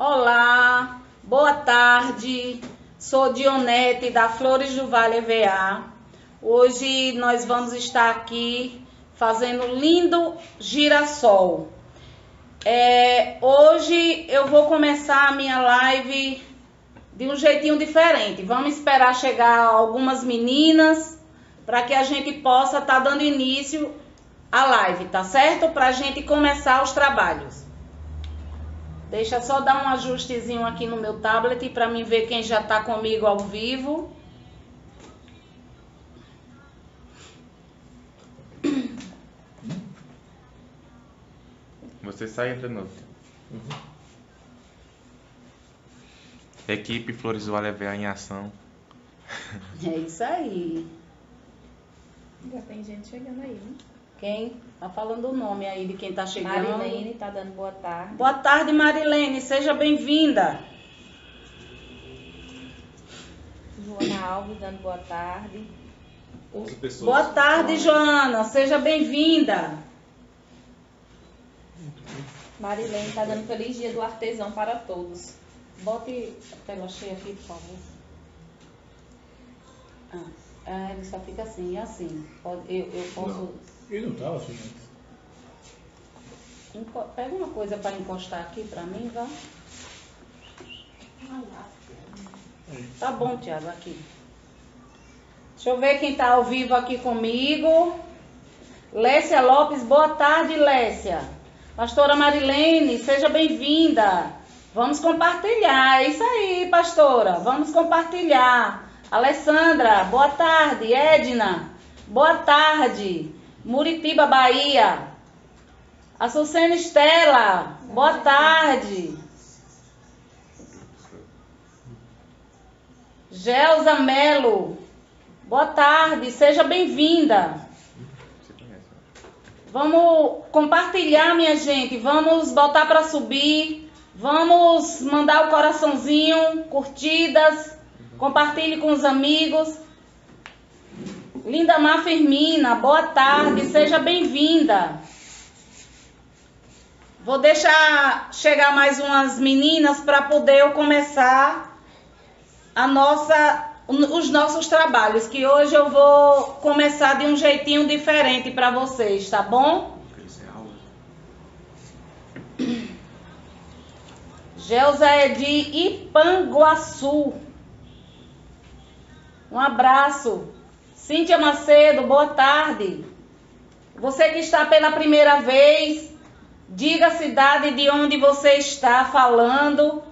Olá, boa tarde. Sou Dionete da Flores do Vale EVA. Hoje nós vamos estar aqui fazendo lindo girassol. É, hoje eu vou começar a minha live de um jeitinho diferente. Vamos esperar chegar algumas meninas para que a gente possa estar tá dando início à live, tá certo? Para a gente começar os trabalhos. Deixa só dar um ajustezinho aqui no meu tablet para mim ver quem já está comigo ao vivo. Você sai entra no. Uhum. Equipe Flores do Vale em ação. É isso aí. Já tem gente chegando aí, né? Quem? Tá falando o nome aí de quem tá chegando. Marilene tá dando boa tarde. Boa tarde, Marilene. Seja bem-vinda. Joana Alves dando boa tarde. Boa tarde, Joana. Seja bem-vinda. Marilene tá dando feliz dia do artesão para todos. Bote a tela cheia aqui, por favor. Ah, ele só fica assim, e assim. Eu, eu posso. Não. Ele não estava assim antes. Pega uma coisa para encostar aqui para mim, vá. Tá bom, Tiago, aqui. Deixa eu ver quem está ao vivo aqui comigo. Lécia Lopes, boa tarde, Lécia. Pastora Marilene, seja bem-vinda. Vamos compartilhar. É isso aí, pastora. Vamos compartilhar. Alessandra, boa tarde. Edna, boa tarde. Muritiba, Bahia. Açucena Estela, boa tarde. Gelza Melo, boa tarde, seja bem-vinda. Vamos compartilhar, minha gente. Vamos botar para subir. Vamos mandar o coraçãozinho, curtidas. Compartilhe com os amigos. Linda Má Firmina, boa tarde, seja bem-vinda. Vou deixar chegar mais umas meninas para poder eu começar a nossa, os nossos trabalhos, que hoje eu vou começar de um jeitinho diferente para vocês, tá bom? Gelza é de Ipanguaçu. Um abraço. Cíntia Macedo, boa tarde. Você que está pela primeira vez, diga a cidade de onde você está falando,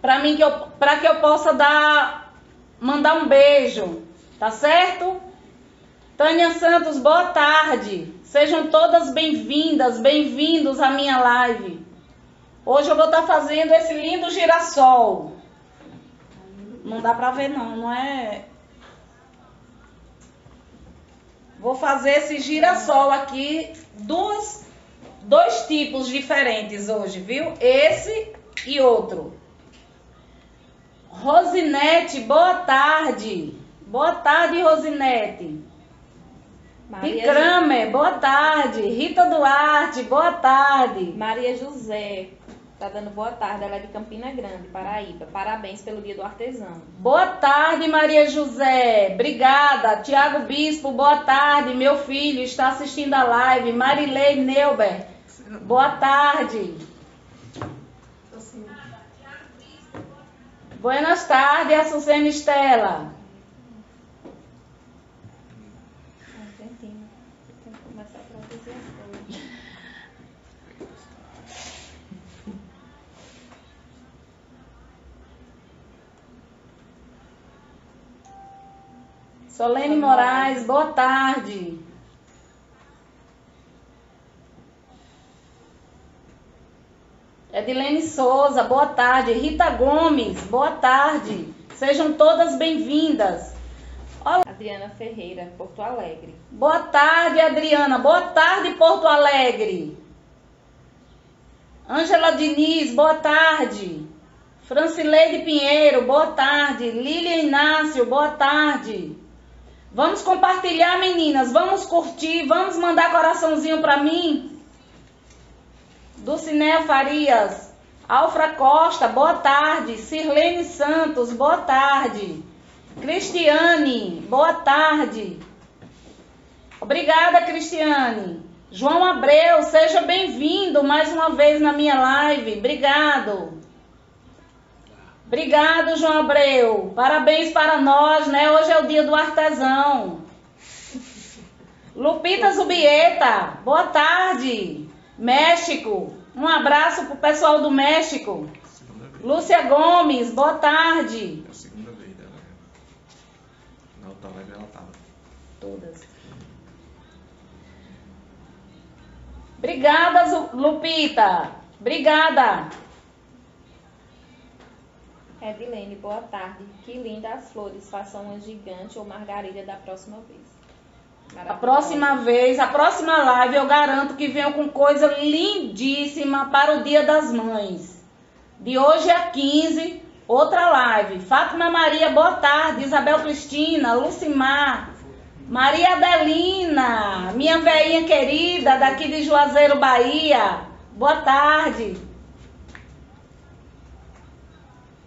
para mim que eu, para que eu possa dar, mandar um beijo, tá certo? Tânia Santos, boa tarde. Sejam todas bem-vindas, bem-vindos à minha live. Hoje eu vou estar fazendo esse lindo girassol. Não dá para ver não, não é Vou fazer esse girassol aqui, duas, dois tipos diferentes hoje, viu? Esse e outro. Rosinete, boa tarde. Boa tarde, Rosinete. Maria Kramer, boa tarde. Rita Duarte, boa tarde. Maria José, Tá dando boa tarde, ela é de Campina Grande, Paraíba. Parabéns pelo dia do artesão. Boa tarde, Maria José. Obrigada. Tiago Bispo, boa tarde. Meu filho está assistindo a live. Marilei Neuber, boa tarde. Buenas tardes, Açucena Estela. Solene Moraes, boa tarde. Edilene Souza, boa tarde. Rita Gomes, boa tarde. Sejam todas bem-vindas. Adriana Ferreira, Porto Alegre. Boa tarde, Adriana. Boa tarde, Porto Alegre. Ângela Diniz, boa tarde. Francileide Pinheiro, boa tarde. Lília Inácio, boa tarde. Vamos compartilhar, meninas. Vamos curtir. Vamos mandar coraçãozinho para mim. Dulcinea Farias. Alfra Costa, boa tarde. Sirlene Santos, boa tarde. Cristiane, boa tarde. Obrigada, Cristiane. João Abreu, seja bem-vindo mais uma vez na minha live. Obrigado. Obrigado, João Abreu. Parabéns para nós, né? Hoje é o dia do artesão. Lupita Zubieta, boa tarde. México, um abraço pro pessoal do México. Lúcia Gomes, boa tarde. É a segunda vez dela. né? Na outra live ela tava. Todas. Obrigada, Lupita. Obrigada. Edilene, boa tarde. Que linda as flores. Faça uma gigante ou margarida da próxima vez. A próxima vez, a próxima live, eu garanto que venho com coisa lindíssima para o Dia das Mães. De hoje a 15, outra live. Fátima Maria, boa tarde. Isabel Cristina, Lucimar, Maria Adelina, minha velhinha querida daqui de Juazeiro, Bahia. Boa tarde.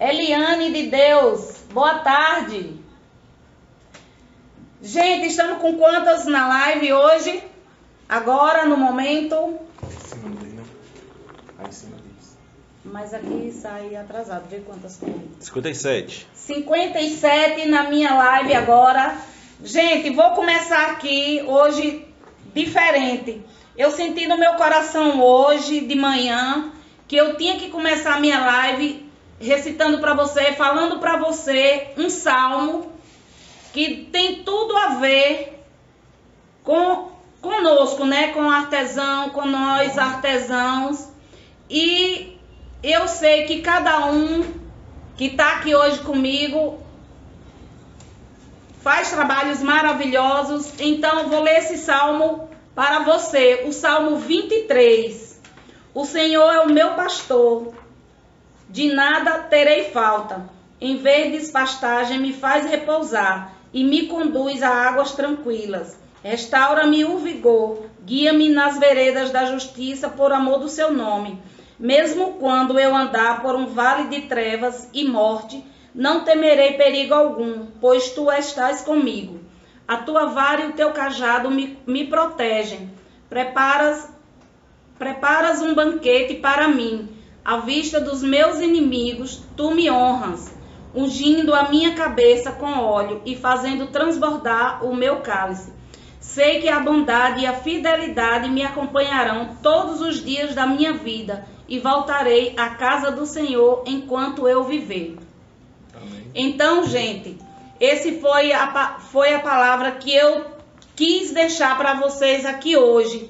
Eliane de Deus, boa tarde. Gente, estamos com quantas na live hoje? Agora, no momento. Mas aqui sai atrasado, vê quantas tem. 57. 57 na minha live agora. Gente, vou começar aqui hoje diferente. Eu senti no meu coração hoje de manhã que eu tinha que começar a minha live recitando para você, falando para você um salmo que tem tudo a ver com conosco, né? Com artesão, com nós artesãos. E eu sei que cada um que está aqui hoje comigo faz trabalhos maravilhosos. Então, vou ler esse salmo para você, o Salmo 23. O Senhor é o meu pastor, de nada terei falta. Em verdes pastagem me faz repousar e me conduz a águas tranquilas. Restaura-me o vigor, guia-me nas veredas da justiça por amor do seu nome. Mesmo quando eu andar por um vale de trevas e morte, não temerei perigo algum, pois tu estás comigo. A tua vara e o teu cajado me, me protegem. Preparas, preparas um banquete para mim. À vista dos meus inimigos, tu me honras, ungindo a minha cabeça com óleo e fazendo transbordar o meu cálice. Sei que a bondade e a fidelidade me acompanharão todos os dias da minha vida e voltarei à casa do Senhor enquanto eu viver. Amém. Então, gente, esse foi a, foi a palavra que eu quis deixar para vocês aqui hoje.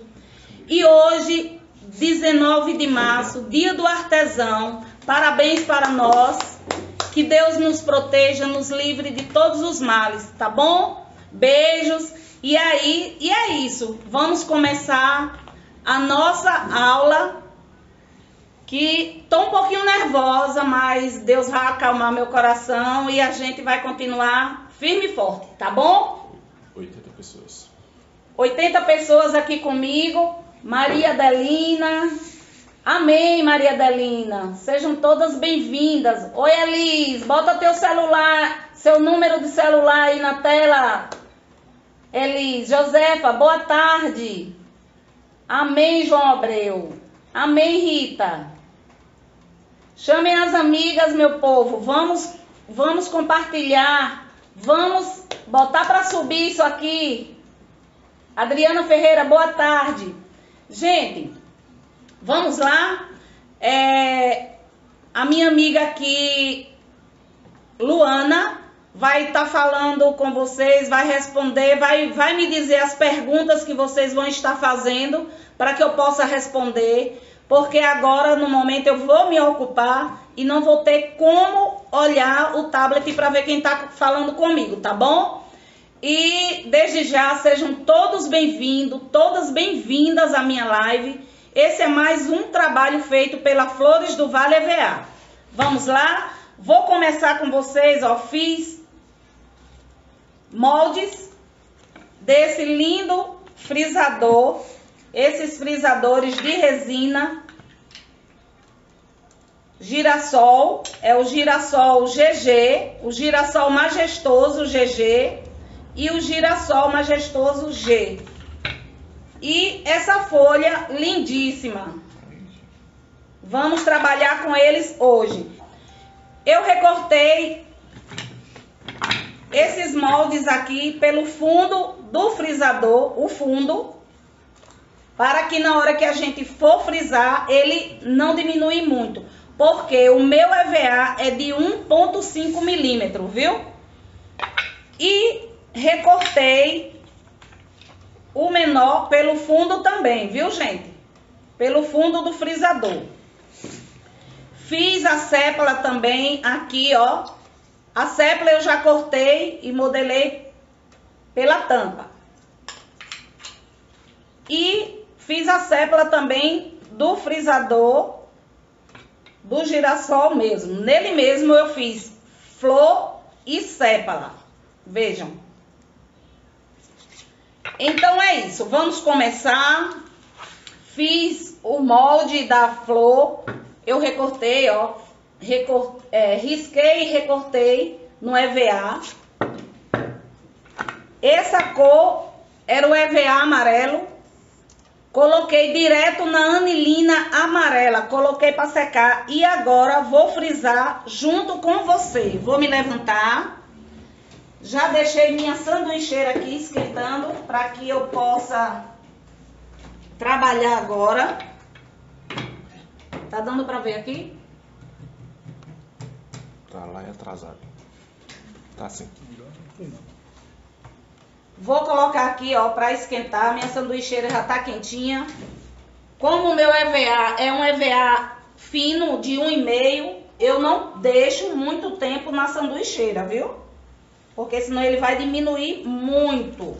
E hoje, 19 de março, dia do artesão. Parabéns para nós. Que Deus nos proteja, nos livre de todos os males, tá bom? Beijos. E aí, e é isso. Vamos começar a nossa aula que tô um pouquinho nervosa, mas Deus vai acalmar meu coração e a gente vai continuar firme e forte, tá bom? 80 pessoas. 80 pessoas aqui comigo. Maria Adelina. Amém, Maria Adelina. Sejam todas bem-vindas. Oi, Elis. Bota teu celular, seu número de celular aí na tela. Elis. Josefa, boa tarde. Amém, João Abreu. Amém, Rita. Chamem as amigas, meu povo. Vamos, vamos compartilhar. Vamos botar para subir isso aqui. Adriana Ferreira, boa tarde. Gente, vamos lá. É, a minha amiga aqui, Luana, vai estar falando com vocês, vai responder, vai, vai me dizer as perguntas que vocês vão estar fazendo para que eu possa responder. Porque agora, no momento, eu vou me ocupar e não vou ter como olhar o tablet para ver quem está falando comigo, tá bom? E desde já sejam todos bem-vindos, todas bem-vindas à minha live. Esse é mais um trabalho feito pela Flores do Vale EVA. Vamos lá? Vou começar com vocês, ó, fiz moldes desse lindo frisador, esses frisadores de resina. girassol, é o girassol GG, o girassol majestoso GG e o girassol majestoso G. E essa folha lindíssima. Vamos trabalhar com eles hoje. Eu recortei esses moldes aqui pelo fundo do frisador, o fundo, para que na hora que a gente for frisar, ele não diminui muito. Porque o meu EVA é de 1.5 milímetro, viu? E recortei o menor pelo fundo também, viu, gente? Pelo fundo do frisador. Fiz a sépala também aqui, ó. A sépala eu já cortei e modelei pela tampa. E fiz a sépala também do frisador do girassol mesmo. Nele mesmo eu fiz flor e sépala. Vejam. Então é isso. Vamos começar. Fiz o molde da flor. Eu recortei, ó. É, risquei e recortei no EVA. Essa cor era o EVA amarelo. Coloquei direto na anilina amarela, coloquei para secar e agora vou frisar junto com você. Vou me levantar. Já deixei minha sanduicheira aqui esquentando para que eu possa trabalhar agora. Tá dando para ver aqui? Tá lá e atrasado. Tá sim. Vou colocar aqui, ó, para esquentar. Minha sanduicheira já tá quentinha. Como o meu EVA é um EVA fino de 1,5, eu não deixo muito tempo na sanduicheira, viu? Porque senão ele vai diminuir muito.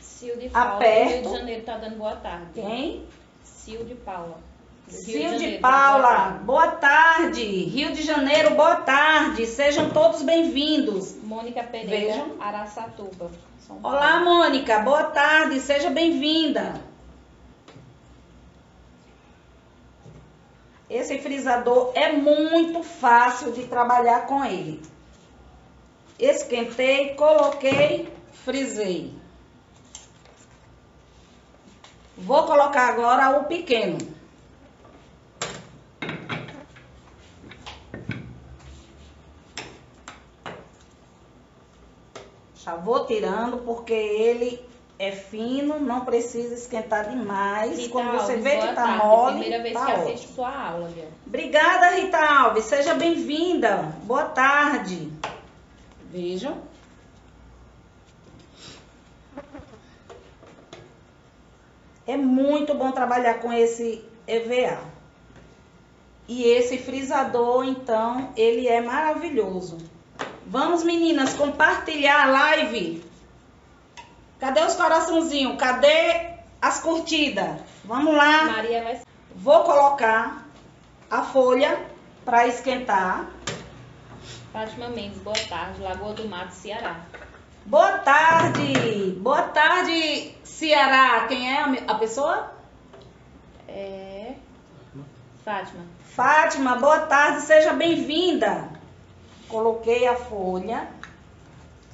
Cio de Paula, Aperto. Rio de Janeiro tá dando boa tarde. Quem? Cio de Paula. Rio de Janeiro, tá Paula, boa tarde. Rio de Janeiro, boa tarde. Sejam todos bem-vindos. Mônica Pereira, Vejam. Araçatuba. Olá, Mônica, boa tarde. Seja bem-vinda. Esse frisador é muito fácil de trabalhar com ele. Esquentei, coloquei, frisei. Vou colocar agora o pequeno. Já vou tirando porque ele é fino, não precisa esquentar demais. Rita Quando você Alves, vê que tá tarde. mole, Primeira vez tá que ótimo. assisto sua aula? Obrigada, Rita Alves. Seja bem-vinda. Boa tarde. Vejam. É muito bom trabalhar com esse EVA. E esse frisador, então, ele é maravilhoso. Vamos, meninas, compartilhar a live. Cadê os coraçãozinhos? Cadê as curtidas? Vamos lá. Maria vai Vou colocar a folha para esquentar. Fátima Mendes, boa tarde. Lagoa do Mato, Ceará. Boa tarde! Boa tarde, Ceará. Quem é a pessoa? É. Fátima. Fátima, boa tarde, seja bem-vinda. Coloquei a folha.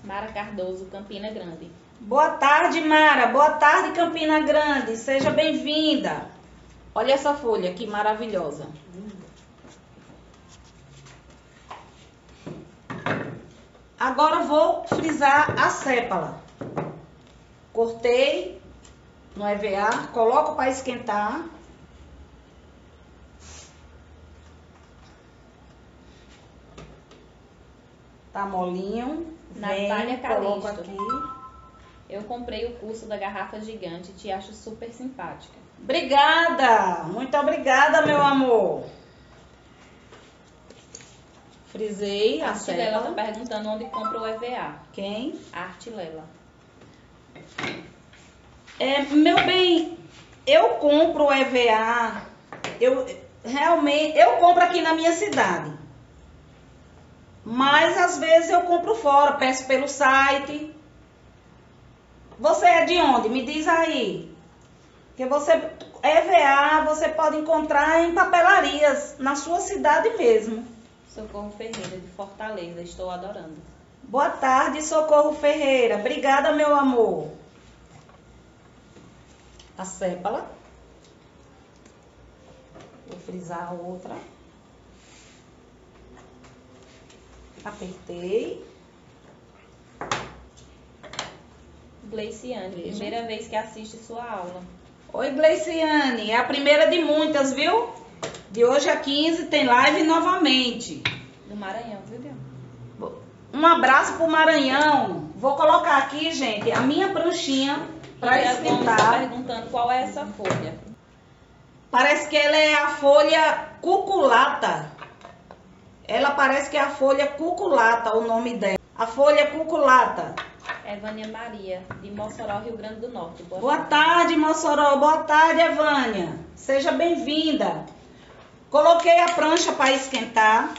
Mara Cardoso, Campina Grande. Boa tarde, Mara. Boa tarde, Campina Grande. Seja bem-vinda. Olha essa folha que maravilhosa. Agora vou frisar a sépala. Cortei no EVA, coloco para esquentar. Tá molinho. Natália coloco Calisto. aqui. Eu comprei o curso da garrafa gigante, te acho super simpática. Obrigada, muito obrigada, meu amor. Frisei a A Lela tá sépala. perguntando onde compra o EVA. Quem? Arte Lela. É, meu bem, eu compro o EVA, eu realmente, eu compro aqui na minha cidade. Mas às vezes eu compro fora, peço pelo site. Você é de onde? Me diz aí. Que você EVA você pode encontrar em papelarias na sua cidade mesmo. Socorro Ferreira, de Fortaleza. Estou adorando. Boa tarde, Socorro Ferreira. Obrigada, meu amor. A sépala. Vou frisar a outra. Apertei. Gleiciane, primeira vez que assiste sua aula. Oi, Gleiciane. É a primeira de muitas, viu? De hoje a 15 tem live novamente. Do Maranhão, viu? Um abraço pro Maranhão. Vou colocar aqui, gente, a minha pranchinha para esquentar. perguntando qual é essa folha. Parece que ela é a folha cuculata. Ela parece que é a folha cuculata, o nome dela. A folha cuculata. Evânia Maria, de Mossoró, Rio Grande do Norte. Boa, Boa tarde, Mossoró. Boa tarde, Evânia. Seja bem-vinda. Coloquei a prancha para esquentar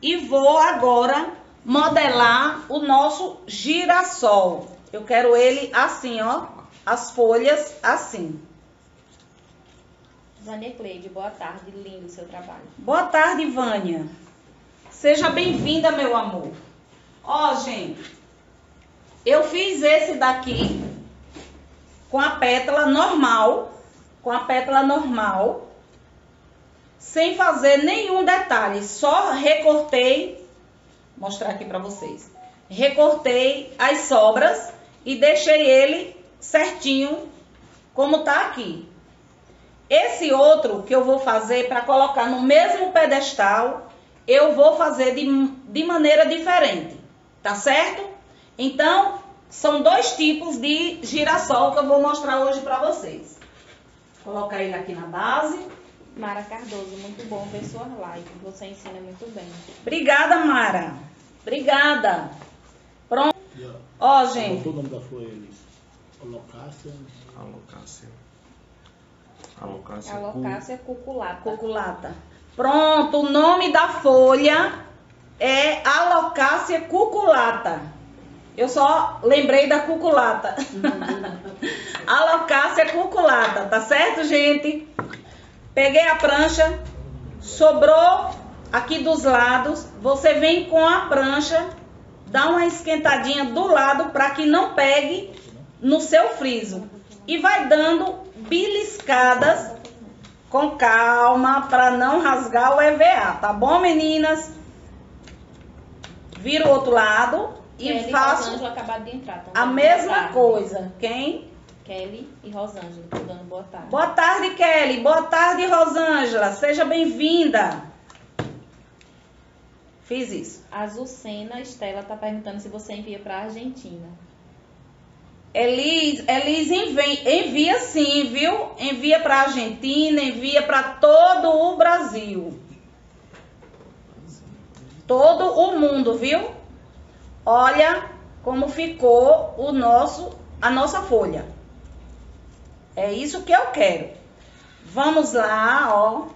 e vou agora modelar o nosso girassol. Eu quero ele assim, ó. As folhas assim. Vânia Cleide, boa tarde. Lindo o seu trabalho. Boa tarde, Vânia. Seja bem-vinda, meu amor. Ó, gente, eu fiz esse daqui com a pétala normal, com a pétala normal, sem fazer nenhum detalhe, só recortei, vou mostrar aqui pra vocês. Recortei as sobras e deixei ele certinho como tá aqui. Esse outro que eu vou fazer para colocar no mesmo pedestal, eu vou fazer de, de maneira diferente, tá certo? Então, são dois tipos de girassol que eu vou mostrar hoje para vocês. Vou colocar ele aqui na base. Mara Cardoso, muito bom ver sua live. Você ensina muito bem. Obrigada, Mara. Obrigada. Pronto. E, ó, gente. Botou o nome da flor aí. Holocácia. Alocácia. Alocácia. Alocácia cuculata. Cuculata. Pronto, o nome da folha é Alocácia cuculata. Eu só lembrei da cuculata. Alocácia cuculata, tá certo, gente? Peguei a prancha, sobrou aqui dos lados. Você vem com a prancha, dá uma esquentadinha do lado para que não pegue no seu friso. E vai dando beliscadas com calma para não rasgar o EVA, tá bom, meninas? Vira o outro lado e e faço tão a mesma coisa. Quem? Kelly e Rosângela, estão dando boa tarde. Boa tarde, Kelly. Boa tarde, Rosângela. Seja bem-vinda. Fiz isso. Azucena Estela está perguntando se você envia para a Argentina. Elis, Elis envia, envia sim, viu? Envia para Argentina, envia para todo o Brasil. Todo o mundo, viu? Olha como ficou o nosso a nossa folha. É isso que eu quero. Vamos lá, ó.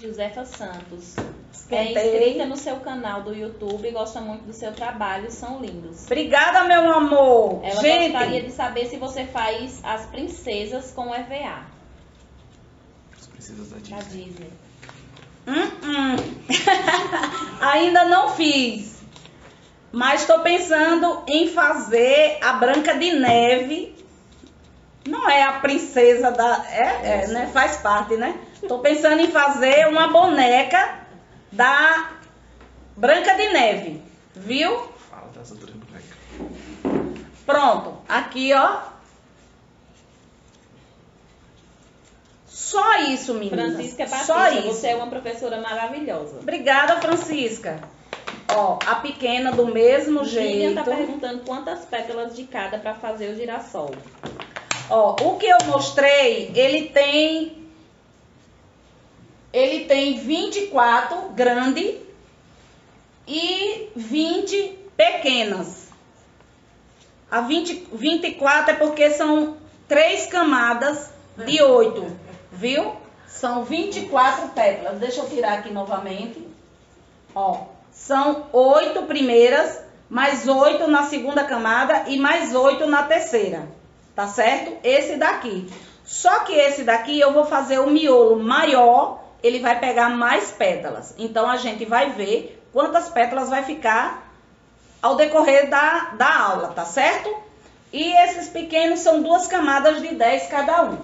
Josefa Santos. É Esquentei. inscrita no seu canal do YouTube, gosta muito do seu trabalho, são lindos. Obrigada, meu amor. Ela Gente, gostaria de saber se você faz as princesas com EVA As princesas da da Disney. Disney. Hum, hum. Ainda não fiz. Mas estou pensando em fazer a Branca de Neve. Não é a princesa da. É, é, né? Faz parte, né? Estou pensando em fazer uma boneca da Branca de Neve. Viu? Fala das outras bonecas. Pronto. Aqui, ó. Só isso, meninas. Francisca Só Batista, isso. você é uma professora maravilhosa. Obrigada, Francisca. Ó, a pequena do mesmo Lilian jeito. está perguntando quantas pétalas de cada para fazer o girassol. Ó, o que eu mostrei, ele tem ele tem 24 grande e 20 pequenas. A 20, 24 é porque são três camadas de 8, viu? São 24 pétalas. Deixa eu tirar aqui novamente. Ó, são oito primeiras, mais oito na segunda camada e mais oito na terceira. Tá certo? Esse daqui. Só que esse daqui eu vou fazer o miolo maior, ele vai pegar mais pétalas. Então a gente vai ver quantas pétalas vai ficar ao decorrer da, da aula, tá certo? E esses pequenos são duas camadas de 10 cada um.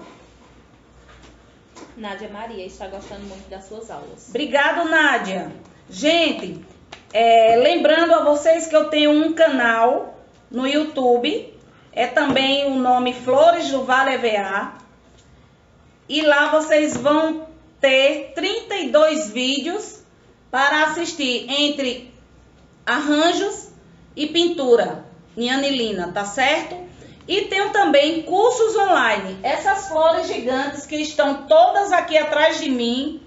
Nádia Maria está gostando muito das suas aulas. Obrigado, Nádia. Gente, é, lembrando a vocês que eu tenho um canal no YouTube, é também o nome Flores do Vale EVA. E lá vocês vão ter 32 vídeos para assistir entre arranjos e pintura em anilina, tá certo? E tenho também cursos online. Essas flores gigantes que estão todas aqui atrás de mim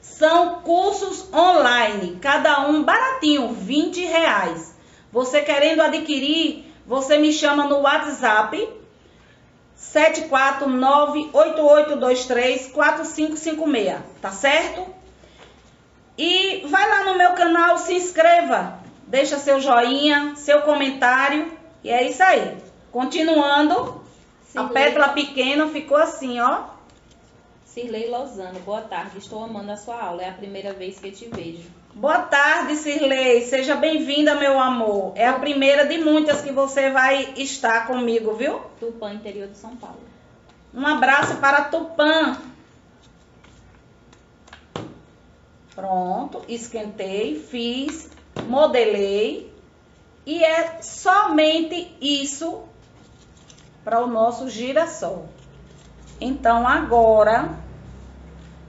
são cursos online, cada um baratinho, 20 reais. Você querendo adquirir, você me chama no WhatsApp 74988234556, tá certo? E vai lá no meu canal, se inscreva, deixa seu joinha, seu comentário e é isso aí. Continuando, a pétala pequena ficou assim, ó. Cirlei Lozano, boa tarde. Estou amando a sua aula. É a primeira vez que te vejo. Boa tarde, Cirlei. Seja bem-vinda, meu amor. É a primeira de muitas que você vai estar comigo, viu? Tupã, interior de São Paulo. Um abraço para Tupã. Pronto, esquentei, fiz, modelei. E é somente isso para o nosso girassol. Então, agora,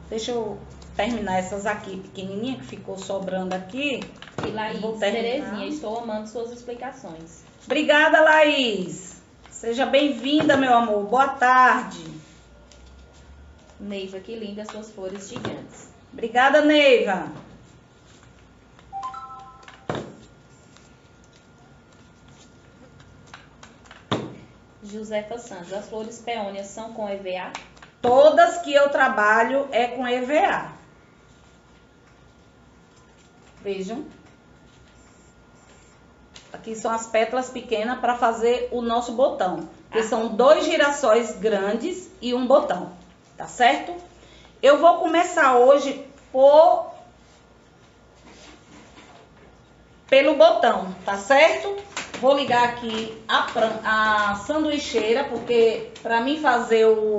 deixa eu terminar essas aqui pequenininha que ficou sobrando aqui. E Laís. Terezinha, estou amando suas explicações. Obrigada, Laís. Seja bem-vinda, meu amor. Boa tarde. Neiva, que linda suas flores gigantes. Obrigada, Neiva. Josefa Santos, as flores peônias são com EVA? Todas que eu trabalho é com EVA. Vejam. Aqui são as pétalas pequenas para fazer o nosso botão. Que são dois girassóis grandes e um botão. Tá certo? Eu vou começar hoje por pelo botão, tá certo? Vou ligar aqui a, a sanduicheira, porque para mim fazer o,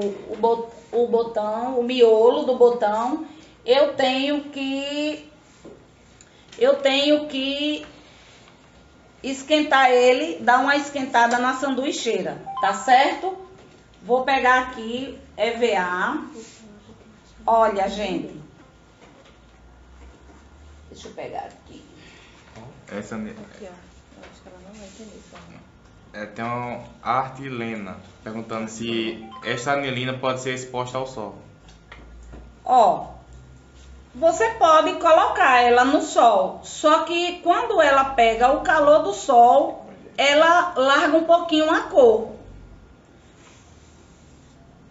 o botão, o miolo do botão, eu tenho que eu tenho que esquentar ele, dar uma esquentada na sanduicheira, tá certo? Vou pegar aqui EVA. Olha, gente. Deixa eu pegar aqui. Essa Aqui, ó. Eu acho que ela não vai entender isso. ó. é, tem uma arte Lena perguntando se esta anilina pode ser exposta ao sol. Ó, você pode colocar ela no sol, só que quando ela pega o calor do sol, ela larga um pouquinho a cor.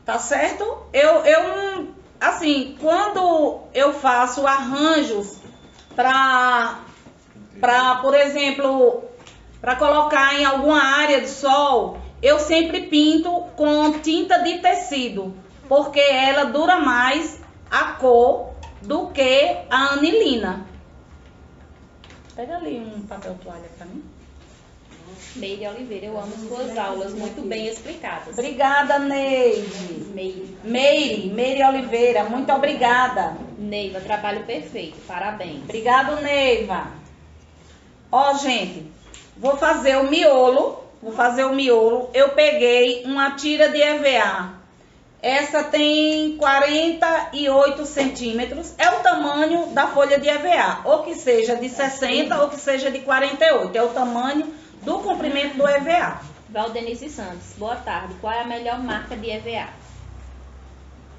Tá certo? Eu, eu assim, quando eu faço arranjos para, para, por exemplo, para colocar em alguma área de sol, eu sempre pinto com tinta de tecido, porque ela dura mais a cor do que a anilina. Pega ali um papel toalha para mim. Meire Oliveira, eu amo suas aulas, muito bem explicadas. Obrigada, Neide. Meire. Meire, Meire Oliveira, muito obrigada. Neiva, trabalho perfeito, parabéns. Obrigado, Neiva. Ó, gente, vou fazer o miolo. Vou fazer o miolo. Eu peguei uma tira de EVA. Essa tem 48 centímetros. É o tamanho da folha de EVA. Ou que seja de 60 ou que seja de 48. É o tamanho do comprimento do EVA. Valdenice Santos, boa tarde. Qual é a melhor marca de EVA?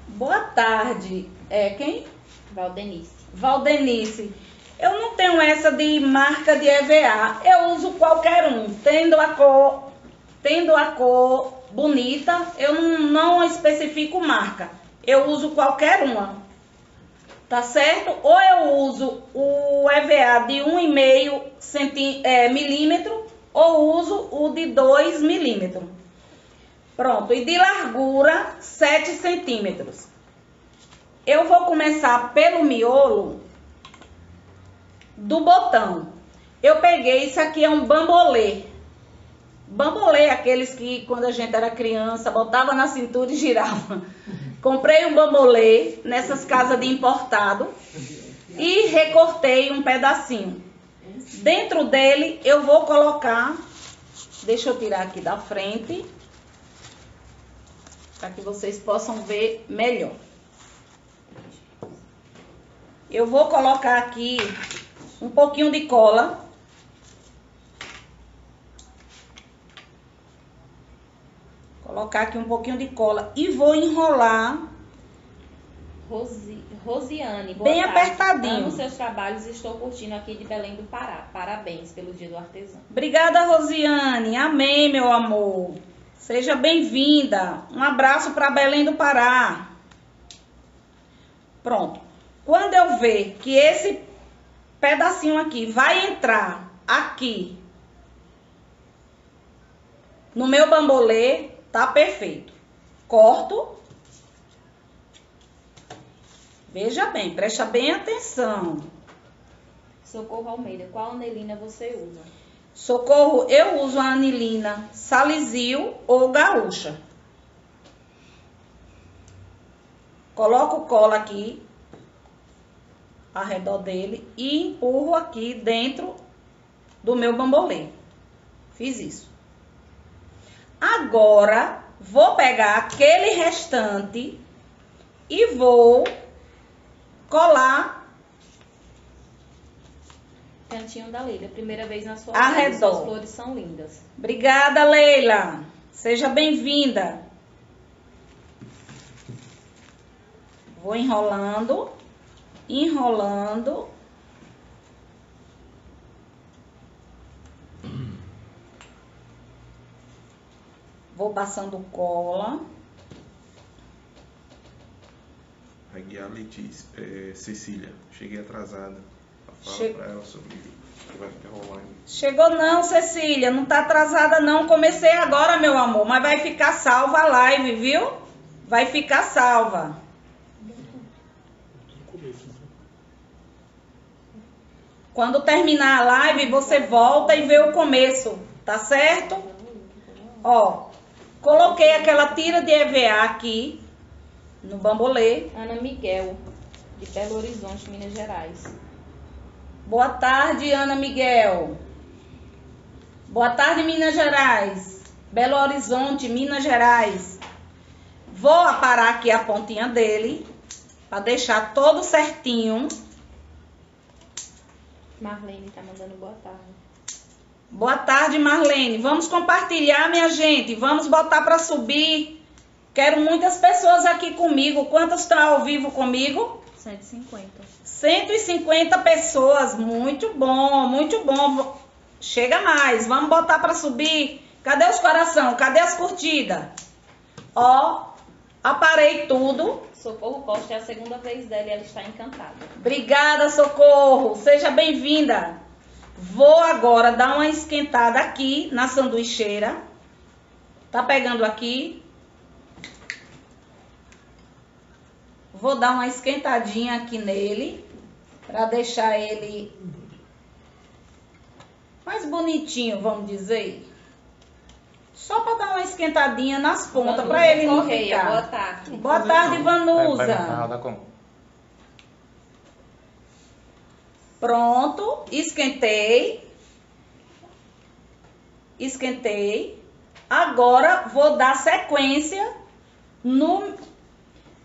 Boa tarde. É quem? Valdenice. Valdenice, eu não tenho essa de marca de EVA. Eu uso qualquer um, tendo a cor, tendo a cor bonita, eu não, especifico marca. Eu uso qualquer uma. Tá certo? Ou eu uso o EVA de 1,5 centí- é, milímetro ou uso o de 2 milímetros. Pronto, e de largura 7 centímetros. Eu vou começar pelo miolo do botão. Eu peguei, isso aqui é um bambolê. Bambolê, aqueles que quando a gente era criança, botava na cintura e girava. Comprei um bambolê nessas casas de importado e recortei um pedacinho. Dentro dele eu vou colocar, deixa eu tirar aqui da frente, para que vocês possam ver melhor. Eu vou colocar aqui um pouquinho de cola. Colocar aqui um pouquinho de cola e vou enrolar Rosi, Rosiane, boa Bem tarde. apertadinho. Amo seus trabalhos e estou curtindo aqui de Belém do Pará. Parabéns pelo Dia do Artesão. Obrigada, Rosiane. Amém, meu amor. Seja bem-vinda. Um abraço para Belém do Pará. Pronto. Quando eu ver que esse pedacinho aqui vai entrar aqui no meu bambolê, tá perfeito. Corto. Veja bem, presta bem atenção. Socorro Almeida, qual anelina você usa? Socorro, eu uso a anilina salizil ou gaúcha. Coloco cola aqui ao redor dele e empurro aqui dentro do meu bambolê. Fiz isso. Agora vou pegar aquele restante e vou colar Cantinho da Leila, primeira vez na sua Arredor. Suas flores são lindas. Obrigada, Leila. Seja bem-vinda. Vou enrolando, enrolando. Vou passando cola. A Letícia, é, Cecília, cheguei atrasada. Fala Che- pra ela sobre que vai ficar rolando. Chegou não, Cecília, não tá atrasada não. Comecei agora, meu amor, mas vai ficar salva a live, viu? Vai ficar salva. Quando terminar a live, você volta e vê o começo, tá certo? Ó, coloquei aquela tira de EVA aqui no bambolê. Ana Miguel, de Belo Horizonte, Minas Gerais. Boa tarde, Ana Miguel. Boa tarde, Minas Gerais. Belo Horizonte, Minas Gerais. Vou aparar aqui a pontinha dele para deixar todo certinho. Marlene tá mandando boa tarde. Boa tarde, Marlene. Vamos compartilhar, minha gente. Vamos botar para subir. Quero muitas pessoas aqui comigo. Quantas estão ao vivo comigo? 150. 150 pessoas. Muito bom, muito bom. Chega mais. Vamos botar para subir. Cadê os coração? Cadê as curtidas? Ó, aparei tudo. Socorro Costa é a segunda vez dela e ela está encantada. Obrigada, Socorro. Seja bem-vinda. Vou agora dar uma esquentada aqui na sanduicheira. Tá pegando aqui? Vou dar uma esquentadinha aqui nele para deixar ele mais bonitinho, vamos dizer. Só para dar uma esquentadinha nas pontas para ele não Correia, ficar. boa tarde. Boa tarde, Vanusa. vai, dá como? Pronto, esquentei. Esquentei. Agora vou dar sequência no.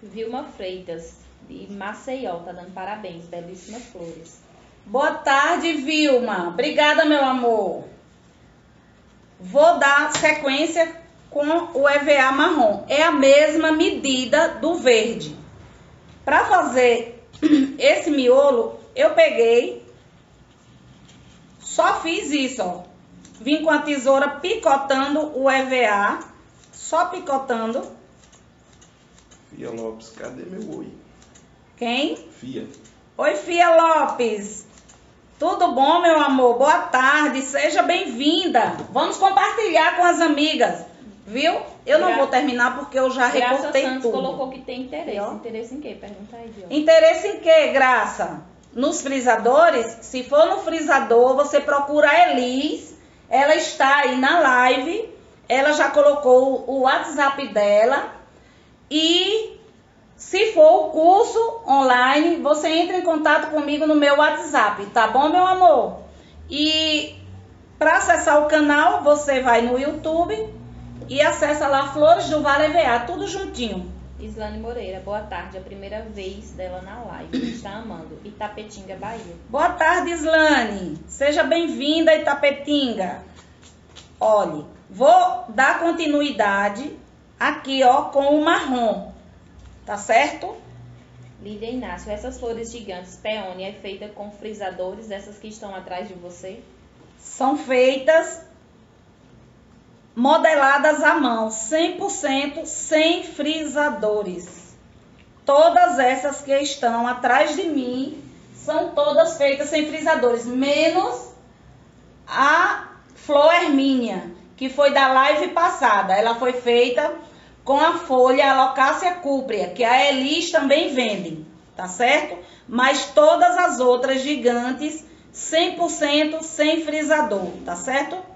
Vilma Freitas, de Maceió, tá dando parabéns. Belíssimas flores. Boa tarde, Vilma. Obrigada, meu amor. Vou dar sequência com o EVA marrom. É a mesma medida do verde. Para fazer esse miolo, eu peguei, só fiz isso, ó. Vim com a tesoura picotando o EVA, só picotando. Fia Lopes, cadê meu oi? Quem? Fia. Oi, Fia Lopes. Tudo bom, meu amor? Boa tarde, seja bem-vinda. Vamos compartilhar com as amigas. Viu? Eu não vou terminar porque eu já Graça recortei Santos tudo. colocou que tem interesse. Ó. Interesse em quê? Pergunta aí. Interesse em quê, Graça? Nos frisadores? Se for no frisador, você procura a Elis. Ela está aí na live. Ela já colocou o WhatsApp dela. E se for o curso online, você entra em contato comigo no meu WhatsApp, tá bom, meu amor? E para acessar o canal, você vai no YouTube e acessa lá Flores do Vale EVA, tudo juntinho. Islane Moreira, boa tarde. A primeira vez dela na live. Está amando. Itapetinga, Bahia. Boa tarde, Islane. Seja bem-vinda, Itapetinga. Olhe, vou dar continuidade aqui, ó, com o marrom. Tá certo? Lídia Inácio, essas flores gigantes peônia é feita com frisadores dessas que estão atrás de você? São feitas modeladas à mão, 100% sem frisadores. Todas essas que estão atrás de mim são todas feitas sem frisadores, menos a Flor Hermínia, que foi da live passada. Ela foi feita com a folha Alocácia cúprea, que a Elis também vende, tá certo? Mas todas as outras gigantes 100% sem frisador, tá certo?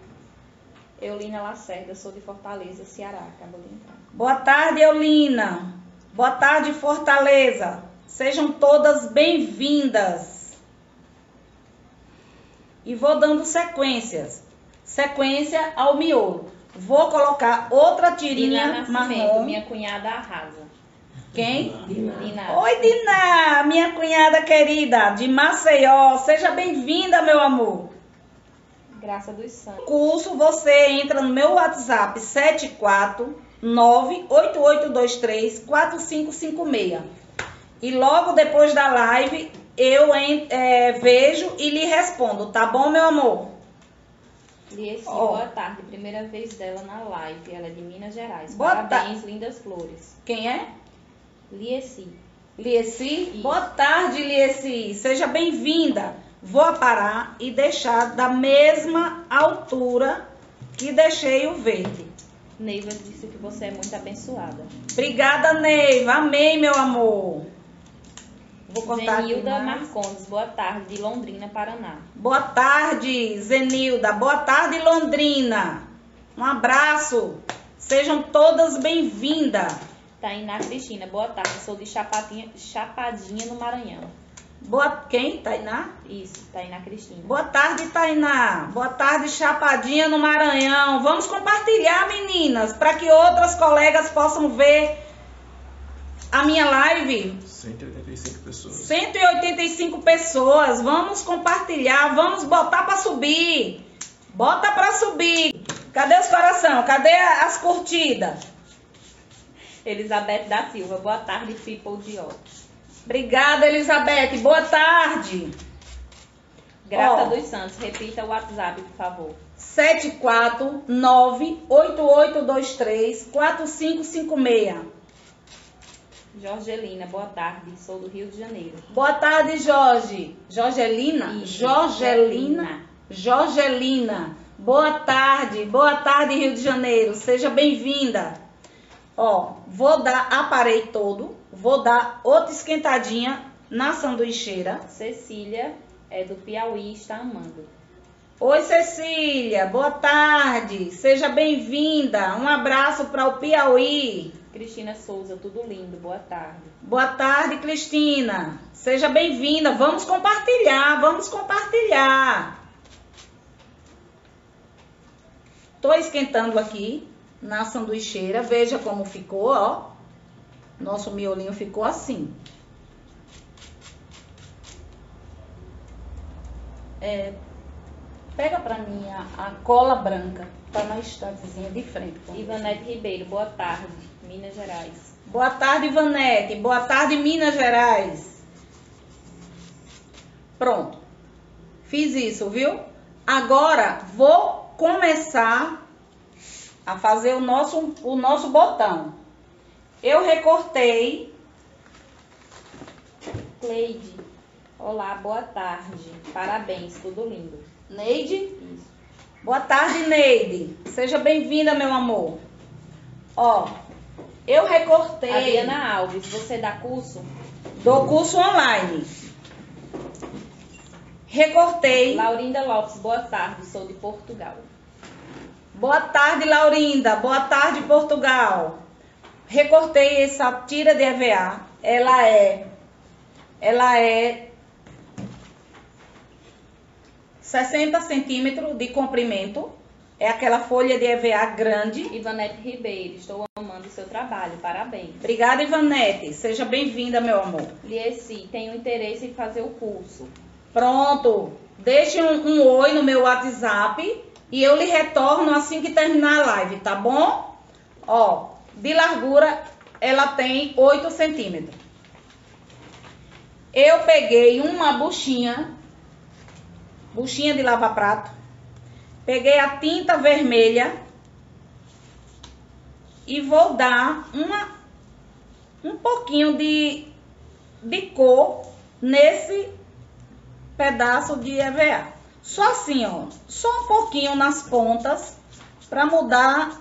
Eulina Lacerda, sou de Fortaleza, Ceará. Acabou de entrar. Boa tarde, Eulina. Boa tarde, Fortaleza. Sejam todas bem-vindas. E vou dando sequências. Sequência ao miolo. Vou colocar outra Dina tirinha Nascimento, marrom. minha cunhada arrasa. Quem? Dina. Oi, Diná, minha cunhada querida, de Maceió. Seja bem-vinda, meu amor. Graça dos Santos. curso, você entra no meu WhatsApp 74988234556. E logo depois da live eu é, vejo e lhe respondo, tá bom, meu amor? Liesi, Ó. boa tarde. Primeira vez dela na live. Ela é de Minas Gerais. Boa Parabéns, lindas flores. Quem é? Liesi. Liesi? Isso. Boa tarde, Liesi. Seja bem-vinda. Vou aparar e deixar da mesma altura que deixei o verde. Neiva disse que você é muito abençoada. Obrigada, Neiva. Amém, meu amor. Vou cortar Zenilda. Marcondes, boa tarde, de Londrina, Paraná. Boa tarde, Zenilda. Boa tarde, Londrina. Um abraço. Sejam todas bem-vindas. Tainá Cristina, boa tarde, sou de Chapadinha, Chapadinha no Maranhão. Boa quem, Tainá? Isso, Tainá Cristina. Boa tarde, Tainá. Boa tarde, Chapadinha no Maranhão. Vamos compartilhar, meninas, para que outras colegas possam ver a minha live. 185 pessoas. 185 pessoas. Vamos compartilhar, vamos botar para subir. Bota para subir. Cadê os coração? Cadê as curtidas? Elizabeth da Silva, boa tarde, People de Ó. Obrigada, Elizabeth. Boa tarde. Grata Ó. dos Santos, repita o WhatsApp, por favor. 749-8823-4556. Jorgelina, boa tarde, sou do Rio de Janeiro. Boa tarde, Jorge. Jorgelina? Isso, Jorgelina? Jorgelina. Boa tarde. Boa tarde, Rio de Janeiro. Seja bem-vinda. Ó, vou dar, aparei todo. Vou dar outra esquentadinha na sanduicheira. Cecília é do Piauí, está amando. Oi, Cecília. Boa tarde. Seja bem-vinda. Um abraço para o Piauí. Cristina Souza, tudo lindo, boa tarde. Boa tarde, Cristina. Seja bem-vinda. Vamos compartilhar, vamos compartilhar. Tô esquentando aqui na sanduicheira. Veja como ficou, ó. Nosso miolinho ficou assim. É, pega pra mim a, a cola branca. Tá na estantezinha de frente. Ivanete Ribeiro, boa tarde, Minas Gerais. Boa tarde, Ivanete. Boa tarde, Minas Gerais. Pronto. Fiz isso, viu? Agora vou começar a fazer o nosso, o nosso botão. Eu recortei. Cleide, olá, boa tarde. Parabéns, tudo lindo. Neide. Isso. Boa tarde, Neide. Seja bem-vinda, meu amor. Ó, eu recortei Adriana Alves, você dá curso? do curso online. Recortei. Laurinda Lopes, boa tarde, sou de Portugal. Boa tarde, Laurinda. Boa tarde, Portugal. Recortei essa tira de EVA. Ela é ela é 60 centímetros de comprimento. É aquela folha de EVA grande. Ivanete Ribeiro, estou amando o seu trabalho, parabéns. Obrigada, Ivanete. Seja bem-vinda, meu amor. Liesi, tenho interesse em fazer o curso. Pronto. Deixe um, um oi no meu WhatsApp e eu lhe retorno assim que terminar a live, tá bom? Ó, de largura ela tem 8 centímetros. Eu peguei uma buchinha, buchinha de lava-prato, peguei a tinta vermelha e vou dar uma, um pouquinho de, de cor nesse pedaço de EVA. Só assim, ó, só um pouquinho nas pontas para mudar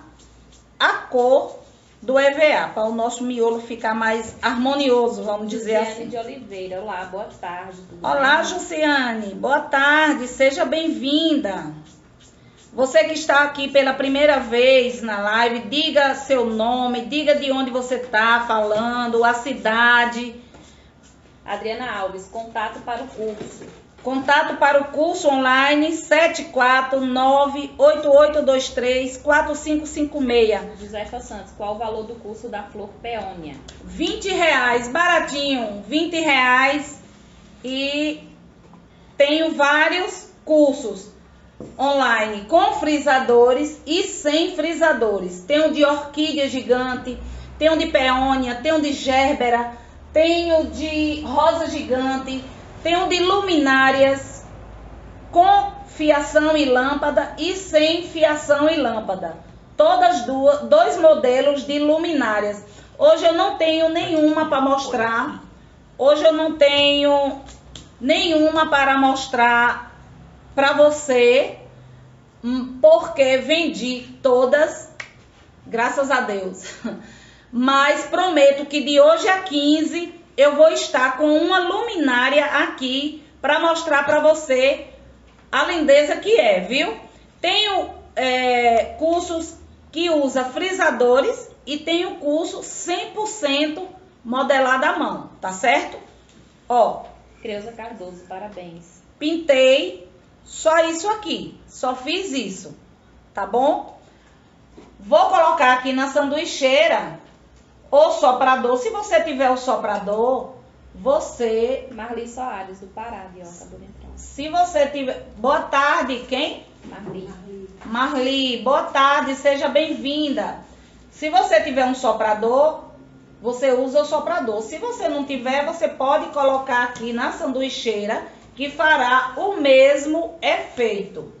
a cor do EVA, para o nosso miolo ficar mais harmonioso, vamos dizer Luciane assim. de Oliveira, olá, boa tarde. Olá, bem? Jussiane. Boa tarde. Seja bem-vinda. Você que está aqui pela primeira vez na live, diga seu nome, diga de onde você está falando, a cidade. Adriana Alves, contato para o curso. Contato para o curso online 749-8823-4556. Josefa Santos, qual o valor do curso da flor peônia? 20 reais, baratinho, 20 reais. E tenho vários cursos online com frisadores e sem frisadores. Tenho de orquídea gigante, tenho de peônia, tenho de gerbera, tenho de rosa gigante, tenho de luminárias com fiação e lâmpada e sem fiação e lâmpada. Todas duas, dois modelos de luminárias. Hoje eu não tenho nenhuma para mostrar. Hoje eu não tenho nenhuma para mostrar para você, hum, porque vendi todas, graças a Deus. Mas prometo que de hoje a 15 eu vou estar com uma luminária aqui para mostrar para você a lindeza que é, viu? Tenho é, cursos que usa frisadores e tenho curso 100% modelado à mão, tá certo? Ó, Creuza Cardoso, parabéns. pintei só isso aqui, só fiz isso, tá bom? Vou colocar aqui na sanduicheira o soprador. Se você tiver o soprador, você, Marli Soares, do Pará, acabou de entrar. se você tiver, boa tarde, quem? Marli. Marli, boa tarde, seja bem-vinda. Se você tiver um soprador, você usa o soprador. Se você não tiver, você pode colocar aqui na sanduicheira que fará o mesmo efeito.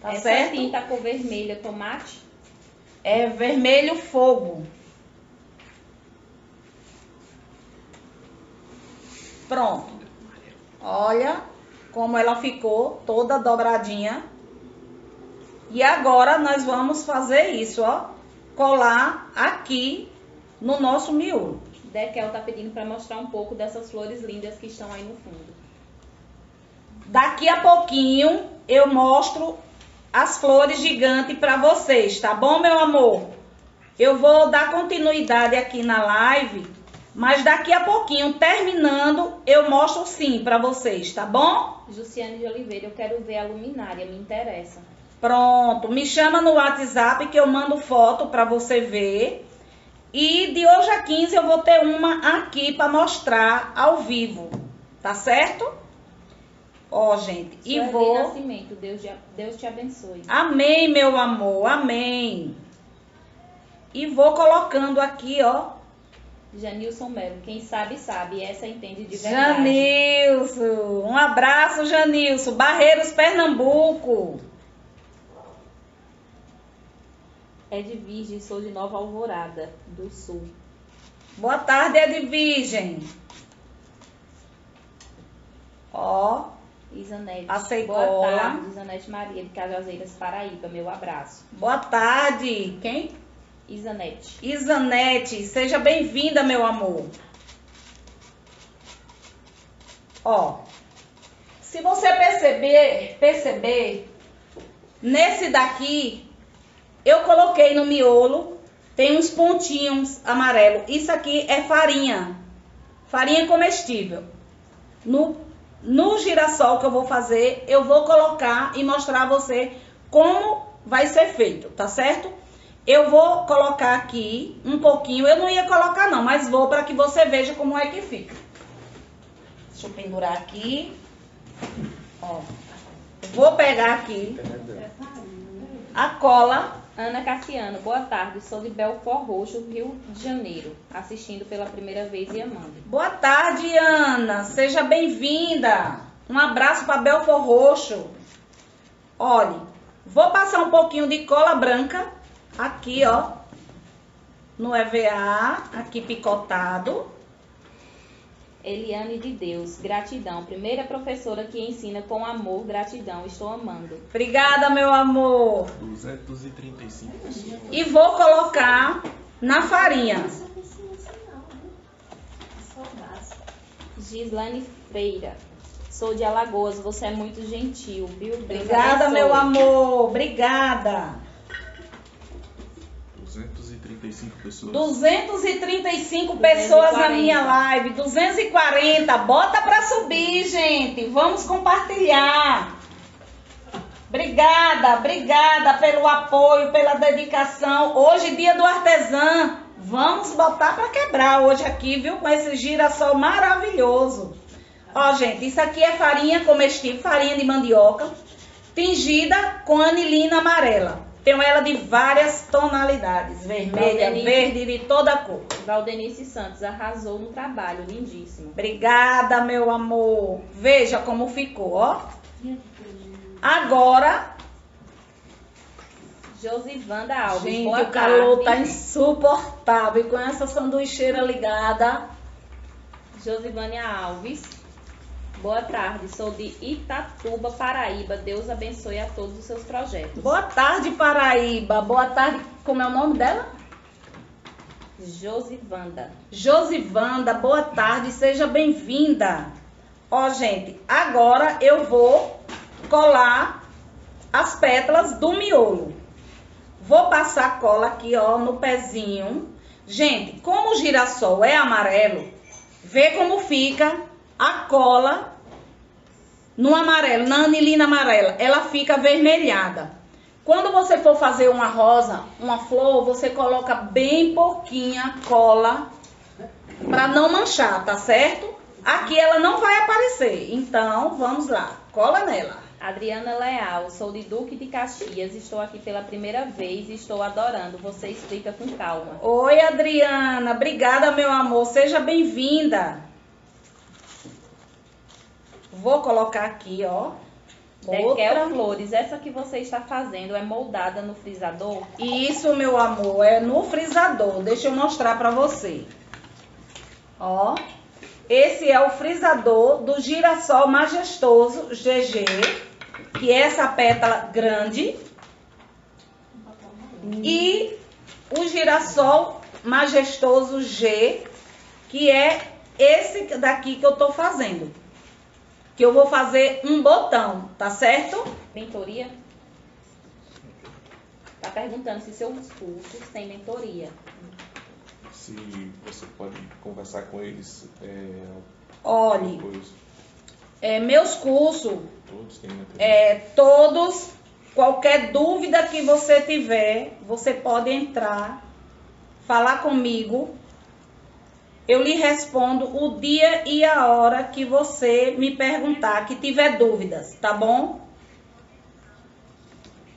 Tá Essa certo? tinta cor vermelha, tomate. É vermelho fogo. Pronto. Olha como ela ficou toda dobradinha. E agora nós vamos fazer isso, ó. Colar aqui no nosso miolo. Dekel tá pedindo para mostrar um pouco dessas flores lindas que estão aí no fundo. Daqui a pouquinho eu mostro as flores gigantes para vocês, tá bom, meu amor? Eu vou dar continuidade aqui na live, mas daqui a pouquinho, terminando, eu mostro sim para vocês, tá bom? Jussiane de Oliveira, eu quero ver a luminária, me interessa. Pronto, me chama no WhatsApp que eu mando foto para você ver. E de hoje a 15 eu vou ter uma aqui para mostrar ao vivo, tá certo? Ó, gente, e Sueli vou Nascimento, Deus, te- Deus te abençoe. Amém, meu amor, amém. E vou colocando aqui, ó. Janilson Melo, quem sabe, sabe, essa entende de verdade. Janilson. Um abraço, Janilson. Barreiros, Pernambuco. É de Virgem, sou de Nova Alvorada, do Sul. Boa tarde, Edvirgem. Ó, Isanete, Aceitou. boa tarde, Isanete Maria, de Cajazeiras, Paraíba, meu abraço. boa tarde. Quem? Isanete. Isanete, seja bem-vinda, meu amor. Ó, se você perceber, perceber, nesse daqui, eu coloquei no miolo, tem uns pontinhos amarelo. Isso aqui é farinha, farinha comestível. No, no girassol que eu vou fazer, eu vou colocar e mostrar a você como vai ser feito, tá certo? Eu vou colocar aqui um pouquinho, eu não ia colocar não, mas vou para que você veja como é que fica. Deixa eu pendurar aqui. Ó. Vou pegar aqui a cola. Ana Cassiano, boa tarde. Sou de Belfort Roxo, Rio de Janeiro, assistindo pela primeira vez e amando. Boa tarde, Ana. Seja bem-vinda. Um abraço para Belfort Roxo. Olhe, vou passar um pouquinho de cola branca aqui, ó, no EVA, aqui picotado. Eliane de Deus, gratidão. Primeira professora que ensina com amor, gratidão. Estou amando. Obrigada, meu amor. 235 pessoas. E vou colocar na farinha. Gislane Freira, sou de Alagoas. Você é muito gentil, viu? Obrigada, meu amor. Obrigada. 235 pessoas. 235 pessoas na 240. minha live. 240. Bota pra subir, gente. Vamos compartilhar. Obrigada, obrigada pelo apoio, pela dedicação. Hoje, dia do artesã. Vamos botar pra quebrar hoje aqui, viu? Com esse girassol maravilhoso. Ó, gente, isso aqui é farinha comestível, farinha de mandioca, tingida com anilina amarela. Tenho ela de várias tonalidades, vermelha, Valdenice. verde, de toda cor. Valdenice Santos arrasou no trabalho, lindíssimo. Obrigada, meu amor. Veja como ficou, ó. Agora, Josivanda Alves, gente, boa o calor tá tarde. insuportável. E com essa sanduicheira ligada, Josivânia Alves, boa tarde. Sou de Itatuba, Paraíba. Deus abençoe a todos os seus projetos. boa tarde, Paraíba. Boa tarde, como é o nome dela? Josivanda. Josivanda, boa tarde, seja bem-vinda. Ó, gente, agora eu vou colar as pétalas do miolo. Vou passar cola aqui, ó, no pezinho. Gente, como o girassol é amarelo, vê como fica a cola no amarelo, na anilina amarela. Ela fica avermelhada. Quando você for fazer uma rosa, uma flor, você coloca bem pouquinha cola para não manchar, tá certo? Aqui ela não vai aparecer. Então, vamos lá. Cola nela. Adriana Leal, sou de Duque de Caxias. Estou aqui pela primeira vez e estou adorando. Você explica com calma. Oi, Adriana. Obrigada, meu amor. Seja bem-vinda. Vou colocar aqui, ó. Dequel Outra. Flores, essa que você está fazendo é moldada no frisador? Isso, meu amor, é no frisador. Deixa eu mostrar pra você. Ó, esse é o frisador do girassol majestoso GG, que é essa pétala grande. E o girassol majestoso G, que é esse daqui que eu tô fazendo. Que eu vou fazer um botão, tá certo? Mentoria? Tá perguntando se seus cursos têm mentoria. Se você pode conversar com eles é, Olhe, é, meus cursos Todos têm mentoria. É, todos, qualquer dúvida que você tiver, você pode entrar, falar comigo. Eu lhe respondo o dia e a hora que você me perguntar, que tiver dúvidas, tá bom?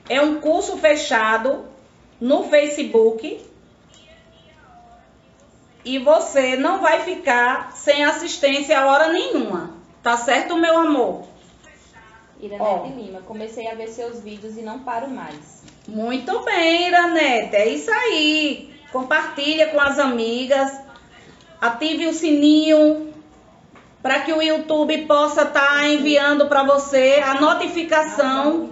É um curso fechado no Facebook. E você não vai ficar sem assistência a hora nenhuma. Tá certo, meu amor? Iranete. Lima, comecei a ver seus vídeos e não paro mais. Muito bem, Iranete. É isso aí. Compartilha com as amigas. Ative o sininho para que o YouTube possa estar enviando para você a notificação,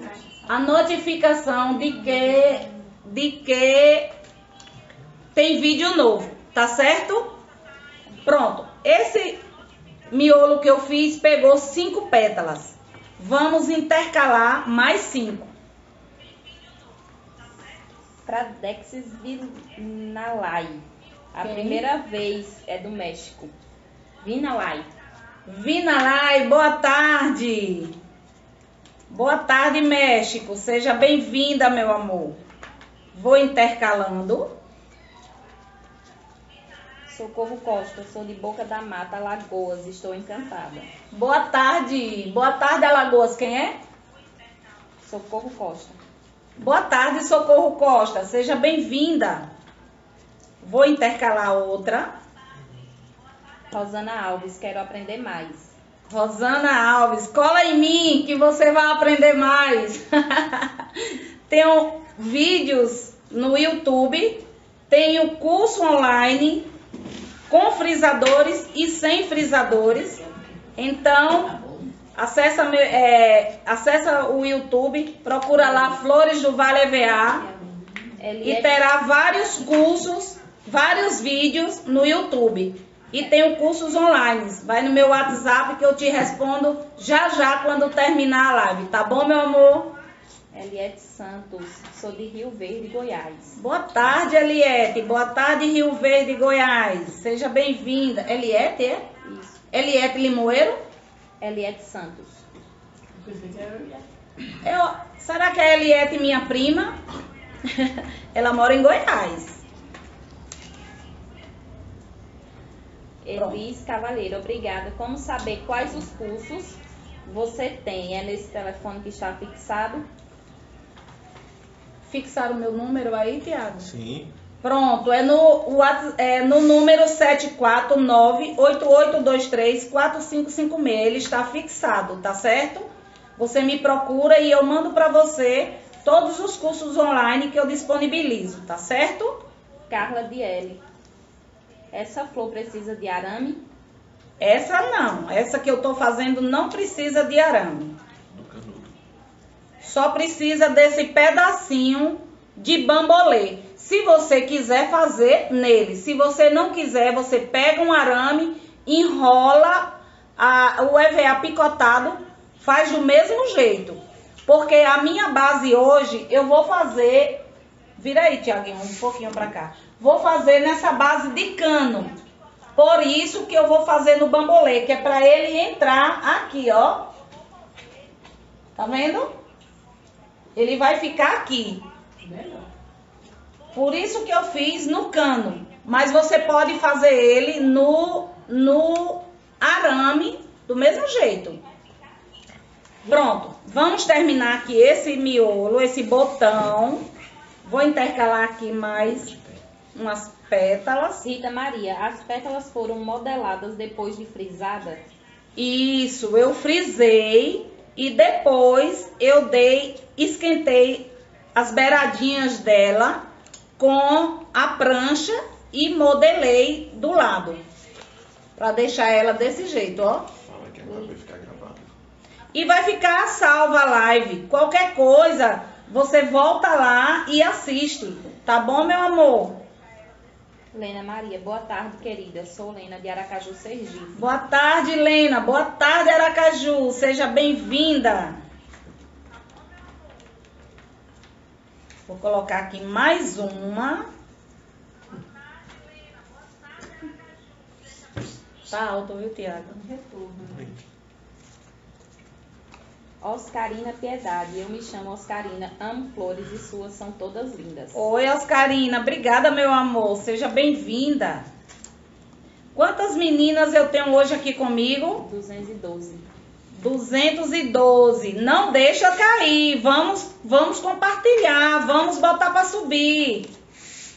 a notificação de que de que tem vídeo novo, tá certo? Pronto. Esse miolo que eu fiz pegou cinco pétalas. Vamos intercalar mais cinco. Pradexis vinalai. A Quem? primeira vez é do México. Vinalai. Vinalai, boa tarde. Boa tarde, México. Seja bem-vinda, meu amor. Vou intercalando. Socorro Costa, sou de Boca da Mata, Lagoas. Estou encantada. Boa tarde. Boa tarde, Alagoas. Quem é? Socorro Costa. Boa tarde, Socorro Costa. Seja bem-vinda. Vou intercalar outra. Rosana Alves, quero aprender mais. Rosana Alves, cola em mim que você vai aprender mais. Tenho vídeos no YouTube, tenho curso online com frisadores e sem frisadores. Então, acessa, meu- é, acessa o YouTube, procura lá Flores do Vale EVA e Eliette, terá vários cursos, vários vídeos no YouTube. E tenho cursos online. Vai no meu WhatsApp que eu te respondo já já quando terminar a live, tá bom, meu amor? Eliette Santos, sou de Rio Verde, Goiás. Boa tarde, Eliette. Boa tarde, Rio Verde, Goiás. Seja bem-vinda. Eliette, é? Isso. Eliette Limoeiro? Eliette Santos. Eu, será que é Eliette minha prima? Ela mora em Goiás. Elis Cavalheiro, obrigada. Como saber quais os cursos você tem? É nesse telefone que está fixado? Fixaram o meu número aí, Tiago? Sim. Pronto, é no, é no número 749-8823-4556. Ele está fixado, tá certo? Você me procura e eu mando para você todos os cursos online que eu disponibilizo, tá certo? Carla Diele. Essa flor precisa de arame? Essa não, essa que eu tô fazendo não precisa de arame. Do canudo. Só precisa desse pedacinho de bambolê. Se você quiser fazer nele, se você não quiser, você pega um arame, enrola a- o EVA picotado, faz do mesmo jeito. Porque a minha base hoje, eu vou fazer. Vira aí, Tiaguinho, um pouquinho pra cá. Vou fazer nessa base de cano. Por isso que eu vou fazer no bambolê, que é pra ele entrar aqui, ó. Tá vendo? Ele vai ficar aqui. Por isso que eu fiz no cano. Mas você pode fazer ele no, no arame do mesmo jeito. Pronto. Vamos terminar aqui esse miolo, esse botão. Vou intercalar aqui mais umas pétalas. Rita Maria, as pétalas foram modeladas depois de frisada? Isso, eu frisei e depois eu dei, esquentei as beiradinhas dela com a prancha e modelei do lado. Pra deixar ela desse jeito, ó. Fala que agora vai ficar gravado. E vai ficar salva a live. Qualquer coisa, você volta lá e assiste. Tá bom, meu amor? Lena Maria, boa tarde, querida. Sou Lena de Aracaju, Sergipe. Boa tarde, Lena. Boa tarde, Aracaju. Seja bem-vinda. Vou colocar aqui mais uma. Tá alto, viu, Tiago? Oscarina Piedade, eu me chamo Oscarina, amo flores e suas são todas lindas. Oi, Oscarina. Obrigada, meu amor. Seja bem-vinda. Quantas meninas eu tenho hoje aqui comigo? 212. 212. Não deixa cair. Vamos, vamos compartilhar. Vamos botar para subir.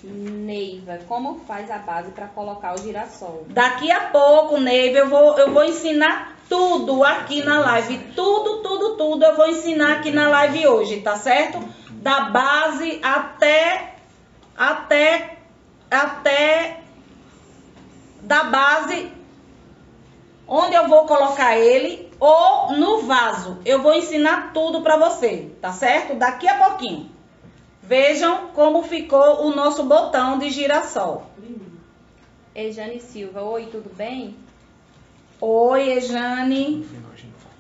Neiva, como faz a base para colocar o girassol? Daqui a pouco, Neiva, eu vou, eu vou ensinar tudo aqui na live. Tudo, tudo, tudo eu vou ensinar aqui na live hoje, tá certo? Da base até, até, até, da base, onde eu vou colocar ele, ou no vaso. Eu vou ensinar tudo pra você, tá certo? Daqui a pouquinho. Vejam como ficou o nosso botão de girassol. Ejane Silva, oi, tudo bem? Oi, Ejane.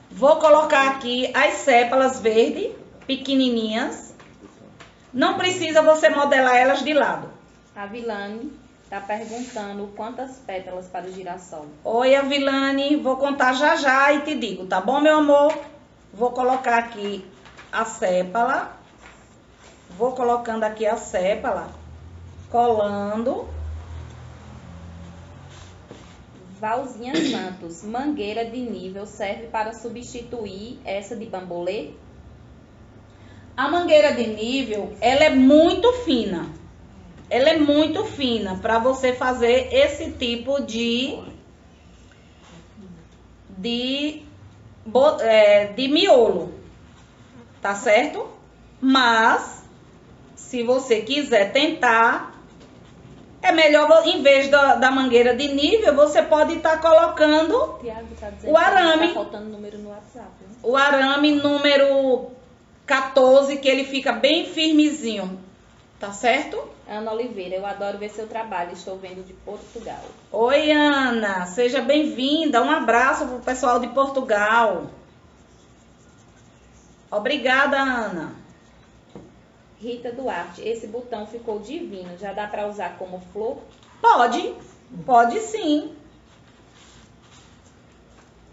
Vou colocar aqui as sépalas verdes, pequenininhas. Não precisa você modelar elas de lado. A Vilane está perguntando quantas pétalas para o girassol. Oi, Avilane. Vou contar já já e te digo, tá bom, meu amor? Vou colocar aqui a sépala. Vou colocando aqui a sépala, colando. Valzinha Santos, mangueira de nível serve para substituir essa de bambolê? A mangueira de nível, ela é muito fina. Ela é muito fina para você fazer esse tipo de de é, de miolo, tá certo? Mas se você quiser tentar, é melhor em vez da, da mangueira de nível, você pode estar colocando Tiago dizendo O arame. que tá faltando número no WhatsApp. né? o arame número 14, que ele fica bem firmezinho. Tá certo? Ana Oliveira, eu adoro ver seu trabalho, estou vendo de Portugal. Oi, Ana, seja bem-vinda. Um abraço pro pessoal de Portugal. Obrigada, Ana. Rita Duarte, esse botão ficou divino, já dá para usar como flor? Pode, pode sim.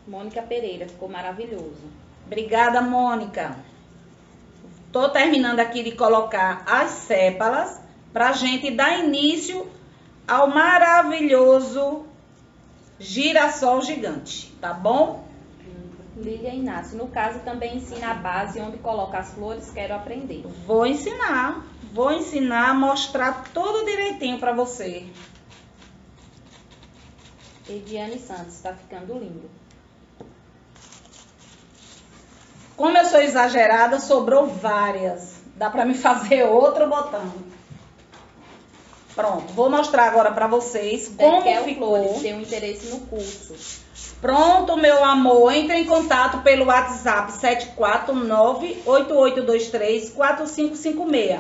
Mônica Pereira, ficou maravilhoso. Obrigada, Mônica. Tô terminando aqui de colocar as sépalas pra gente dar início ao maravilhoso girassol gigante, tá bom? Lília Inácio, no caso também ensina a base onde coloca as flores, quero aprender. Vou ensinar, vou ensinar, mostrar tudo direitinho pra você. Ediane Santos, está ficando lindo. Como eu sou exagerada, sobrou várias. Dá pra me fazer outro botão. Pronto, vou mostrar agora pra vocês como Bequel ficou. Flores, tem um interesse no curso. Pronto, meu amor, entre em contato pelo WhatsApp 749-8823-4556.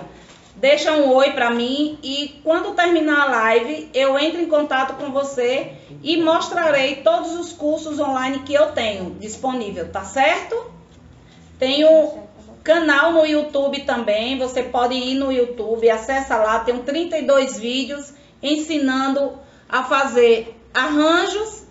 Deixa um oi pra mim e quando terminar a live, eu entro em contato com você e mostrarei todos os cursos online que eu tenho disponível, tá certo? Tenho canal no YouTube também, você pode ir no YouTube, acessa lá, tem 32 vídeos ensinando a fazer arranjos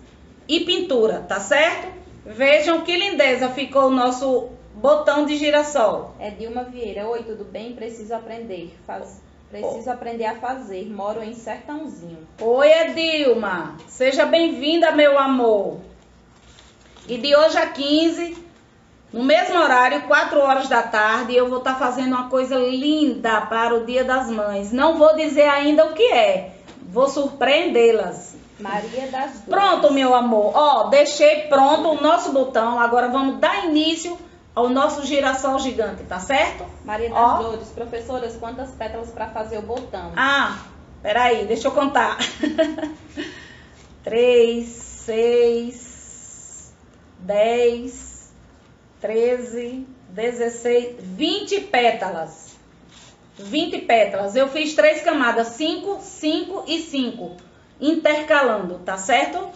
e pintura, tá certo? Vejam que lindeza ficou o nosso botão de girassol. É Dilma Vieira, oi, tudo bem? Preciso aprender. Faz... Preciso aprender a fazer. Moro em Sertãozinho. Oi, Edilma, seja bem-vinda, meu amor. E de hoje a 15, no mesmo horário, 4 horas da tarde, eu vou estar fazendo uma coisa linda para o Dia das Mães. Não vou dizer ainda o que é, vou surpreendê-las. Maria das Dores. Pronto, meu amor. Ó, deixei pronto o nosso botão. Agora vamos dar início ao nosso girassol gigante, tá certo? Maria das Ó. Dores, professoras, quantas pétalas para fazer o botão? Ah, peraí, deixa eu contar. Três, seis, dez, treze, dezesseis, vinte pétalas. Vinte pétalas. Eu fiz três camadas, cinco, cinco e cinco, intercalando, tá certo?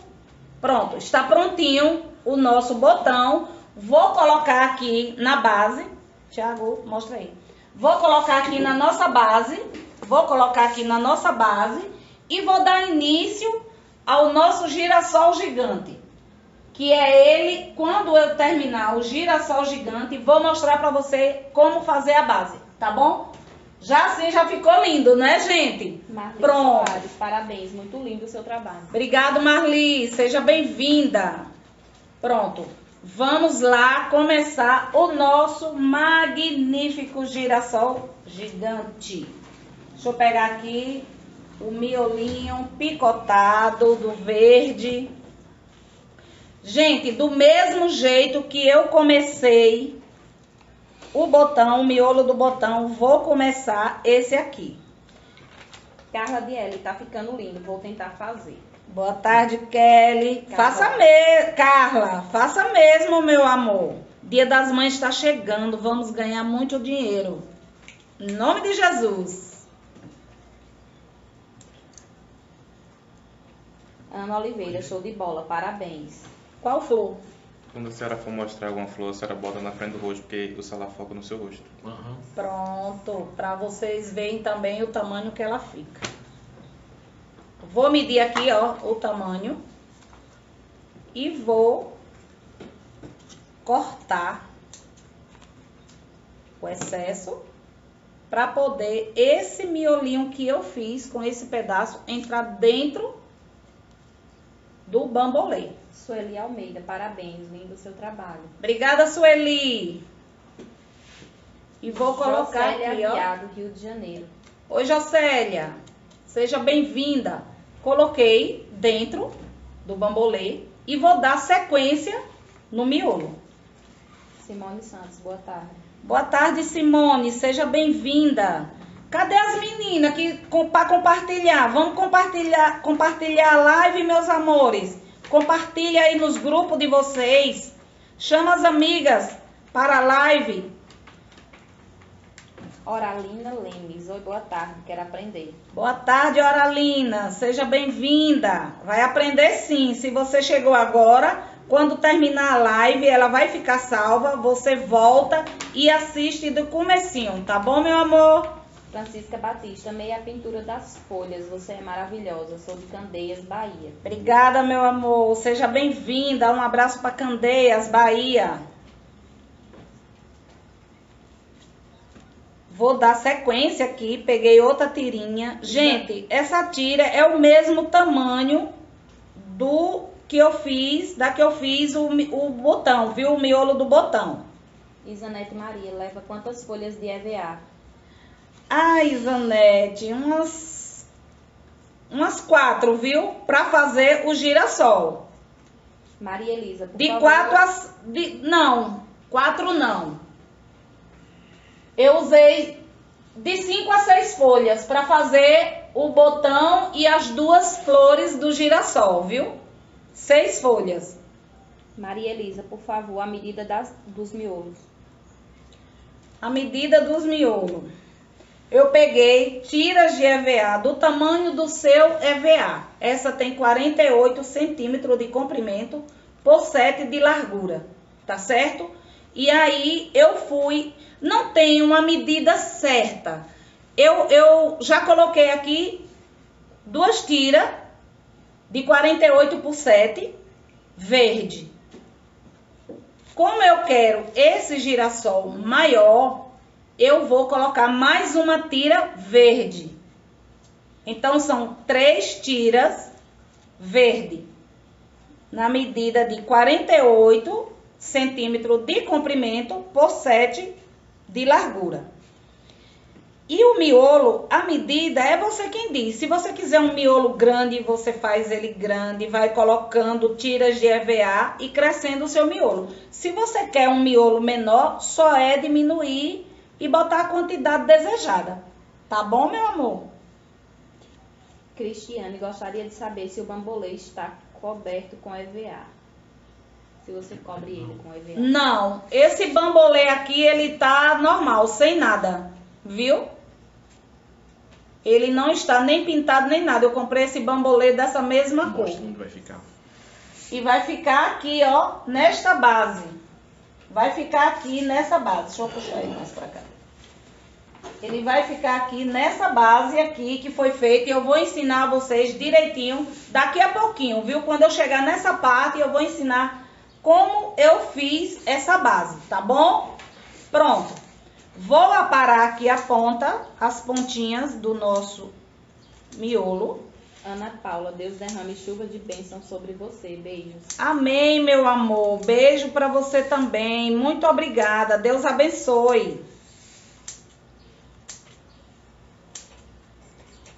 Pronto, está prontinho o nosso botão. Vou colocar aqui na base. Tiago, mostra aí. Vou colocar aqui na nossa base. Vou colocar aqui na nossa base e vou dar início ao nosso girassol gigante. Que é ele, quando eu terminar o girassol gigante, vou mostrar pra você como fazer a base, tá bom? Já assim já ficou lindo, né, gente? Marli Pronto. Soares, parabéns, muito lindo o seu trabalho. Obrigado, Marli. Seja bem-vinda. Pronto. Vamos lá começar o nosso magnífico girassol gigante. Deixa eu pegar aqui o miolinho picotado do verde. Gente, do mesmo jeito que eu comecei o botão, o miolo do botão, vou começar esse aqui. Carla Diele, tá ficando lindo, vou tentar fazer. Boa tarde, Kelly. Carla. Faça mesmo, Carla, faça mesmo, meu amor. Dia das Mães está chegando, vamos ganhar muito dinheiro. Em nome de Jesus. Ana Oliveira, show de bola, parabéns. Qual flor? Quando a senhora for mostrar alguma flor, a senhora bota na frente do rosto, porque o celular foca no seu rosto. Aham. Pronto, para vocês verem também o tamanho que ela fica. Vou medir aqui, ó, o tamanho. E vou cortar o excesso para poder esse miolinho que eu fiz com esse pedaço entrar dentro do bambolê. Sueli Almeida, parabéns, lindo o seu trabalho. Obrigada, Sueli. E vou colocar Jocélia aqui, ó. Aguiar, do Rio de Janeiro. Oi, Jocélia. Seja bem-vinda. Coloquei dentro do bambolê e vou dar sequência no miolo. Simone Santos, boa tarde. Boa tarde, Simone. Seja bem-vinda. Cadê as meninas que para compartilhar? Vamos compartilhar, compartilhar a live, meus amores. Compartilha aí nos grupos de vocês. Chama as amigas para a live. Oralina Lemes, oi, boa tarde, quero aprender. Boa tarde, Oralina. Seja bem-vinda. Vai aprender sim. Se você chegou agora, quando terminar a live, ela vai ficar salva. Você volta e assiste do comecinho, tá bom, meu amor? Francisca Batista, meia pintura das folhas, você é maravilhosa, sou de Candeias, Bahia. Obrigada, meu amor. Seja bem-vinda. Um abraço para Candeias, Bahia. Vou dar sequência aqui. Peguei outra tirinha. Gente, essa tira é o mesmo tamanho do que eu fiz, da que eu fiz o, o botão, viu? O miolo do botão. Isanete Maria, leva quantas folhas de EVA? Ai, Zanete, umas umas quatro, viu? Para fazer o girassol. Maria Elisa, por De favor. quatro a. De, não, quatro não. Eu usei de cinco a seis folhas para fazer o botão e as duas flores do girassol, viu? Seis folhas. Maria Elisa, por favor, a medida das, dos miolos. A medida dos miolos. Eu peguei tiras de EVA do tamanho do seu EVA. Essa tem 48 centímetros de comprimento por 7 de largura, tá certo? E aí eu fui, não tem uma medida certa. Eu, eu já coloquei aqui duas tiras de 48 por 7 verde. Como eu quero esse girassol maior, eu vou colocar mais uma tira verde. Então são três tiras verde, na medida de 48 centímetros de comprimento por 7 de largura. E o miolo, a medida é você quem diz. Se você quiser um miolo grande, você faz ele grande, vai colocando tiras de EVA e crescendo o seu miolo. Se você quer um miolo menor, só é diminuir e botar a quantidade desejada. Tá bom, meu amor? Cristiane, gostaria de saber se o bambolê está coberto com EVA. Se você cobre ele com EVA. Não, esse bambolê aqui, ele tá normal, sem nada, viu? Ele não está nem pintado nem nada. Eu comprei esse bambolê dessa mesma cor. Vai ficar. E vai ficar aqui, ó, nesta base. Vai ficar aqui nessa base. Deixa eu puxar ele mais pra cá. Ele vai ficar aqui nessa base aqui que foi feita e eu vou ensinar a vocês direitinho daqui a pouquinho, viu? Quando eu chegar nessa parte, eu vou ensinar como eu fiz essa base, tá bom? Pronto. Vou aparar aqui a ponta, as pontinhas do nosso miolo. Ana Paula, Deus derrame chuva de bênção sobre você. Beijos. Amém, meu amor. Beijo pra você também. Muito obrigada. Deus abençoe.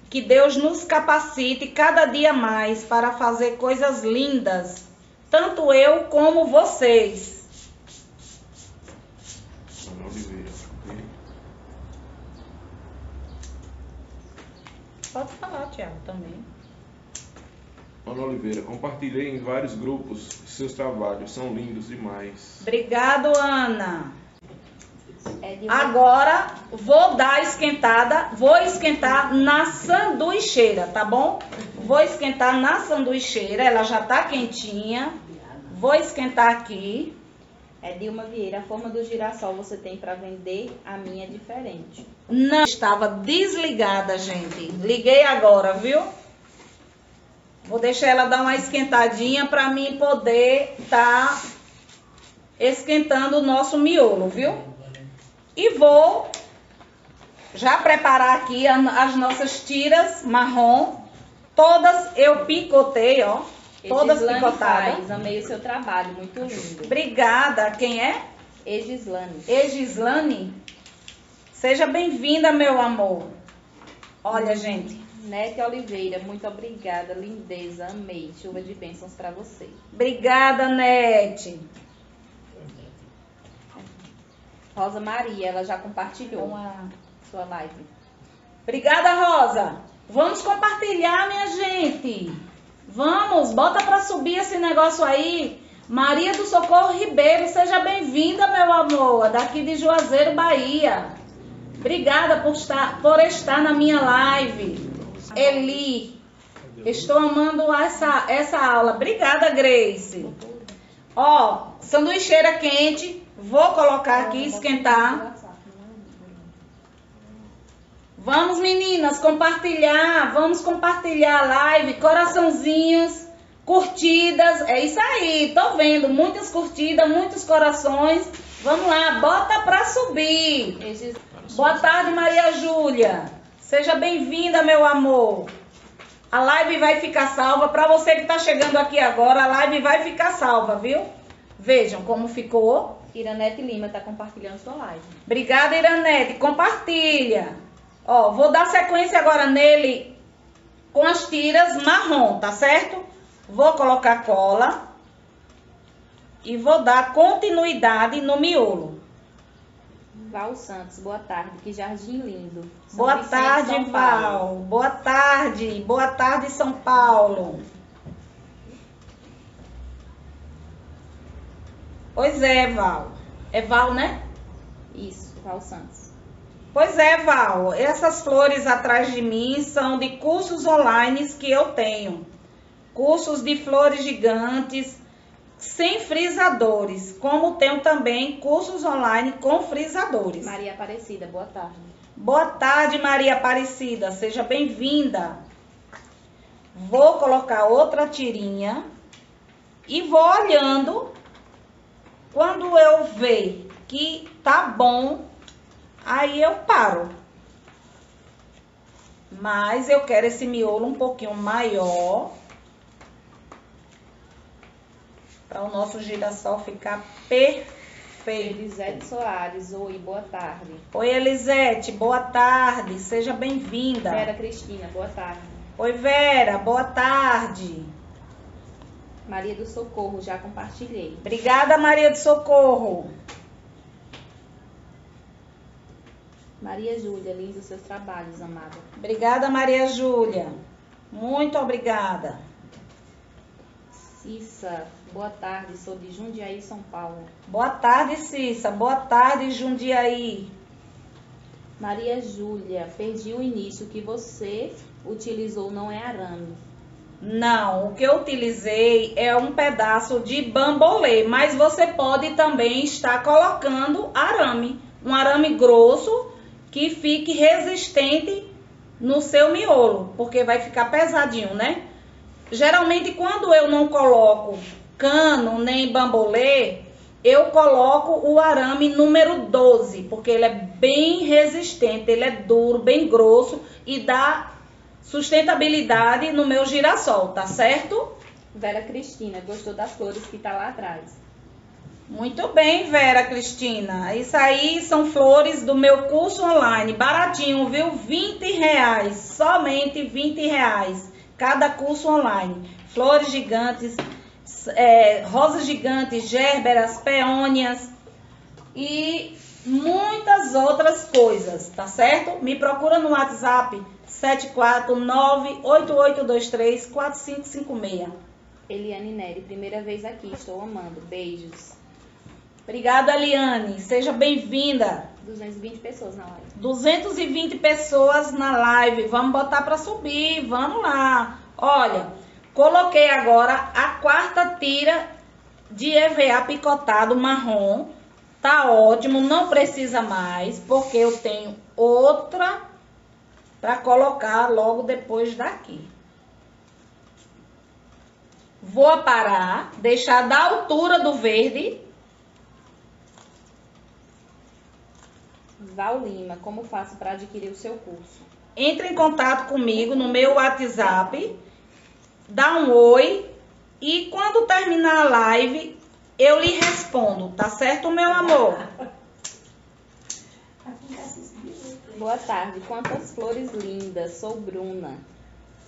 Que Deus nos capacite cada dia mais para fazer coisas lindas, tanto eu como vocês. Pode falar, Tiago, também. Ana Oliveira, compartilhei em vários grupos seus trabalhos, são lindos demais. Obrigado, Ana. É Agora vou dar a esquentada, vou esquentar na sanduicheira, tá bom? Vou esquentar na sanduicheira, ela já tá quentinha. Vou esquentar aqui. É Dilma Vieira, a forma do girassol você tem para vender, a minha é diferente. Não estava desligada, gente. Liguei agora, viu? Vou deixar ela dar uma esquentadinha para mim poder tá esquentando o nosso miolo, viu? E vou já preparar aqui as nossas tiras marrom. Todas eu picotei, ó. Todas Egislane picotadas. Faz, amei o seu trabalho, muito lindo. Obrigada. Quem é? Egislane. Egislane. Seja bem-vinda, meu amor. Olha, gente. Nete Oliveira, muito obrigada, lindeza, amei. Chuva de bênçãos para você. Obrigada, Nete. Rosa Maria, ela já compartilhou Uma- sua live. Obrigada, Rosa. Vamos compartilhar, minha gente. Vamos, bota para subir esse negócio aí. Maria do Socorro Ribeiro, seja bem-vinda, meu amor, daqui de Juazeiro, Bahia. Obrigada por estar, por estar na minha live. Eli, estou amando essa, essa aula. Obrigada, Grace. Ó, sanduicheira quente. Vou colocar aqui, esquentar. Vamos, meninas, compartilhar. Vamos compartilhar a live. Coraçãozinhos, curtidas. É isso aí. Tô vendo muitas curtidas, muitos corações. Vamos lá, bota pra subir. Boa tarde, Maria Júlia. Seja bem-vinda, meu amor. A live vai ficar salva. Para você que está chegando aqui agora, a live vai ficar salva, viu? Vejam como ficou. Iranete Lima está compartilhando sua live. Obrigada, Iranete. Compartilha. Ó, vou dar sequência agora nele com as tiras marrom, tá certo? Vou colocar cola e vou dar continuidade no miolo. Val Santos, boa tarde. Que jardim lindo. São Boa Vicente, tarde. Val. Boa tarde. Boa tarde, São Paulo. Pois é, Val. É Val, né? Isso, Val Santos. Pois é, Val. Essas flores atrás de mim são de cursos online que eu tenho. Cursos de flores gigantes sem frisadores, como tenho também cursos online com frisadores. Maria Aparecida, boa tarde. Boa tarde, Maria Aparecida. Seja bem-vinda. Vou colocar outra tirinha e vou olhando. Quando eu ver que tá bom, aí eu paro. Mas eu quero esse miolo um pouquinho maior. Para o nosso girassol ficar perfeito. Elisete Soares, oi, boa tarde. Oi, Elisete, boa tarde, seja bem-vinda. Vera Cristina, boa tarde. Oi, Vera, boa tarde. Maria do Socorro, já compartilhei. Obrigada, Maria de Socorro. Maria Júlia, lindos seus trabalhos, amada. Obrigada, Maria Júlia. Muito obrigada. Cissa, boa tarde, sou de Jundiaí, São Paulo. Boa tarde, Cissa. Boa tarde, Jundiaí. Maria Júlia, perdi o início. Que você utilizou não é arame. Não, o que eu utilizei é um pedaço de bambolê, mas você pode também estar colocando arame, um arame grosso que fique resistente no seu miolo, porque vai ficar pesadinho, né? Geralmente quando eu não coloco cano nem bambolê, eu coloco o arame número 12, porque ele é bem resistente, ele é duro, bem grosso e dá sustentabilidade no meu girassol, tá certo? Vera Cristina, gostou das flores que tá lá atrás. Muito bem, Vera Cristina. Isso aí são flores do meu curso online. Baratinho, viu? 20 reais. Somente 20 reais. Cada curso online. Flores gigantes, é, rosas gigantes, gérberas, peônias e muitas outras coisas, tá certo? Me procura no WhatsApp 74988234556. Eliane Neri, primeira vez aqui, estou amando. Beijos. Obrigada, Eliane. Seja bem-vinda. 220 pessoas na live. 220 pessoas na live. Vamos botar para subir. Vamos lá. Olha, coloquei agora a quarta tira de EVA picotado marrom. Tá ótimo, não precisa mais, porque eu tenho outra para colocar logo depois daqui. Vou aparar, deixar da altura do verde. Val Lima, como faço para adquirir o seu curso? Entre em contato comigo no meu WhatsApp, dá um oi e quando terminar a live eu lhe respondo, tá certo, meu amor? Boa tarde, quantas flores lindas. Sou Bruna.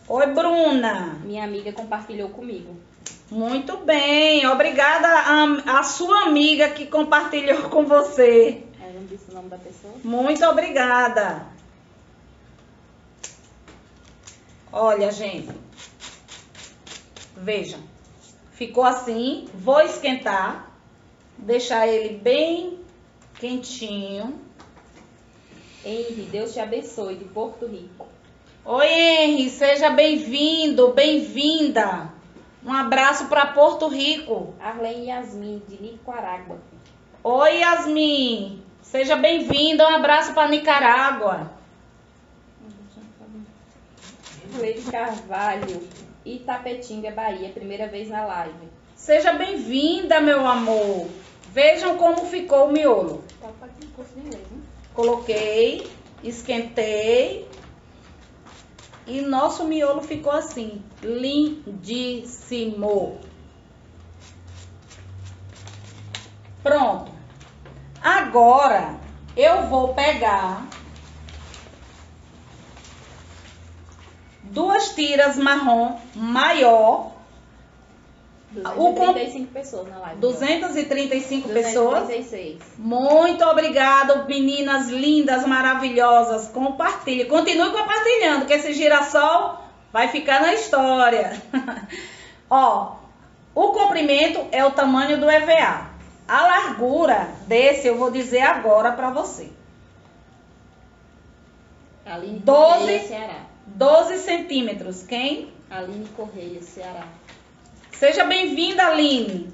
Oi, Bruna. Minha amiga compartilhou comigo. Muito bem, obrigada a, a sua amiga que compartilhou com você. Ela não disse o nome da pessoa? Muito obrigada. Olha, gente. Veja. Ficou assim. Vou esquentar. Deixar ele bem quentinho. Henry, Deus te abençoe, de Porto Rico. Oi, Henry. Seja bem-vindo, bem-vinda. Um abraço para Porto Rico. Arlene Yasmin, de Nicarágua. Oi, Yasmin. Seja bem-vinda. Um abraço para Nicarágua. Leite Carvalho, Itapetinga, Bahia. Primeira vez na live. Seja bem-vinda, meu amor. Vejam como ficou o miolo. Tá né? Coloquei, esquentei e nosso miolo ficou assim, lindíssimo. Pronto. Agora eu vou pegar duas tiras marrom maior, O com- 235 pessoas na live. 235 pessoas. 236. Muito obrigada, meninas lindas, maravilhosas. Compartilhe. Continue compartilhando, que esse girassol vai ficar na história. Ó, o comprimento é o tamanho do EVA. A largura desse eu vou dizer agora para você. Aline Doze. Correia, Ceará. 12 centímetros. Quem? Aline Correia, Ceará. Seja bem-vinda, Aline.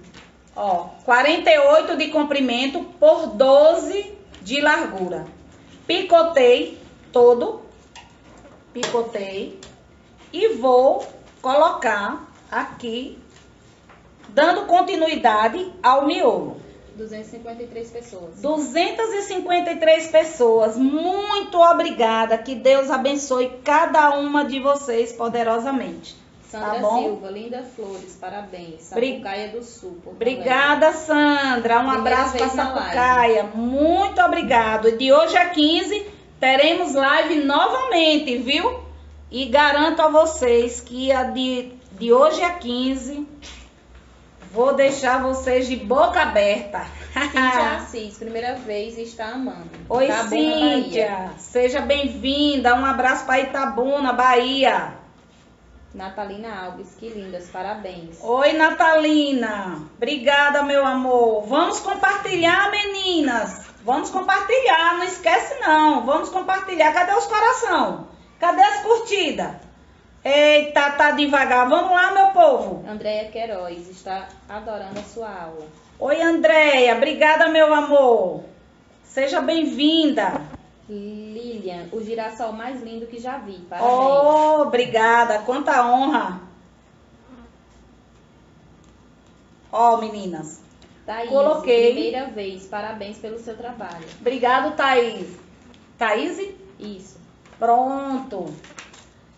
Ó, 48 de comprimento por 12 de largura. Picotei todo. Picotei. E vou colocar aqui, dando continuidade ao miolo. 253 pessoas. 253 pessoas. Muito obrigada. Que Deus abençoe cada uma de vocês poderosamente. Sandra Tá bom? Silva, Linda Flores, parabéns. Sapucaia do Sul. Porto Obrigada, Sandra. Um Primeira abraço para Sapucaia. Muito obrigado. De hoje a 15 teremos live novamente, viu? E garanto a vocês que a de, de hoje a 15 vou deixar vocês de boca aberta. Cíntia Assis, primeira vez e está amando. Oi, Itabuna, Bahia. Cíntia. Seja bem-vinda. Um abraço para Itabuna, Bahia. Natalina Alves, que lindas, parabéns. Oi, Natalina. Obrigada, meu amor. Vamos compartilhar, meninas. Vamos compartilhar, não esquece não. Vamos compartilhar. Cadê os coração? Cadê as curtidas? Eita, tá devagar. Vamos lá, meu povo. Andréia Queiroz, está adorando a sua aula. Oi, Andréia. Obrigada, meu amor. Seja bem-vinda. Lilian, o girassol mais lindo que já vi, parabéns. Oh, obrigada. Quanta honra. Ó, meninas. Thaís, coloquei. primeira vez, parabéns pelo seu trabalho. Obrigado, Thaís. Thaís? Isso. Pronto.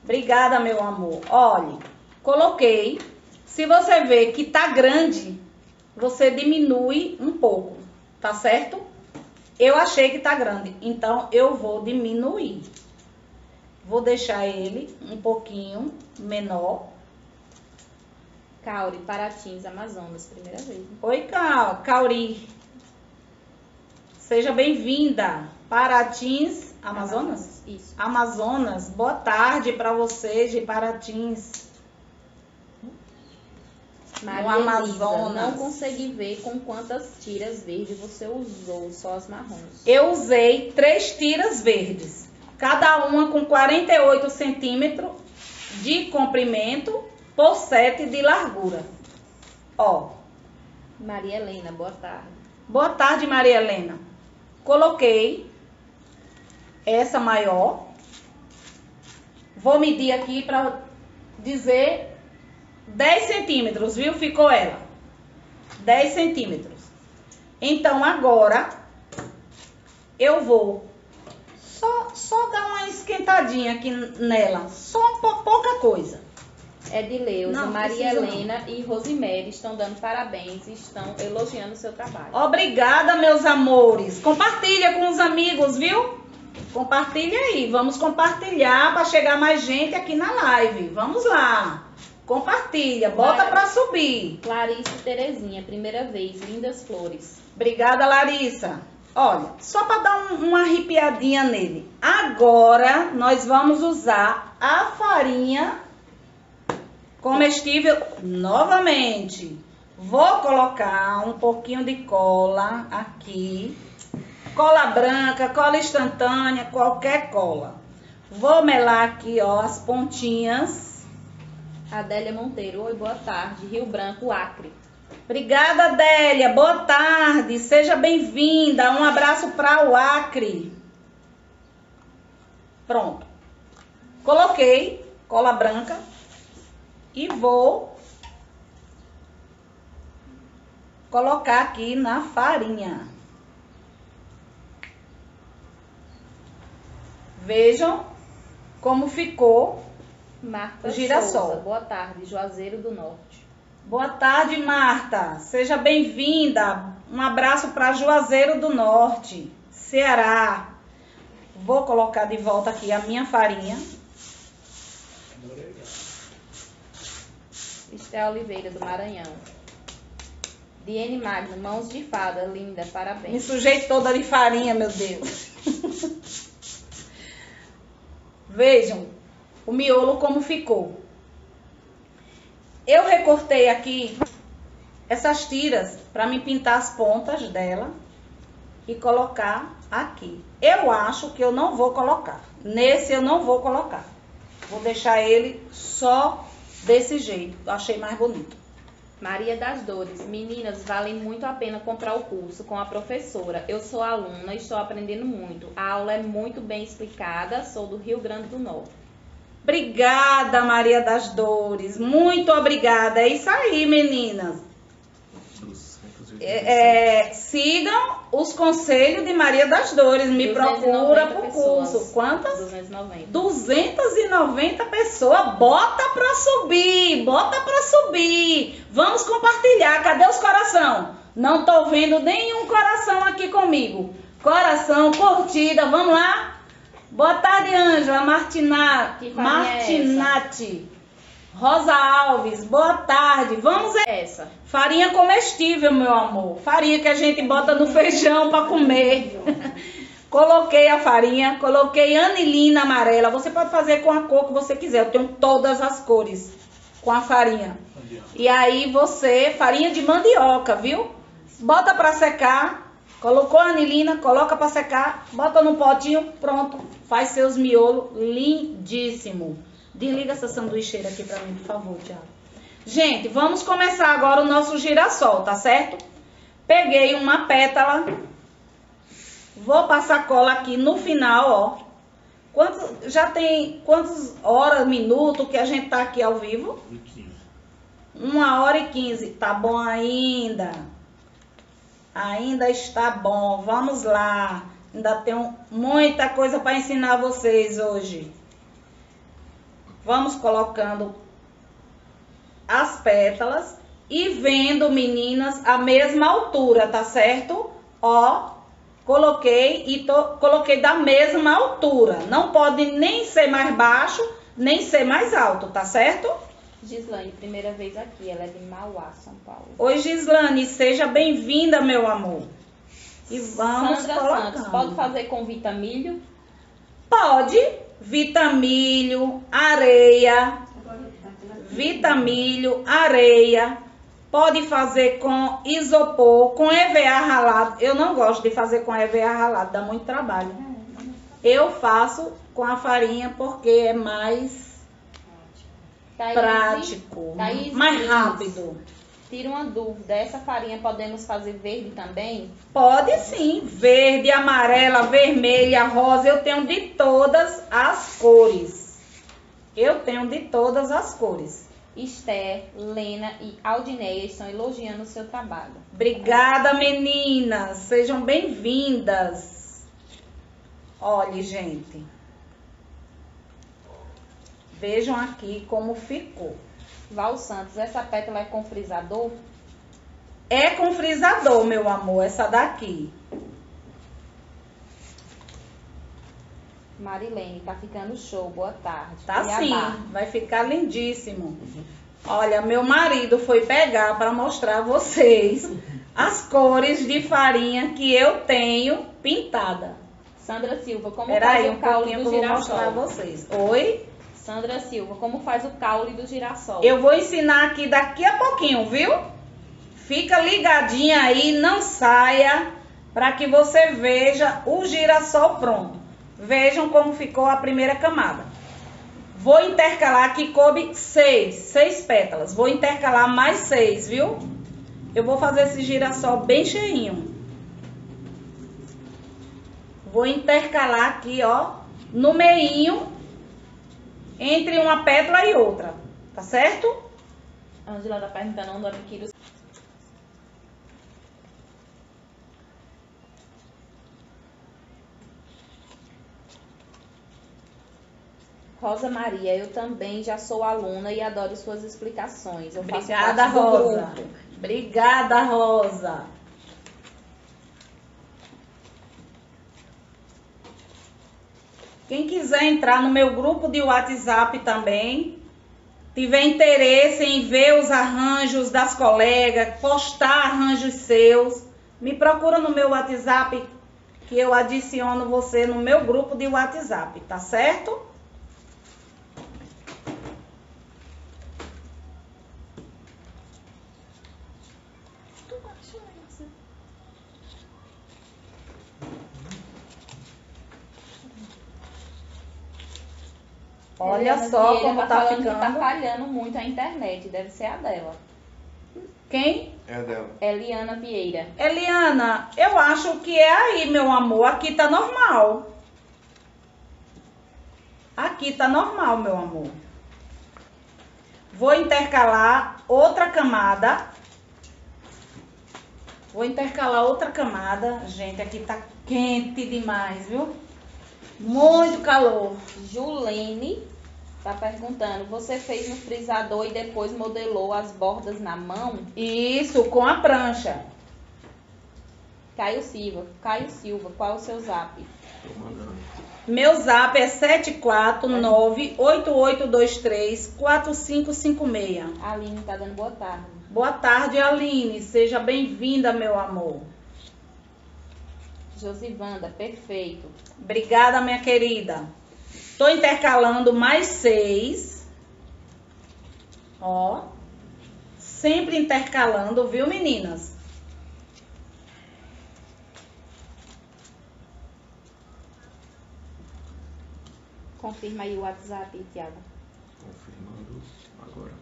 Obrigada, meu amor. Olhe, coloquei. Se você vê que tá grande, você diminui um pouco, tá certo? Eu achei que tá grande, então eu vou diminuir. Vou deixar ele um pouquinho menor. Cauri, Paratins, Amazonas, primeira vez. né? Oi, Ca- Cauri. Seja bem-vinda. Paratins, Amazonas? Isso. Amazonas, boa tarde para vocês de Paratins. Maria no Amazonas. não consegui ver com quantas tiras verdes você usou, só as marrons. Eu usei três tiras verdes, cada uma com 48 centímetros de comprimento por 7 de largura. Ó, Maria Helena, boa tarde. boa tarde, Maria Helena. Coloquei essa maior. Vou medir aqui para dizer 10 centímetros, viu? Ficou ela. 10 centímetros. Então, agora, eu vou só, só dar uma esquentadinha aqui nela. Só pou- pouca coisa. Edileuza, Não, Maria precisa não. Helena e Rosemary estão dando parabéns e estão elogiando o seu trabalho. Obrigada, meus amores. Compartilha com os amigos, viu? Compartilha aí. Vamos compartilhar para chegar mais gente aqui na live. Vamos lá. Compartilha, bota para subir. Clarice Terezinha, primeira vez, lindas flores. Obrigada, Larissa. Olha, só para dar um- uma arrepiadinha nele. Agora nós vamos usar a farinha comestível novamente. Vou colocar um pouquinho de cola aqui. Cola branca, cola instantânea, qualquer cola. Vou melar aqui, ó, as pontinhas. Adélia Monteiro, oi, boa tarde. Rio Branco, Acre. Obrigada, Adélia. Boa tarde. Seja bem-vinda. Um abraço para o Acre. Pronto. Coloquei cola branca e vou colocar aqui na farinha. Vejam como ficou. Marta O girassol. Souza, boa tarde. Juazeiro do Norte. Boa tarde, Marta. Seja bem-vinda. Um abraço para Juazeiro do Norte, Ceará. Vou colocar de volta aqui a minha farinha. Esté Oliveira, do Maranhão. Diene Magno, mãos de fada, linda, Me parabéns. sujei toda de farinha, meu Deus. Vejam o miolo como ficou. Eu recortei aqui essas tiras para me pintar as pontas dela e colocar aqui. Eu acho que eu não vou colocar. Nesse eu não vou colocar. Vou deixar ele só desse jeito. Achei mais bonito. Maria das Dores, meninas, valem muito a pena comprar o curso com a professora. Eu sou aluna e estou aprendendo muito. A aula é muito bem explicada, sou do Rio Grande do Norte. Obrigada, Maria das Dores. Muito obrigada. É isso aí, meninas. 287. É, é, sigam os conselhos de Maria das Dores. Me 290 procura pro pessoas. curso. Quantas? 290. 290 pessoas. Bota pra subir. Bota pra subir. Vamos compartilhar. Cadê os coração? Não tô vendo nenhum coração aqui comigo. Coração, curtida. Vamos lá? Boa tarde, Ângela. É Martinati. Rosa Alves, boa tarde. Vamos Essa. Farinha comestível, meu amor. Farinha que a gente bota no feijão para comer. coloquei a farinha, coloquei anilina amarela. Você pode fazer com a cor que você quiser. Eu tenho todas as cores com a farinha. E aí você, farinha de mandioca, viu? Bota para secar. Colocou a anilina, coloca para secar, bota no potinho, pronto. Faz seus miolos lindíssimo. Desliga essa sanduicheira aqui para mim, por favor, Tiago. Gente, vamos começar agora o nosso girassol, tá certo? Peguei uma pétala. Vou passar cola aqui no final, ó. Quantos, já tem quantas horas, minutos que a gente tá aqui ao vivo? 15. Uma hora e quinze. Tá bom ainda. Ainda está bom. Vamos lá. Ainda tenho muita coisa para ensinar vocês hoje. Vamos colocando as pétalas e vendo, meninas, a mesma altura, tá certo? Ó, coloquei e tô, coloquei da mesma altura. Não pode nem ser mais baixo, nem ser mais alto, tá certo? Gislaine, primeira vez aqui, ela é de Mauá, São Paulo. Oi, Gislane, seja bem-vinda, meu amor. E vamos Sandra colocando. Santos, pode fazer com vitamilho? Pode. Vitamilho, areia. Vitamilho, areia. Pode fazer com isopor, com EVA ralado. Eu não gosto de fazer com EVA ralado, dá muito trabalho. Eu faço com a farinha porque é mais Thaís, prático, Thaís mais diz, rápido. Tira uma dúvida, essa farinha podemos fazer verde também? Pode sim, verde, amarela, vermelha, rosa, eu tenho de todas as cores. Eu tenho de todas as cores. Esther, Lena e Aldineia estão elogiando o seu trabalho. Obrigada, meninas. Sejam bem-vindas. Olhe, gente. Vejam aqui como ficou. Val Santos, essa pétala é com frisador? É com frisador, meu amor, essa daqui. Marilene, tá ficando show, boa tarde. Tá Cuiabá. sim, vai ficar lindíssimo. Olha, meu marido foi pegar para mostrar a vocês as cores de farinha que eu tenho pintada. Sandra Silva, como Peraí, faz um o caule do eu vou mostrar a girassol? vocês. Oi? Sandra Silva, como faz o caule do girassol? Eu vou ensinar aqui daqui a pouquinho, viu? Fica ligadinha aí, não saia, para que você veja o girassol pronto. Vejam como ficou a primeira camada. Vou intercalar aqui, coube seis, seis pétalas. Vou intercalar mais seis, viu? Eu vou fazer esse girassol bem cheinho. Vou intercalar aqui, ó, no meinho, entre uma pétala e outra, tá certo? Angela tá perguntando onde os... Rosa Maria, eu também já sou aluna e adoro suas explicações. Eu faço Obrigada, Rosa. Obrigada, Rosa. Quem quiser entrar no meu grupo de WhatsApp também, tiver interesse em ver os arranjos das colegas, postar arranjos seus, me procura no meu WhatsApp que eu adiciono você no meu grupo de WhatsApp, tá certo? Olha só como tá falando que ficando. Tá falhando muito a internet, deve ser a dela. Quem? É a dela. Eliana Vieira. Eliana, eu acho que é aí, meu amor. Aqui tá normal. Aqui tá normal, meu amor. Vou intercalar outra camada. Vou intercalar outra camada. Gente, aqui tá quente demais, viu? Muito calor. Julene tá perguntando, você fez no frisador e depois modelou as bordas na mão? Isso, com a prancha. Caio Silva, Caio Silva, qual é o seu zap? Tô mandando. Meu zap é 749-8823-4556. A Aline tá dando boa tarde. Boa tarde, Aline. Seja bem-vinda, meu amor. Josivanda, perfeito. Obrigada, minha querida. Tô intercalando mais seis. Ó. Sempre intercalando, viu, meninas? Confirma aí o WhatsApp, Tiago. Confirmando agora.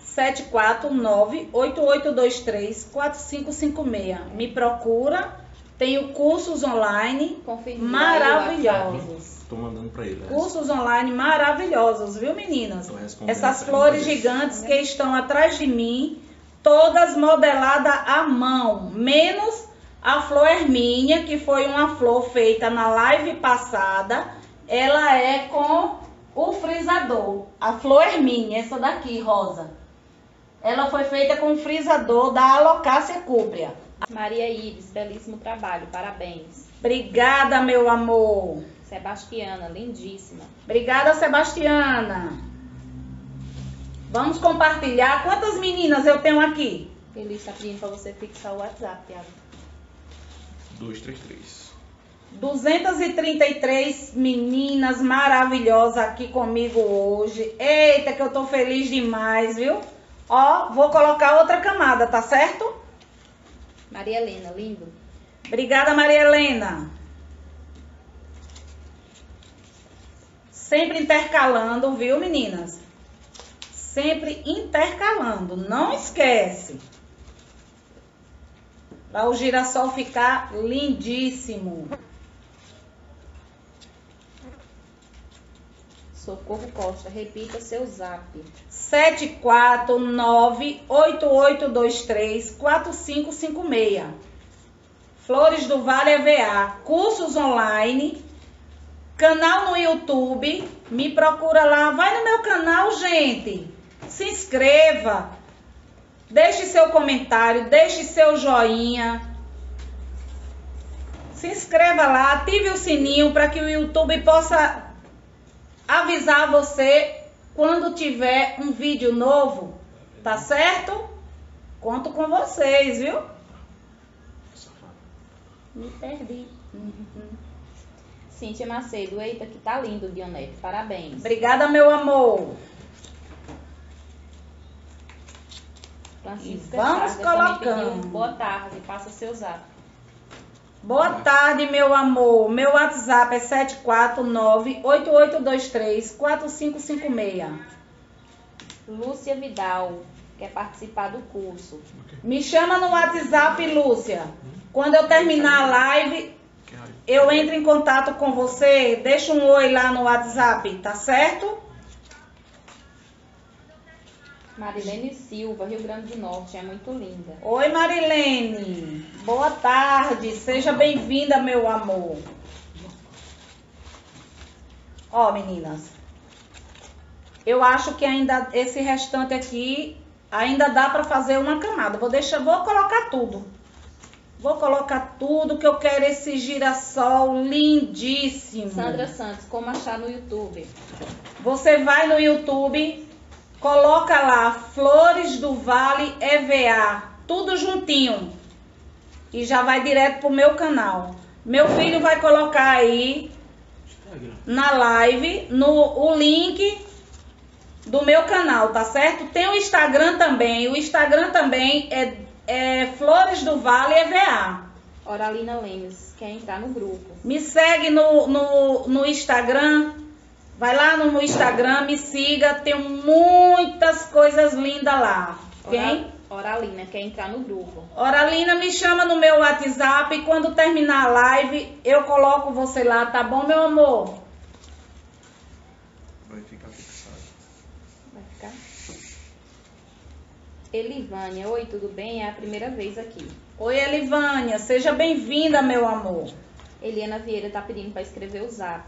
749-8823-4556. Me procura. Tenho cursos online Confirma maravilhosos. Tô mandando pra ele. né? Cursos online maravilhosos, viu, meninas? Essas flores gigantes que estão atrás de mim, todas modeladas à mão, menos a flor Hermínia, que foi uma flor feita na live passada. Ela é com o frisador. A flor Hermínia, essa daqui, rosa. Ela foi feita com o frisador da Alocácia cúprea. Maria Iris, belíssimo trabalho, parabéns. Obrigada, meu amor. Sebastiana, lindíssima. Obrigada, Sebastiana. Vamos compartilhar. Quantas meninas eu tenho aqui? Ele está pedindo para você fixar o WhatsApp, Tiago. 233. 233 meninas maravilhosas aqui comigo hoje. Eita, que eu tô feliz demais, viu? Ó, vou colocar outra camada, tá certo? Maria Helena, lindo. Obrigada, Maria Helena. Sempre intercalando, viu, meninas? Sempre intercalando, não esquece. Para o girassol ficar lindíssimo. Socorro Costa, repita seu zap. 74988234556. Flores do Vale EVA, cursos online, canal no YouTube, me procura lá, vai no meu canal, gente. Se inscreva. Deixe seu comentário, deixe seu joinha. Se inscreva lá, ative o sininho para que o YouTube possa avisar você quando tiver um vídeo novo, tá certo? Conto com vocês, viu? Me perdi. Cíntia Macedo, eita, que tá lindo, Dionete. Parabéns. Obrigada, meu amor. Francisca E vamos Chagas colocando. pediu Boa tarde, passa seu zap. Boa tarde, meu amor. Meu WhatsApp é 749-8823-4556. Lúcia Vidal, quer participar do curso. Me chama no WhatsApp, Lúcia. Quando eu terminar a live, eu entro em contato com você. Deixa um oi lá no WhatsApp, tá certo? Marilene Silva, Rio Grande do Norte, é muito linda. Oi, Marilene. Boa tarde. Seja bem-vinda, meu amor. Ó, meninas. Eu acho que ainda esse restante aqui ainda dá para fazer uma camada. Vou deixar, vou colocar tudo. Vou colocar tudo que eu quero esse girassol lindíssimo. Sandra Santos, como achar no YouTube? Você vai no YouTube, coloca lá Flores do Vale EVA, tudo juntinho. E já vai direto pro meu canal. Meu filho vai colocar aí Instagram. na live no o link do meu canal, tá certo? Tem o Instagram também. O Instagram também é, é Flores do Vale EVA. Oralina Lemes, quer entrar no grupo. Me segue no, no, no Instagram. Vai lá no meu Instagram, me siga. Tem muitas coisas lindas lá. Ora- Ok? Oralina, quer entrar no grupo. Oralina, me chama no meu WhatsApp. E quando terminar a live, eu coloco você lá, tá bom, meu amor? Vai ficar fixado. Vai ficar? Elivânia, oi, tudo bem? É a primeira vez aqui. Oi, Elivânia. Seja bem-vinda, meu amor. Eliana Vieira tá pedindo para escrever o zap.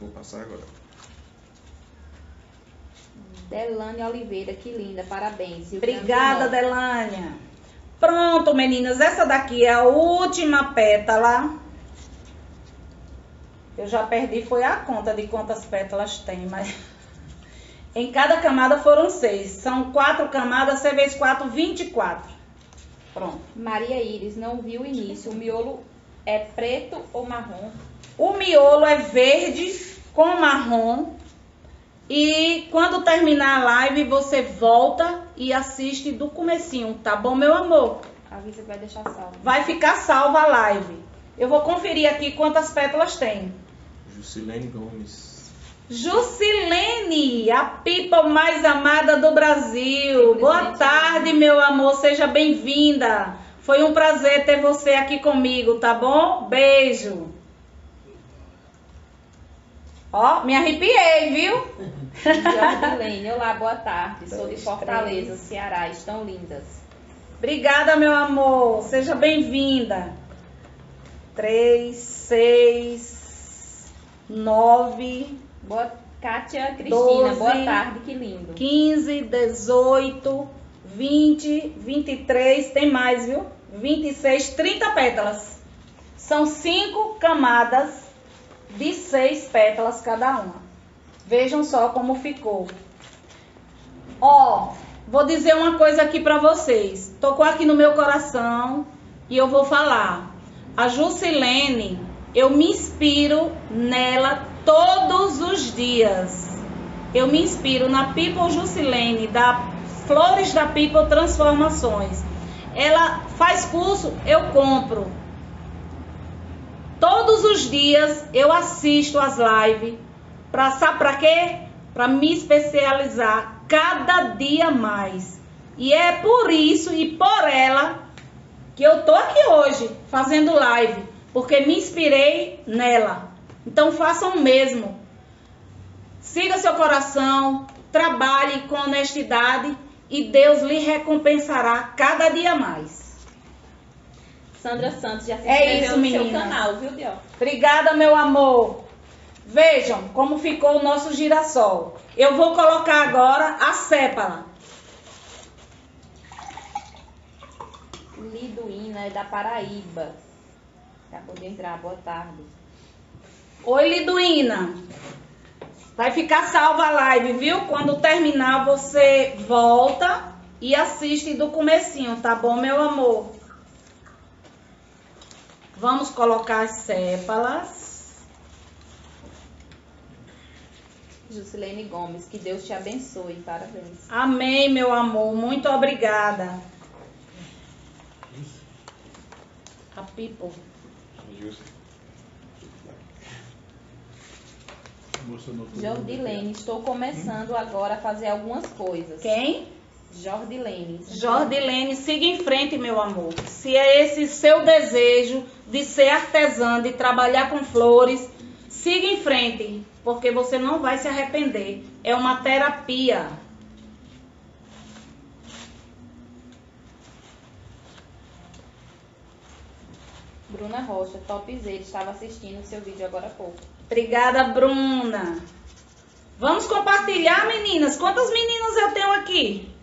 Vou passar agora. Delane Oliveira, que linda, parabéns. Obrigada. Delânia. Pronto, meninas. Essa daqui é a última pétala. Eu já perdi, foi a conta de quantas pétalas tem, mas. Em cada camada foram seis. São quatro camadas, C vezes quatro, 24. Pronto. Maria Iris, não viu o início. O miolo é preto ou marrom? O miolo é verde com marrom. E quando terminar a live, você volta e assiste do comecinho, tá bom, meu amor? Avisa que vai deixar salvo. Vai ficar salva a live. Eu vou conferir aqui quantas pétalas tem. Jusilene Gomes. Jusilene, a pipa mais amada do Brasil. Boa tarde, meu amor, seja bem-vinda. Foi um prazer ter você aqui comigo, tá bom? Beijo. Ó, me arrepiei, viu? Jordilene, olá, boa tarde. Sou de Dois, Fortaleza, três. Ceará. Estão lindas. Obrigada, meu amor. Seja bem-vinda. Três, seis, nove, Boa... Kátia Cristina, Doze. boa tarde, que lindo. 15, 18, 20, 23, tem mais, viu? 26, 30 pétalas. São cinco camadas de seis pétalas cada uma. Vejam só como ficou. Ó, vou dizer uma coisa aqui pra vocês. Tocou aqui no meu coração e eu vou falar. A Jusilene, eu me inspiro nela todos os dias. Eu me inspiro na People Jusilene, da Flores da People Transformações. Ela faz curso, eu compro. Todos os dias eu assisto as lives. Pra, sabe para quê? Para me especializar cada dia mais. E é por isso e por ela que eu tô aqui hoje fazendo live, porque me inspirei nela. Então façam o mesmo. Siga seu coração, trabalhe com honestidade e Deus lhe recompensará cada dia mais. Sandra Santos já se É inscreveu isso, no seu canal, viu, Biel? Obrigada, meu amor. Vejam como ficou o nosso girassol. Eu vou colocar agora a sépala. Liduína é da Paraíba. Acabou de entrar, boa tarde. Oi, Liduína. Vai ficar salva a live, viu? Quando terminar, você volta e assiste do comecinho, tá bom, meu amor? Vamos colocar as sépalas. Jusilene Gomes, que Deus te abençoe. Parabéns. Amém, meu amor. Muito obrigada. A people. Jordilene, estou começando agora a fazer algumas coisas. Quem? Jordilene. Jordilene, siga em frente, meu amor. Se é esse seu desejo de ser artesã, de trabalhar com flores, siga em frente, porque você não vai se arrepender. É uma terapia. Bruna Rocha, topzera, estava assistindo o seu vídeo agora há pouco. Obrigada, Bruna. Vamos compartilhar, meninas. Quantas meninas eu tenho aqui?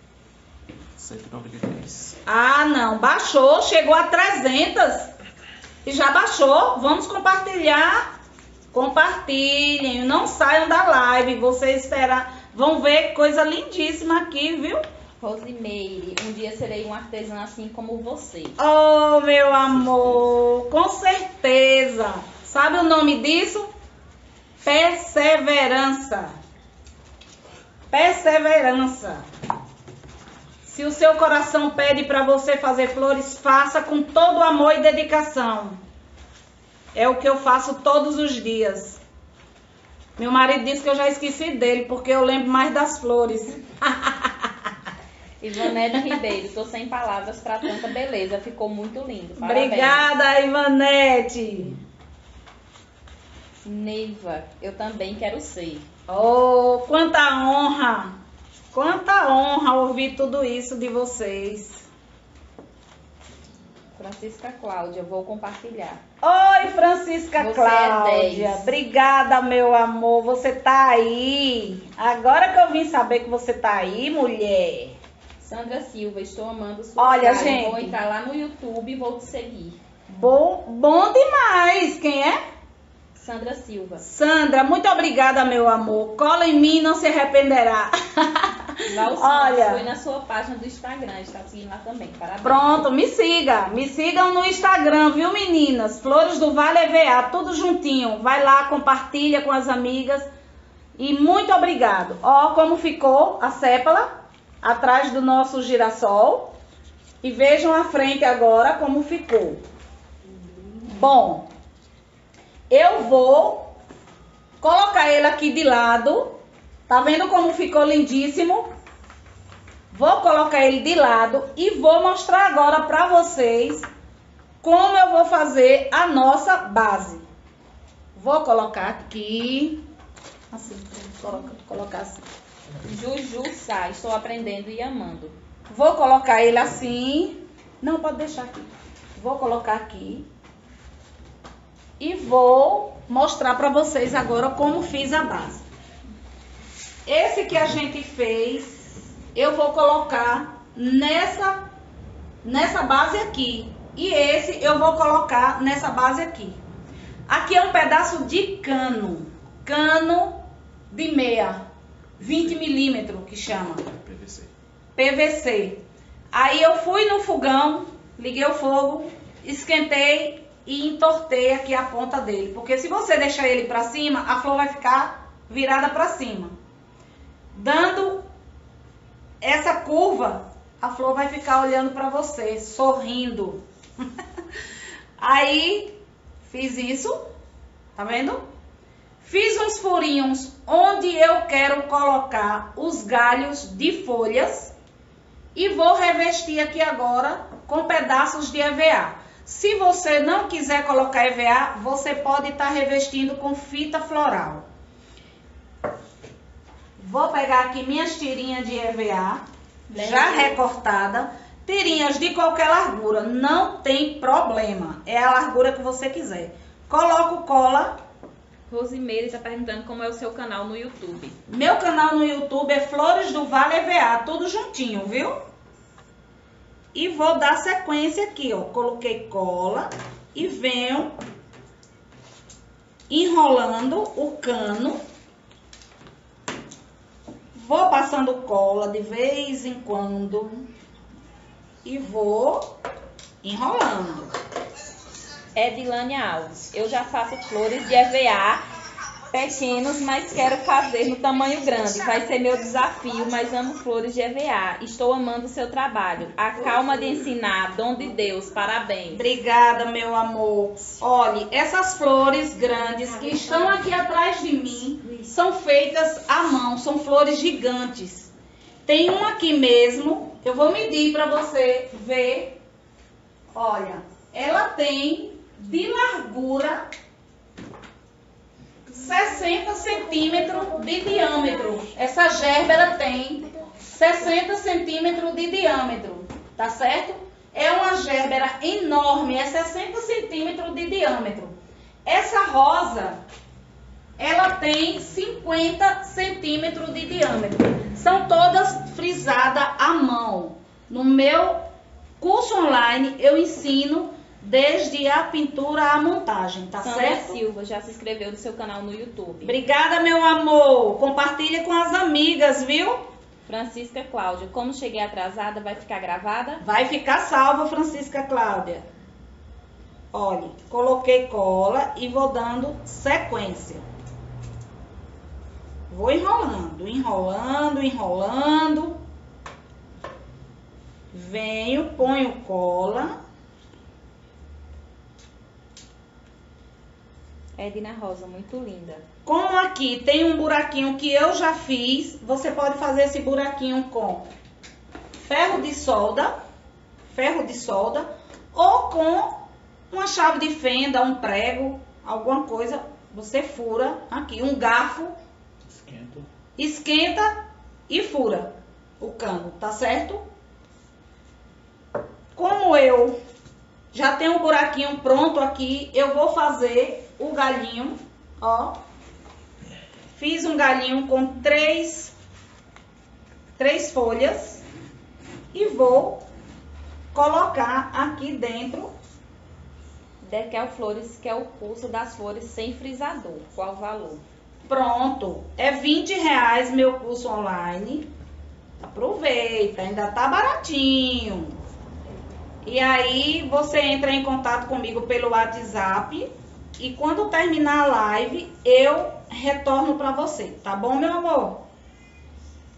193. Ah, não, baixou, chegou a 300 e já baixou. Vamos compartilhar. Compartilhem, não saiam da live. Vocês terá, vão ver coisa lindíssima aqui, viu? Rosimeire, um dia serei um artesã assim como você. Oh, meu amor, com certeza. Sabe o nome disso? Perseverança. Perseverança. Se o seu coração pede para você fazer flores, faça com todo amor e dedicação. É o que eu faço todos os dias. Meu marido disse que eu já esqueci dele, porque eu lembro mais das flores. Ivaneda Ribeiro, estou sem palavras para tanta beleza. Ficou muito lindo. Parabéns. Obrigada, Ivanete. Neiva, eu também quero ser. Oh, quanta honra! Quanta honra ouvir tudo isso de vocês. Francisca Cláudia, vou compartilhar. Oi, Francisca Você é Cláudia. 10. Obrigada, meu amor. Você tá aí. Agora que eu vim saber que você tá aí, mulher. Sandra Silva, estou amando sua Olha, cara. gente. Vou entrar lá no YouTube e vou te seguir. Bom, bom demais. Quem é? Sandra Silva. Sandra, muito obrigada, meu amor. Cola em mim, não se arrependerá. Santos, Olha. foi na sua página do Instagram, está seguindo lá também. Parabéns. Pronto, me siga. Me sigam no Instagram, viu, meninas? Flores do Vale EVA, tudo juntinho. Vai lá, compartilha com as amigas. E muito obrigado. Ó, como ficou a sépala atrás do nosso girassol. E vejam a frente agora como ficou. Bom, eu vou colocar ele aqui de lado. Tá vendo como ficou lindíssimo? Vou colocar ele de lado e vou mostrar agora para vocês como eu vou fazer a nossa base. Vou colocar aqui, assim, coloca, colocar assim. Juju Sá, estou aprendendo e amando. Vou colocar ele assim. Não, pode deixar aqui. Vou colocar aqui. E vou mostrar para vocês agora como fiz a base. Esse que a gente fez, eu vou colocar nessa nessa base aqui. E esse eu vou colocar nessa base aqui. Aqui é um pedaço de cano. Cano de meia. 20 milímetros que chama. PVC. PVC. Aí eu fui no fogão, liguei o fogo, esquentei e entortei aqui a ponta dele. Porque se você deixar ele para cima, a flor vai ficar virada para cima. Dando essa curva, a flor vai ficar olhando para você, sorrindo. Aí, fiz isso, tá vendo? Fiz uns furinhos onde eu quero colocar os galhos de folhas e vou revestir aqui agora com pedaços de EVA. Se você não quiser colocar EVA, você pode estar tá revestindo com fita floral. Vou pegar aqui minhas tirinhas de EVA, Bem já recortada. Tirinhas de qualquer largura, não tem problema. É a largura que você quiser. Coloco cola. Rosimeire está perguntando como é o seu canal no YouTube. Meu canal no YouTube é Flores do Vale EVA, tudo juntinho, viu? E vou dar sequência aqui, ó. Coloquei cola e venho enrolando o cano. Vou passando cola de vez em quando e vou enrolando. Edilane Alves, eu já faço flores de EVA pequenos, mas quero fazer no tamanho grande. Vai ser meu desafio, mas amo flores de EVA. Estou amando o seu trabalho. A calma de ensinar, dom de Deus. Parabéns. Obrigada, meu amor. Olhe, essas flores grandes que estão aqui atrás de mim são feitas à mão, são flores gigantes. Tem um aqui mesmo, eu vou medir para você ver. Olha, ela tem de largura 60 centímetros de diâmetro. Essa gerbera tem 60 centímetros de diâmetro, tá certo? É uma gerbera enorme, é 60 centímetros de diâmetro. Essa rosa, ela tem 50 centímetros de diâmetro. São todas frisadas à mão. No meu curso online, eu ensino desde a pintura à montagem, tá Sandra certo? Silva já se inscreveu no seu canal no YouTube. Obrigada, meu amor. Compartilha com as amigas, viu? Francisca Cláudia, como cheguei atrasada, vai ficar gravada? Vai ficar salva, Francisca Cláudia. Olha, coloquei cola e vou dando sequência. Vou enrolando, enrolando, enrolando. Venho, ponho cola Edna Rosa, muito linda. Como aqui tem um buraquinho que eu já fiz, você pode fazer esse buraquinho com ferro de solda, ferro de solda, ou com uma chave de fenda, um prego, alguma coisa, você fura aqui, um garfo, Esquenta. esquenta e fura o cano, tá certo? Como eu já tenho um buraquinho pronto aqui, eu vou fazer o galinho, ó. Fiz um galinho com três, três folhas e vou colocar aqui dentro. Dequel Flores, que é o curso das flores sem frisador. Qual o valor? Pronto, é 20 reais meu curso online. Aproveita, ainda tá baratinho. E aí você entra em contato comigo pelo WhatsApp e quando terminar a live, eu retorno para você, tá bom, meu amor?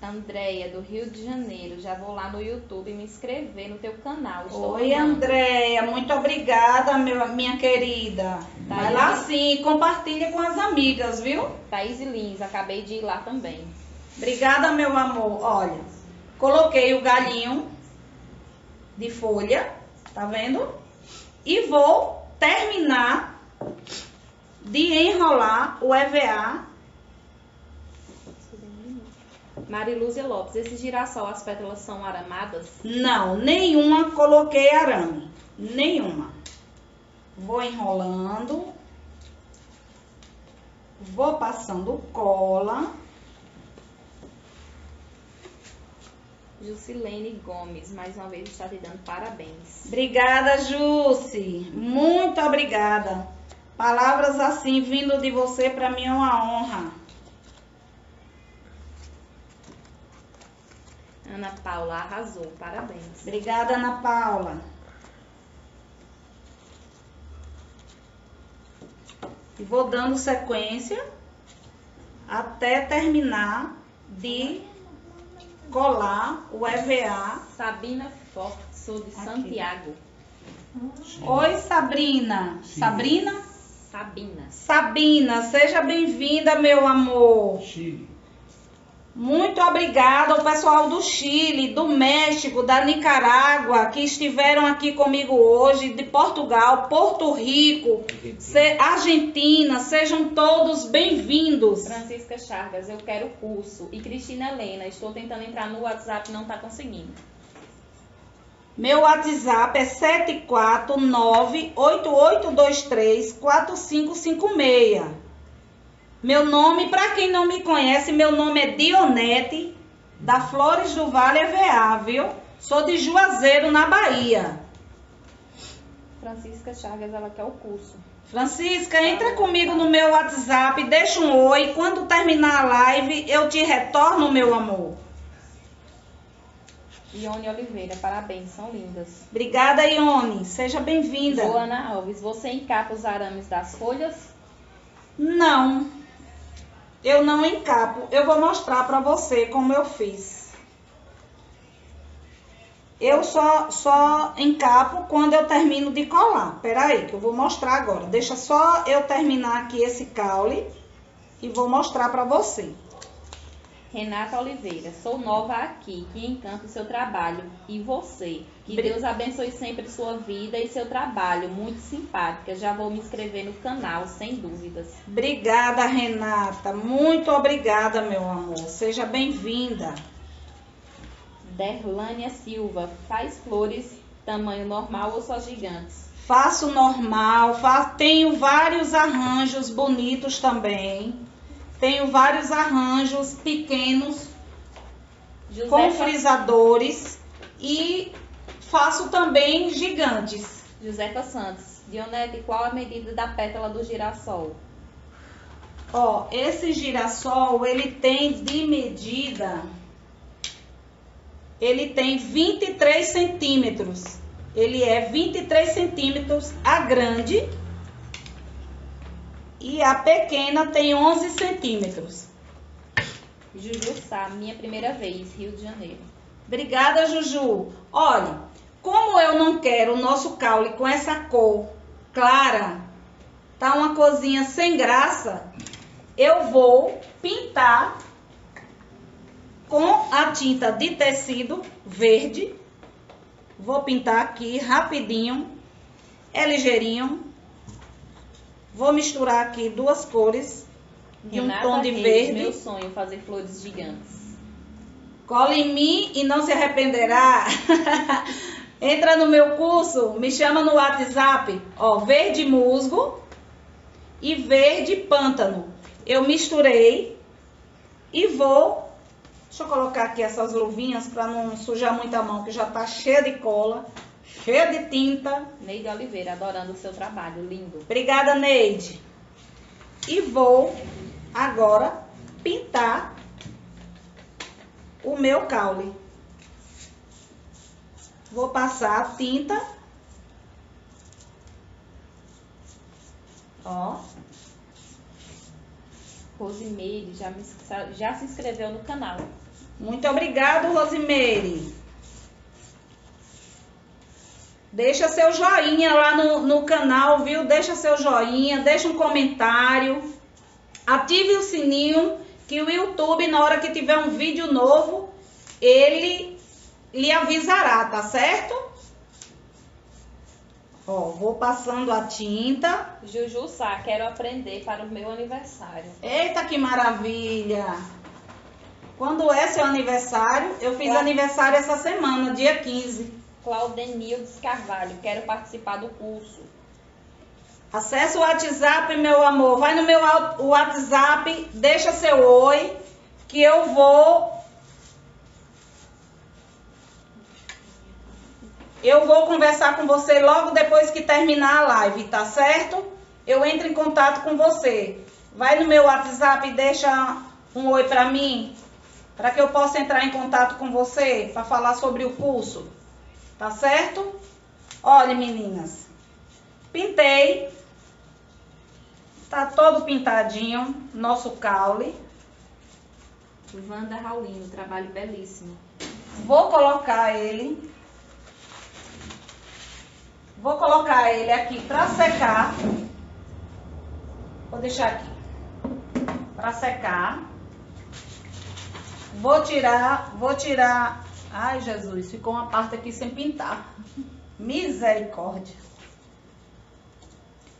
Andréia, do Rio de Janeiro. Já vou lá no YouTube me inscrever no teu canal. Estou Oi. Andréia. Muito obrigada, meu, minha querida. Tá Vai lá sim, compartilha com as amigas, viu? Thaís Lins, acabei de ir lá também. Obrigada, meu amor. Olha, coloquei o galinho de folha, tá vendo? E vou terminar de enrolar o EVA. Marilúzia Lopes, esse girassol, as pétalas são aramadas? Não, nenhuma coloquei arame. Nenhuma. Vou enrolando. Vou passando cola. Jusilene Gomes, mais uma vez está te dando parabéns. Obrigada, Jussi. Muito obrigada. Palavras assim vindo de você para mim é uma honra. Ana Paula arrasou, parabéns. Obrigada, Ana Paula. E vou dando sequência até terminar de colar o EVA. Sabina Forte, sou de Aqui. Santiago. Oi, Sabrina. Sabrina? Sabina. Sabina, seja bem-vinda, meu amor. Chile. Muito obrigada ao pessoal do Chile, do México, da Nicarágua, que estiveram aqui comigo hoje, de Portugal, Porto Rico, se- Argentina. Sejam todos bem-vindos. Francisca Chagas, eu quero curso. E Cristina Helena, estou tentando entrar no WhatsApp, não está conseguindo. Meu WhatsApp é 749-8823-4556. Meu nome, para quem não me conhece, meu nome é Dionete, da Flores do Vale EVA, viu? Sou de Juazeiro, na Bahia. Francisca Chagas, ela quer o curso. Francisca, entra comigo no meu WhatsApp, deixa um oi. Quando terminar a live, eu te retorno, meu amor. Ione Oliveira, parabéns, são lindas. Obrigada, Ione. Seja bem-vinda. Joana Alves, você encapa os arames das folhas? Não, eu não encapo. Eu vou mostrar para você como eu fiz. Eu só, só encapo quando eu termino de colar. Peraí, que eu vou mostrar agora. Deixa só eu terminar aqui esse caule e vou mostrar para você. Renata Oliveira, sou nova aqui, que encanta o seu trabalho. E você? Que Bri- Deus abençoe sempre sua vida e seu trabalho. Muito simpática. Já vou me inscrever no canal, sem dúvidas. Obrigada, Renata. Muito obrigada, meu amor. Seja bem-vinda. Derlânia Silva, faz flores tamanho normal ou só gigantes? Faço normal, fa- tenho vários arranjos bonitos também. Tenho vários arranjos pequenos com frisadores e faço também gigantes. Josefa Santos, Dionete, qual a medida da pétala do girassol? Ó, esse girassol, ele tem de medida, ele tem 23 centímetros. Ele é 23 centímetros a grande e a pequena tem 11 centímetros. Juju Sá, minha primeira vez, Rio de Janeiro. Obrigada, Juju. Olha, como eu não quero o nosso caule com essa cor clara, tá uma corzinha sem graça, eu vou pintar com a tinta de tecido verde. Vou pintar aqui rapidinho, é ligeirinho. Vou misturar aqui duas cores de um tom de Reis, verde. meu sonho, fazer flores gigantes. Cola em mim e não se arrependerá. Entra no meu curso, me chama no WhatsApp, ó, verde musgo e verde pântano. Eu misturei e vou. Deixa eu colocar aqui essas luvinhas para não sujar muito a mão, que já tá cheia de cola, cheia de tinta. Neide Oliveira, adorando o seu trabalho, lindo. Obrigada, Neide. E vou agora pintar o meu caule. Vou passar a tinta. Ó, Rosimeire já, me- já se inscreveu no canal. muito obrigado, Rosimeire. Deixa seu joinha lá no, no canal, viu? Deixa seu joinha, deixa um comentário. Ative o sininho que o YouTube, na hora que tiver um vídeo novo, ele lhe avisará, tá certo? Ó, vou passando a tinta. Juju Sá, quero aprender para o meu aniversário. Eita, que maravilha! Quando é seu aniversário? Eu fiz Claro. aniversário essa semana, dia 15. Claudenildes Carvalho, quero participar do curso. Acesse o WhatsApp, meu amor. Vai no meu WhatsApp, deixa seu oi, que eu vou. Eu vou conversar com você logo depois que terminar a live, tá certo? Eu entro em contato com você. Vai no meu WhatsApp e deixa um oi pra mim, para que eu possa entrar em contato com você para falar sobre o curso. Tá certo? Olha, meninas. Pintei Tá todo pintadinho, nosso caule. Wanda Raulino, trabalho belíssimo. Vou colocar ele. Vou colocar ele aqui para secar. Vou deixar aqui para secar. Vou tirar, vou tirar. Ai, Jesus, ficou uma parte aqui sem pintar. Misericórdia.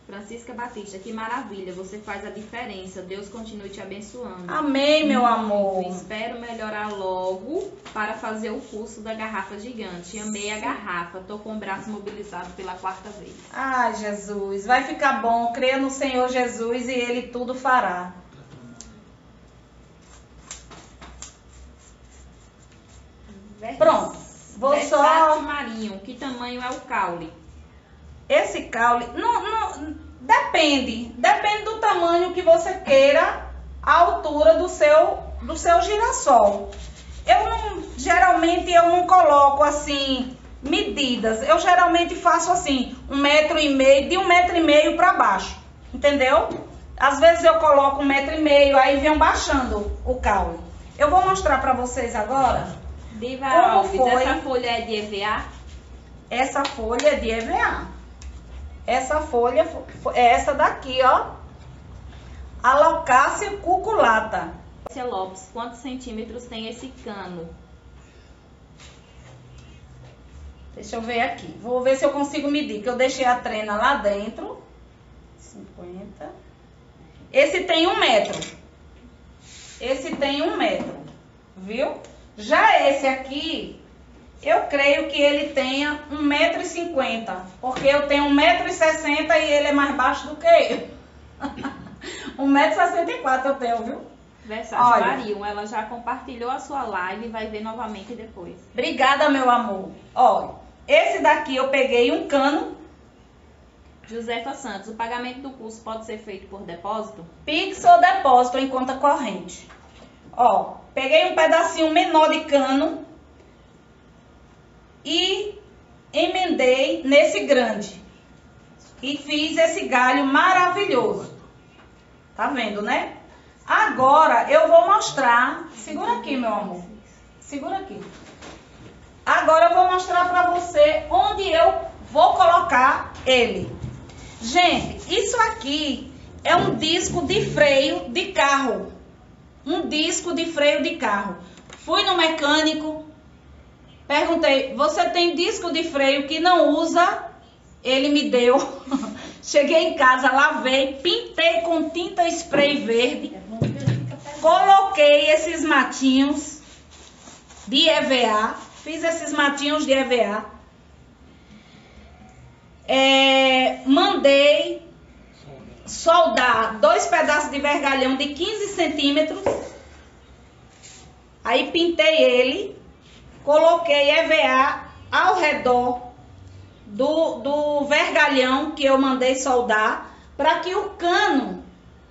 Francisca Batista, que maravilha, você faz a diferença. Deus continue te abençoando. Amém, meu amor. Espero melhorar logo para fazer o curso da garrafa gigante. Amei a garrafa. Tô com o braço mobilizado pela quarta vez. Ai, Jesus, vai ficar bom. Creia no Senhor Jesus e Ele tudo fará. Pronto. Vou Versátil só. Marinho, que tamanho é o caule? Esse caule. Não, não, depende. Depende do tamanho que você queira, a altura do seu, do seu girassol. Eu não. Geralmente eu não coloco assim medidas. Eu geralmente faço assim, um metro e meio, de um metro e meio para baixo. Entendeu? Às vezes eu coloco um metro e meio, aí vem baixando o caule. Eu vou mostrar para vocês agora. Diva Como Alves, foi? essa folha é de EVA? Essa folha é de EVA. Essa folha fo- é essa daqui, ó. Alocácia cuculata. Lopes, quantos centímetros tem esse cano? Deixa eu ver aqui. Vou ver se eu consigo medir, que eu deixei a trena lá dentro. 50. Esse tem um metro. Esse tem um metro. Viu? Já esse aqui, eu creio que ele tenha 1,50m. Porque eu tenho 1,60m e ele é mais baixo do que eu. 1,64m eu tenho, viu? Versátil Olha. Marion, ela já compartilhou a sua live e vai ver novamente depois. Obrigada, meu amor. Olha, esse daqui eu peguei um cano Josefa Santos, o pagamento do curso pode ser feito por depósito? Pix ou depósito em conta corrente. Ó, peguei um pedacinho menor de cano e emendei nesse grande. E fiz esse galho maravilhoso. Tá vendo, né? Agora eu vou mostrar. Segura aqui, meu amor. Segura aqui. Agora eu vou mostrar pra você onde eu vou colocar ele. Gente, isso aqui é um disco de freio de carro. Um disco de freio de carro. Fui no mecânico, perguntei: "Você tem disco de freio que não usa?" Ele me deu. Cheguei em casa, lavei, pintei com tinta spray verde. Coloquei esses matinhos de EVA, fiz esses matinhos de EVA. É, mandei soldar dois pedaços de vergalhão de 15 centímetros. Aí pintei ele, coloquei EVA ao redor do, do vergalhão que eu mandei soldar, para que o cano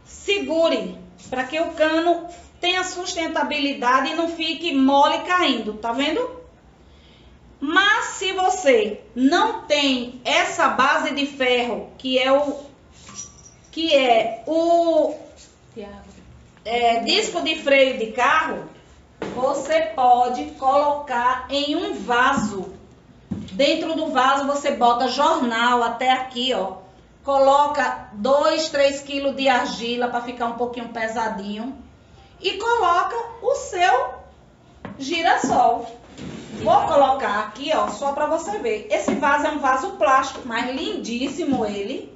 segure, para que o cano tenha sustentabilidade e não fique mole caindo, tá vendo? Mas se você não tem essa base de ferro, que é o que é o é, disco de freio de carro, você pode colocar em um vaso. Dentro do vaso você bota jornal até aqui, ó. Coloca 2, 3 quilos de argila para ficar um pouquinho pesadinho. E coloca o seu girassol. Vou colocar aqui, ó, só para você ver. Esse vaso é um vaso plástico, mas lindíssimo ele.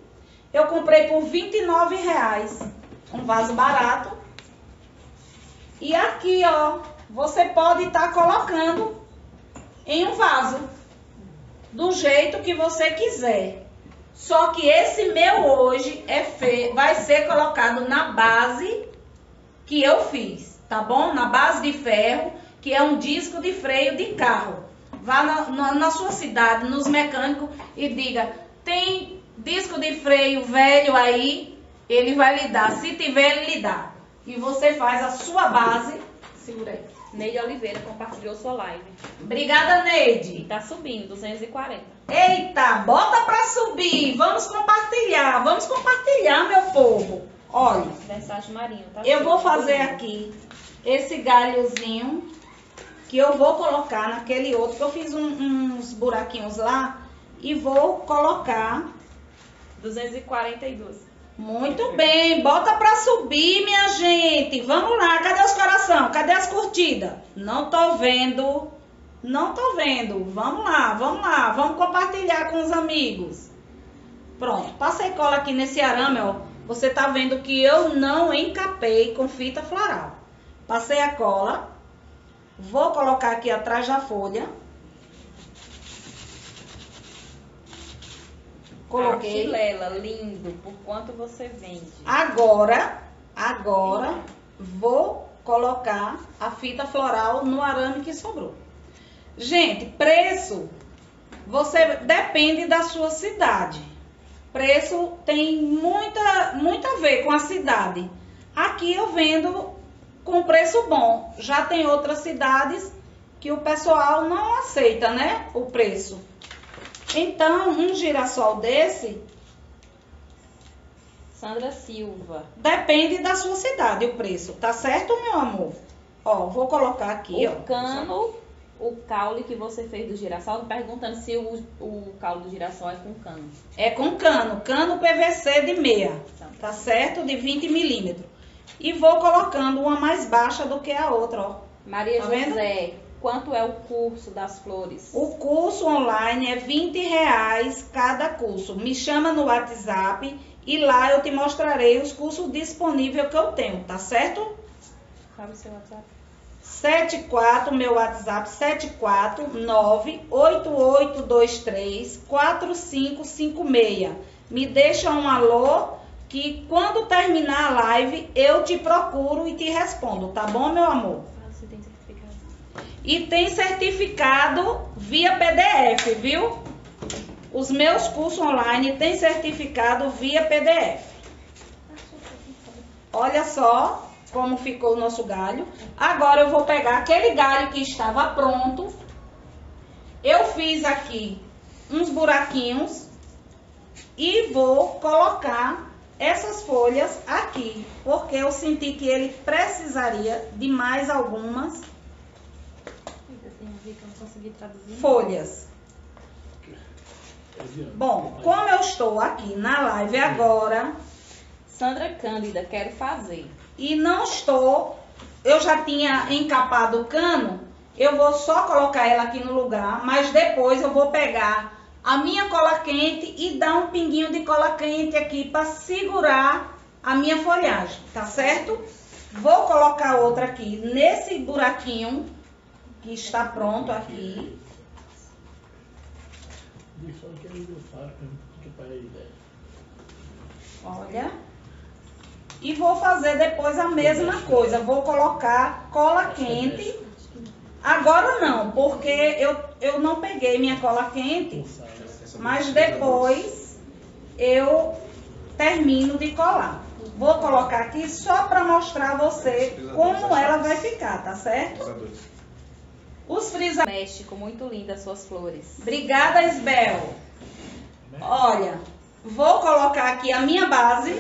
Eu comprei por 29 reais. Um vaso barato. E aqui, ó, você pode estar colocando em um vaso. Do jeito que você quiser. Só que esse meu hoje é fe... vai ser colocado na base que eu fiz, tá bom? Na base de ferro, que é um disco de freio de carro. Vá na, na, na sua cidade, nos mecânicos e diga: tem disco de freio velho aí? Ele vai lhe dar. Se tiver, ele lhe dá. E você faz a sua base. Segura aí. Neide Oliveira compartilhou sua live. Obrigada, Neide. Tá subindo, 240. Eita, bota pra subir. Vamos compartilhar. Vamos compartilhar, meu povo. Olha, Versátil Marinho, tá eu vou fazer aqui esse galhozinho que eu vou colocar naquele outro que eu fiz um- uns buraquinhos lá e vou colocar 242. Muito bem, bota pra subir, minha gente. Vamos lá, cadê os coração? Cadê as curtidas? Não tô vendo. Não tô vendo. Vamos lá, vamos lá. Vamos compartilhar com os amigos. Pronto, passei cola aqui nesse arame, ó. Você tá vendo que eu não encapei com fita floral. Passei a cola. Vou colocar aqui atrás da folha. Coloquei. Artilela, lindo. Por quanto você vende? Agora, agora vou colocar a fita floral no arame que sobrou. Gente, preço você depende da sua cidade. Preço tem muita muito a ver com a cidade. Aqui eu vendo com preço bom. Já tem outras cidades que o pessoal não aceita, né? O preço. Então, um girassol desse Sandra Silva. Depende da sua cidade o preço, tá certo, meu amor? Ó, vou colocar aqui, ó. o cano, o caule que você fez do girassol, perguntando se o, o caule do girassol é com cano. É com cano, cano PVC de meia, tá certo? De 20 milímetros. E vou colocando uma mais baixa do que a outra, ó. Maria Tá vendo? Quanto é o curso das flores? O curso online é 20 reais cada curso. Me chama no WhatsApp e lá eu te mostrarei os cursos disponíveis que eu tenho, tá certo? Qual é o seu WhatsApp? 74, meu WhatsApp 74988234556. Me deixa um alô que quando terminar a live eu te procuro e te respondo, tá bom, meu amor? Ah, você tem certificado. E tem certificado via PDF, viu? Os meus cursos online têm certificado via PDF. Olha só como ficou o nosso galho. Agora eu vou pegar aquele galho que estava pronto. Eu fiz aqui uns buraquinhos e vou colocar essas folhas aqui, porque eu senti que ele precisaria de mais algumas Ainda tem a ver que eu não consegui traduzir. folhas. Bom, como eu estou aqui na live agora Sandra Cândida, quero fazer. e não estou, eu já tinha encapado o cano, eu vou só colocar ela aqui no lugar, mas depois eu vou pegar a minha cola quente e dar um pinguinho de cola quente aqui para segurar a minha folhagem, tá certo? Vou colocar outra aqui nesse buraquinho que está pronto aqui. Ideia. Olha. E vou fazer depois a mesma coisa. Vou colocar cola quente. Agora não, porque eu, eu não peguei minha cola quente. Mas depois eu termino de colar. Vou colocar aqui só para mostrar a você como ela vai ficar, tá certo? Os frisa... México, muito linda as suas flores. Obrigada, Isbel. Olha, vou colocar aqui a minha base.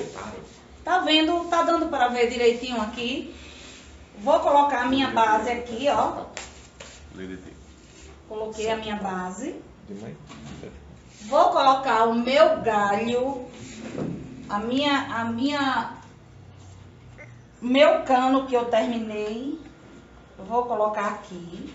Tá vendo? Tá dando para ver direitinho aqui. Vou colocar a minha base aqui, ó. Coloquei a minha base. Vou colocar o meu galho, a minha, a minha, meu cano que eu terminei. Vou colocar aqui.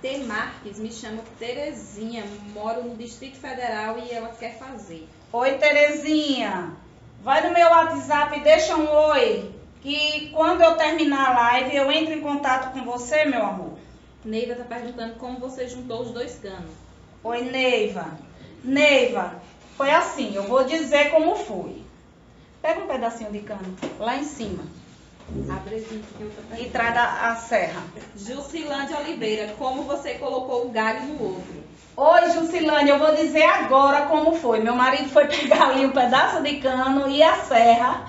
T. Marques me chama Terezinha, moro no Distrito Federal e ela quer fazer. Oi, Terezinha. Vai no meu WhatsApp e deixa um oi. Que quando eu terminar a live eu entro em contato com você, meu amor. Neiva tá perguntando como você juntou os dois canos. Oi, Neiva. Neiva, foi assim, eu vou dizer como foi. Pega um pedacinho de cano lá em cima E perguntando. traga a serra. Jusilândia Oliveira, como você colocou o galho no outro? Oi, Jusilane, eu vou dizer agora como foi. Meu marido foi pegar ali um pedaço de cano e a serra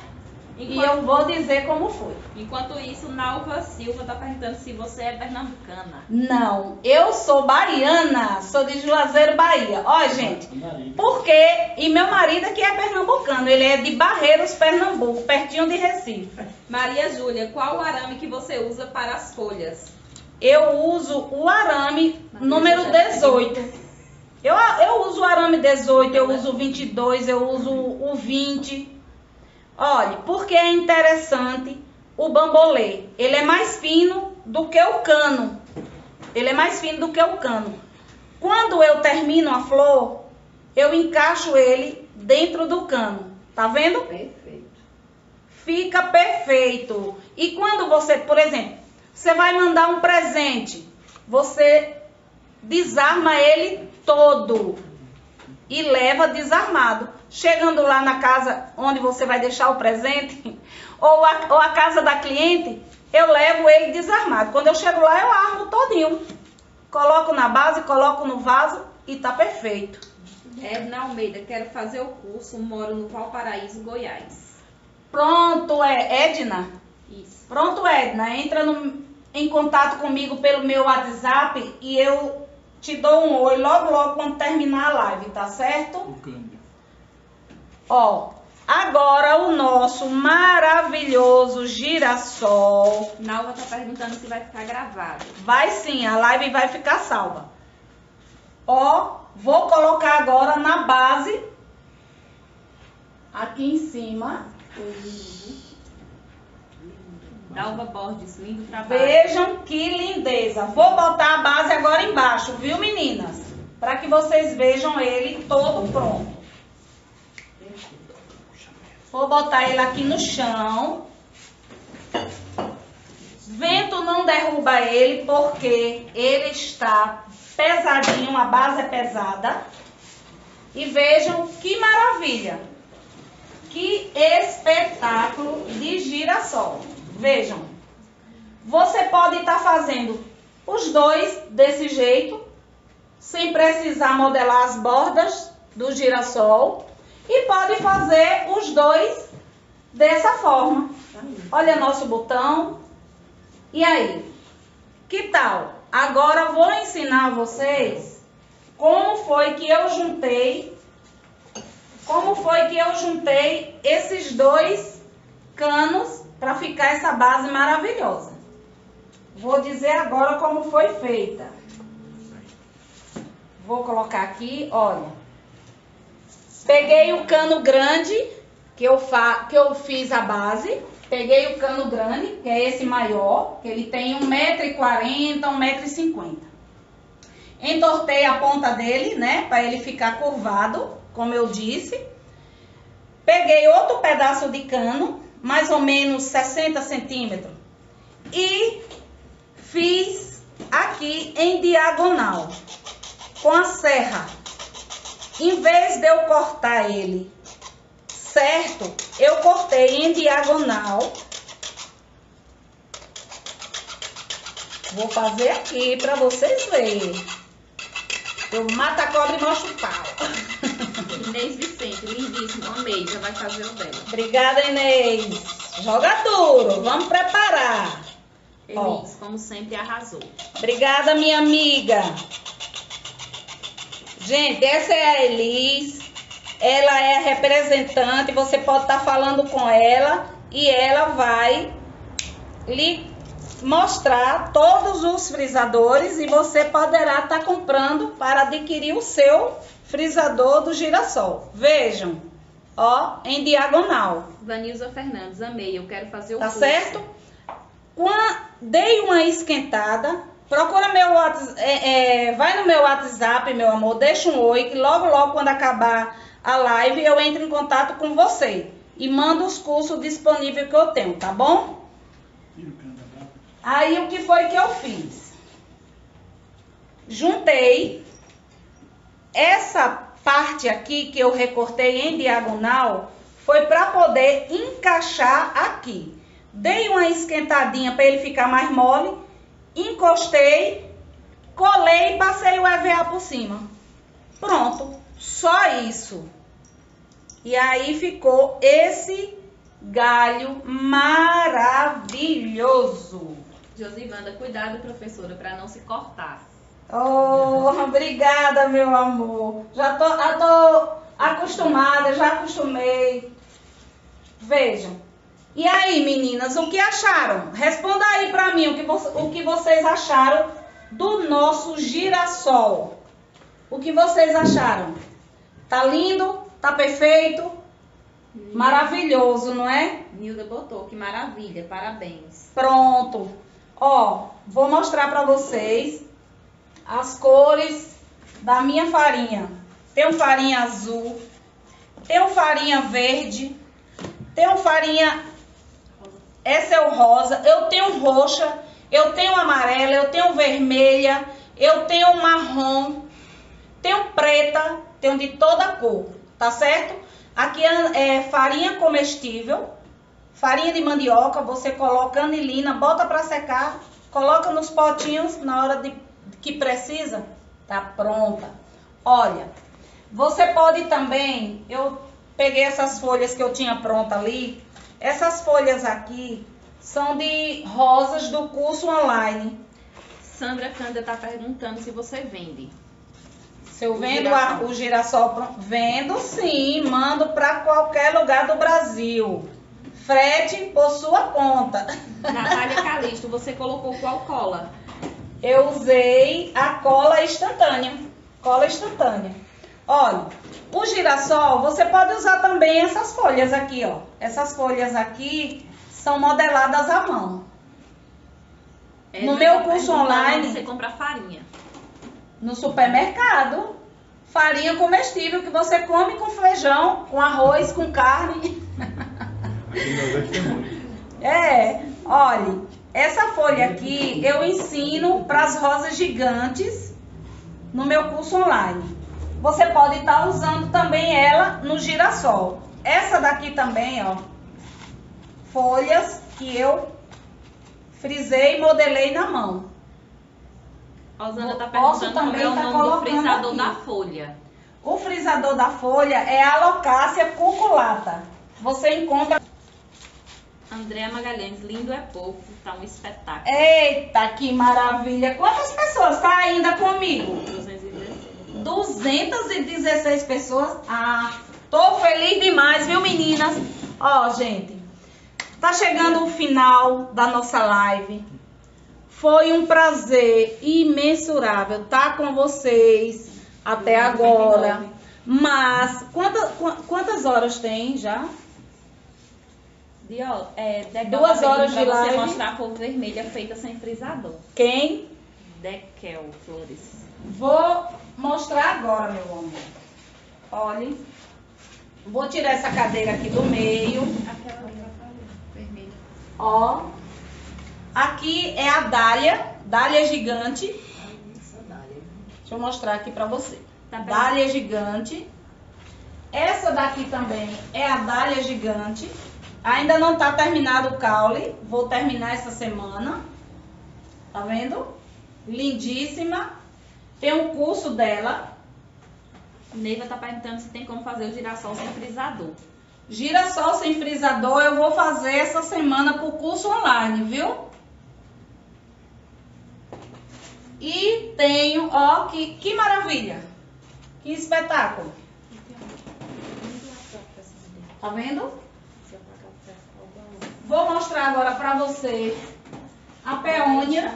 E eu vou dizer como foi. Enquanto isso, Nalva Silva tá perguntando se você é pernambucana. Não, eu sou baiana, sou de Juazeiro, Bahia. Ó, gente, porque e meu marido aqui é pernambucano, ele é de Barreiros, Pernambuco, pertinho de Recife. Maria Júlia, qual o arame que você usa para as folhas? Eu uso o arame número 18. Eu, eu uso o arame 18, eu uso o 22, eu uso o 20. Olha, porque é interessante o bambolê. Ele é mais fino do que o cano. Ele é mais fino do que o cano. Quando eu termino a flor, eu encaixo ele dentro do cano. Tá vendo? Perfeito. fica perfeito. E quando você, por exemplo, você vai mandar um presente, você desarma ele todo e leva desarmado. Chegando lá na casa onde você vai deixar o presente, ou a, ou a casa da cliente, eu levo ele desarmado. Quando eu chego lá, eu armo todinho. Coloco na base, coloco no vaso e tá perfeito. Edna Almeida, quero fazer o curso, moro no Valparaíso, Goiás. Pronto, é Edna. Isso. Pronto, Edna, entra no- em contato comigo pelo meu WhatsApp e eu te dou um oi logo, logo quando terminar a live, tá certo? O câmbio. Ó, agora o nosso maravilhoso girassol. Nalva tá perguntando se vai ficar gravado. Vai sim, a live vai ficar salva. Ó, vou colocar agora na base, aqui em cima. Dalva Borges, lindo trabalho. Vejam que lindeza. Vou botar a base agora embaixo, viu, meninas? Para que vocês vejam ele todo pronto. Vou botar ele aqui no chão. Vento não derruba ele porque ele está pesadinho, a base é pesada. E vejam que maravilha. Que espetáculo de girassol. Vejam. Você pode estar fazendo os dois desse jeito, sem precisar modelar as bordas do girassol. E pode fazer os dois dessa forma. Olha nosso botão. E aí? Que tal? Agora vou ensinar vocês como foi que eu juntei como foi que eu juntei esses dois canos para ficar essa base maravilhosa. Vou dizer agora como foi feita. Vou colocar aqui, olha. Peguei o cano grande que eu, fa que eu fiz a base. Peguei o cano grande, que é esse maior, que ele tem 1,40m, 1,50m. Entortei a ponta dele, né, para ele ficar curvado, como eu disse. Peguei outro pedaço de cano, mais ou menos 60 centímetros, e fiz aqui em diagonal, com a serra. Em vez de eu cortar ele certo, eu cortei em diagonal. Vou fazer aqui para vocês verem. Eu mato a cobra e mostro o pau. Inês Vicente, lindíssimo, amei, já vai fazer o dela. Obrigada, Inês. Joga duro, vamos preparar. Elis, como sempre, arrasou. Obrigada, minha amiga. Gente, essa é a Elis. Ela é a representante. Você pode estar falando com ela e ela vai lhe mostrar todos os frisadores e você poderá estar comprando para adquirir o seu frisador do girassol. Vejam, ó, em diagonal. Vanilza Fernandes, amei, eu quero fazer o Tá curso. certo? Dei uma esquentada. Procura meu WhatsApp. é, é, vai no meu WhatsApp, meu amor. Deixa um oi. Que logo, logo, quando acabar a live, eu entro em contato com você. E mando os cursos disponíveis que eu tenho, tá bom? Aí o que foi que eu fiz? Juntei essa parte aqui que eu recortei em diagonal foi para poder encaixar aqui. Dei uma esquentadinha para ele ficar mais mole, encostei, colei e passei o EVA por cima. Pronto, só isso. E aí ficou esse galho maravilhoso. Josivanda, cuidado, professora, para não se cortar. Oh, obrigada, meu amor. Já tô, já tô acostumada, já acostumei. Vejam. E aí, meninas, o que acharam? Responda aí pra mim o que, o que vocês acharam do nosso girassol. O que vocês acharam? Tá lindo? Tá perfeito? Maravilhoso, não é? Nilda botou, que maravilha, parabéns. Pronto. Ó, vou mostrar pra vocês as cores da minha farinha. Tem farinha azul, tem farinha verde, tem farinha essa é o rosa, eu tenho roxa, eu tenho amarela, eu tenho vermelha, eu tenho marrom, tenho preta, tenho de toda cor, tá certo? Aqui é é farinha comestível, farinha de mandioca, você coloca anilina, bota para secar, coloca nos potinhos na hora de que precisa, tá pronta. Olha, você pode também, eu peguei essas folhas que eu tinha pronta ali, essas folhas aqui são de rosas do curso online. Sandra Cândida tá perguntando se você vende. Se eu O vendo girassol. a- o girassol, pron- vendo sim, mando para qualquer lugar do Brasil. Frete por sua conta. Natália Calixto, você colocou qual cola? Eu usei a cola instantânea. Cola instantânea. Olha, o girassol, você pode usar também essas folhas aqui, ó. Essas folhas aqui são modeladas à mão. É, No mas meu tá curso online- onde Você compra farinha. No supermercado, farinha comestível que você come com feijão, com arroz, com carne. Aqui nós é que essa folha aqui eu ensino para as rosas gigantes no meu curso online. Você pode estar usando também ela no girassol. Essa daqui também, ó, folhas que eu frisei e modelei na mão. Rosana tá Posso perguntando também é o tá nome do colocando frisador aqui. da folha. O frisador da folha é a Alocácia cuculata. Você encontra. Andréa Magalhães, lindo é pouco, tá um espetáculo. Eita, que maravilha! Quantas pessoas está ainda comigo? 216. 216 pessoas. Ah, tô feliz demais, viu, meninas? Ó, gente, tá chegando o final da nossa live. Foi um prazer imensurável estar com vocês até agora. Mas quanta- qu- quantas horas tem já? De, ó, é, Duas horas de você live. mostrar a cor vermelha feita sem frisador. Quem? Dekel Flores. Vou mostrar agora, meu amor. Olhe. Vou tirar essa cadeira aqui do meio. Aquela ali, vermelha. Ó. Aqui é a dália, dália gigante. Deixa eu mostrar aqui pra você. Tá dália gigante. Essa daqui também é a dália gigante. Ainda não tá terminado o caule. Vou terminar essa semana. Tá vendo? Lindíssima. Tem um curso dela. Neiva tá perguntando se tem como fazer o girassol sem frisador. Girassol sem frisador eu vou fazer essa semana pro curso online, viu? E tenho, ó, que, que maravilha. Que espetáculo. Tá vendo? Vou mostrar agora pra você a peônia.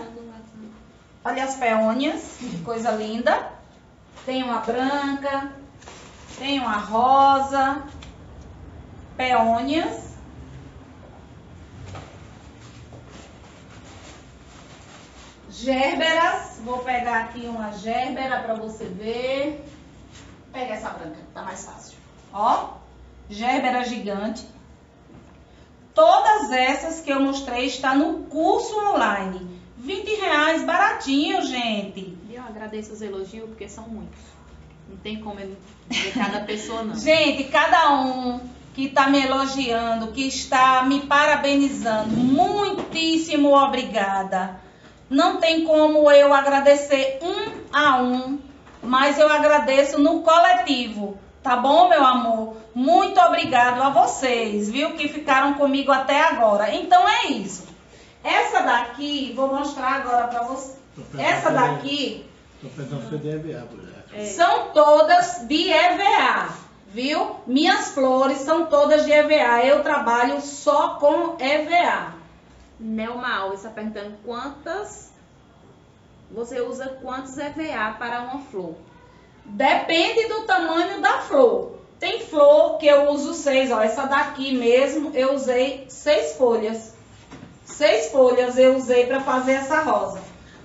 Olha as peônias, que coisa linda. Tem uma branca, tem uma rosa, peônias. Gérberas, vou pegar aqui uma gérbera para você ver. Pega essa branca, tá mais fácil. Ó, gérbera gigante. Todas essas que eu mostrei está no curso online. 20 reais, baratinho, gente. E eu agradeço os elogios porque são muitos. Não tem como eu dizer cada pessoa, não. Gente, cada um que está me elogiando, que está me parabenizando, muitíssimo obrigada. Não tem como eu agradecer um a um, mas eu agradeço no coletivo. Tá bom, meu amor? Muito obrigado a vocês, viu, que ficaram comigo até agora. Então é isso. Essa daqui, vou mostrar agora pra vocês. Essa daqui Tô pensando que é DVA, mulher. É. são todas de EVA, viu? Minhas flores são todas de EVA. Eu trabalho só com EVA. Nelma Alves está perguntando quantas. Você usa quantos EVA para uma flor? Depende do tamanho da flor. Tem flor que eu uso seis, ó. Essa daqui mesmo eu usei seis folhas. Seis folhas eu usei para fazer essa rosa.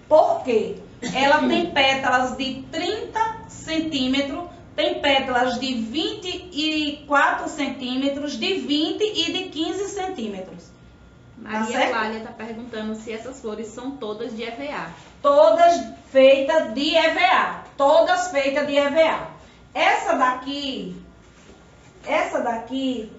Por quê? Ela tem pétalas de 30 centímetros, tem pétalas de 24 centímetros, de 20 e de 15 centímetros. Maria certo? Eulália está perguntando se essas flores são todas de EVA. Todas feitas de EVA, todas feitas de EVA. Essa daqui, essa daqui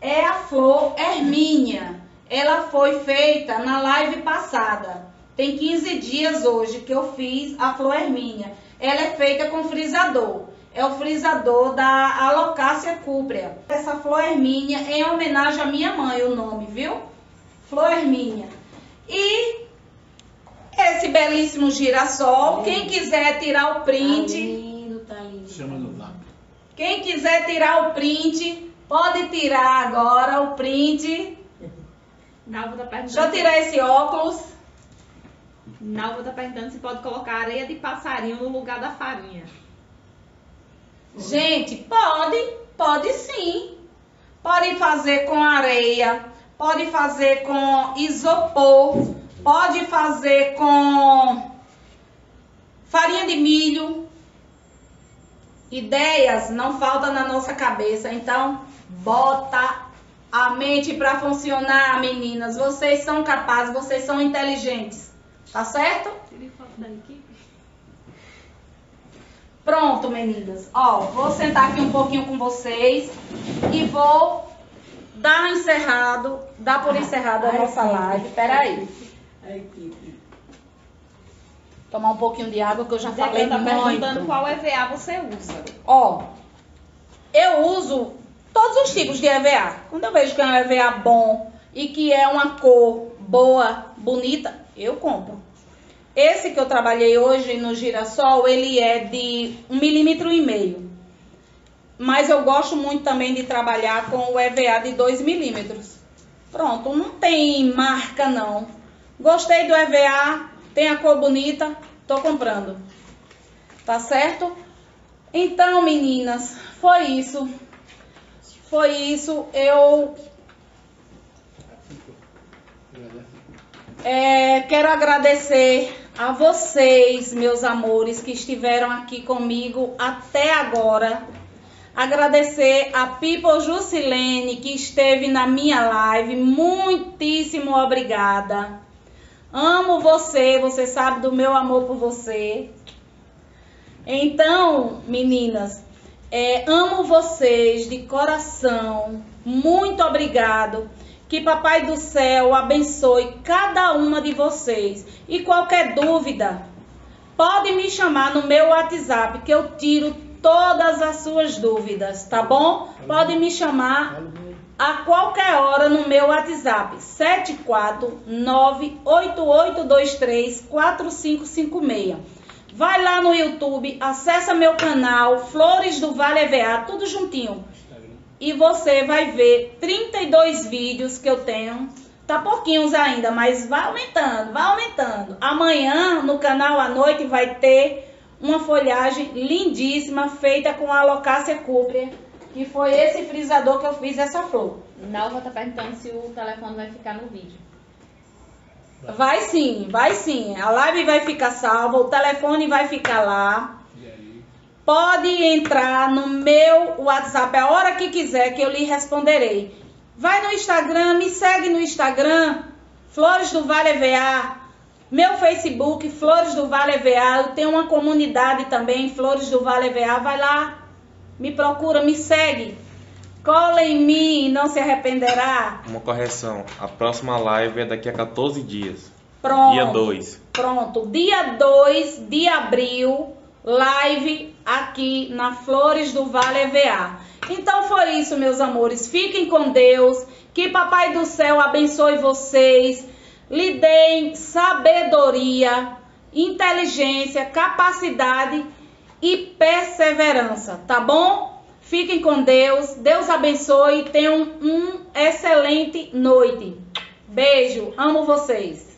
é a flor Hermínia. Ela foi feita na live passada. Tem 15 dias hoje que eu fiz a flor Hermínia. Ela é feita com frisador. É o frisador da Alocácia cúprea. Essa flor Hermínia é em homenagem à minha mãe, o nome, viu? Flor Hermínia. E esse belíssimo girassol, quem quiser tirar o print, lindo, tá lindo. Chama no zap. quem quiser tirar o print, pode tirar agora o print. Nalva está perguntando. Deixa eu tirar esse óculos. Nalva está perguntando se pode colocar areia de passarinho no lugar da farinha. Gente, pode, pode sim. Pode fazer com areia, pode fazer com isopor, pode fazer com farinha de milho. Ideias não faltam na nossa cabeça, então bota a mente para funcionar, meninas. Vocês são capazes, vocês são inteligentes. Tá certo? Pronto, meninas. Ó, vou sentar aqui um pouquinho com vocês e vou dar encerrado, dar por encerrada a nossa live. Peraí. A equipe. Tomar um pouquinho de água que eu já falei Débora está perguntando muito. qual EVA você usa. Ó, eu uso todos os tipos de EVA. Quando eu vejo que é um EVA bom e que é uma cor boa, bonita, eu compro. Esse que eu trabalhei hoje no girassol, ele é de um milímetro e meio. Mas eu gosto muito também de trabalhar com o EVA de 2 milímetros. Pronto, não tem marca não. Gostei do EVA, tem a cor bonita, tô comprando. Tá certo? Então, meninas, foi isso. Foi isso. Eu é, quero agradecer a vocês, meus amores, que estiveram aqui comigo até agora. Agradecer a People Jusilene, que esteve na minha live. Muitíssimo obrigada. Amo você, você sabe do meu amor por você. Então, meninas, é, amo vocês de coração. Muito obrigado. Que Papai do Céu abençoe cada uma de vocês. E qualquer dúvida, pode me chamar no meu WhatsApp que eu tiro todas as suas dúvidas, tá bom? Pode me chamar a qualquer hora no meu WhatsApp 74988234556. Vai lá no YouTube, acessa meu canal Flores do Vale EVA, tudo juntinho. E você vai ver 32 vídeos que eu tenho. Tá pouquinhos ainda, mas vai aumentando, vai aumentando. Amanhã no canal à noite vai ter uma folhagem lindíssima feita com a Alocácia cúprea, que foi esse frisador que eu fiz essa flor. Nalva está perguntando se o telefone vai ficar no vídeo. Vai sim, vai sim. A live vai ficar salva, o telefone vai ficar lá. Pode entrar no meu WhatsApp a hora que quiser que eu lhe responderei. Vai no Instagram, me segue no Instagram, Flores do Vale EVA. Meu Facebook, Flores do Vale EVA. Eu tenho uma comunidade também, Flores do Vale EVA. Vai lá, me procura, me segue. Cola em mim, não se arrependerá. Uma correção. A próxima live é daqui a 14 dias. Pronto. Dia 2. Pronto, dia 2 de abril, live aqui na Flores do Vale EVA. Então foi isso, meus amores. Fiquem com Deus. Que Papai do Céu abençoe vocês. Lhe deem sabedoria, inteligência, capacidade e perseverança, tá bom? Fiquem com Deus. Deus abençoe. Tenham um excelente noite. Beijo. Amo vocês.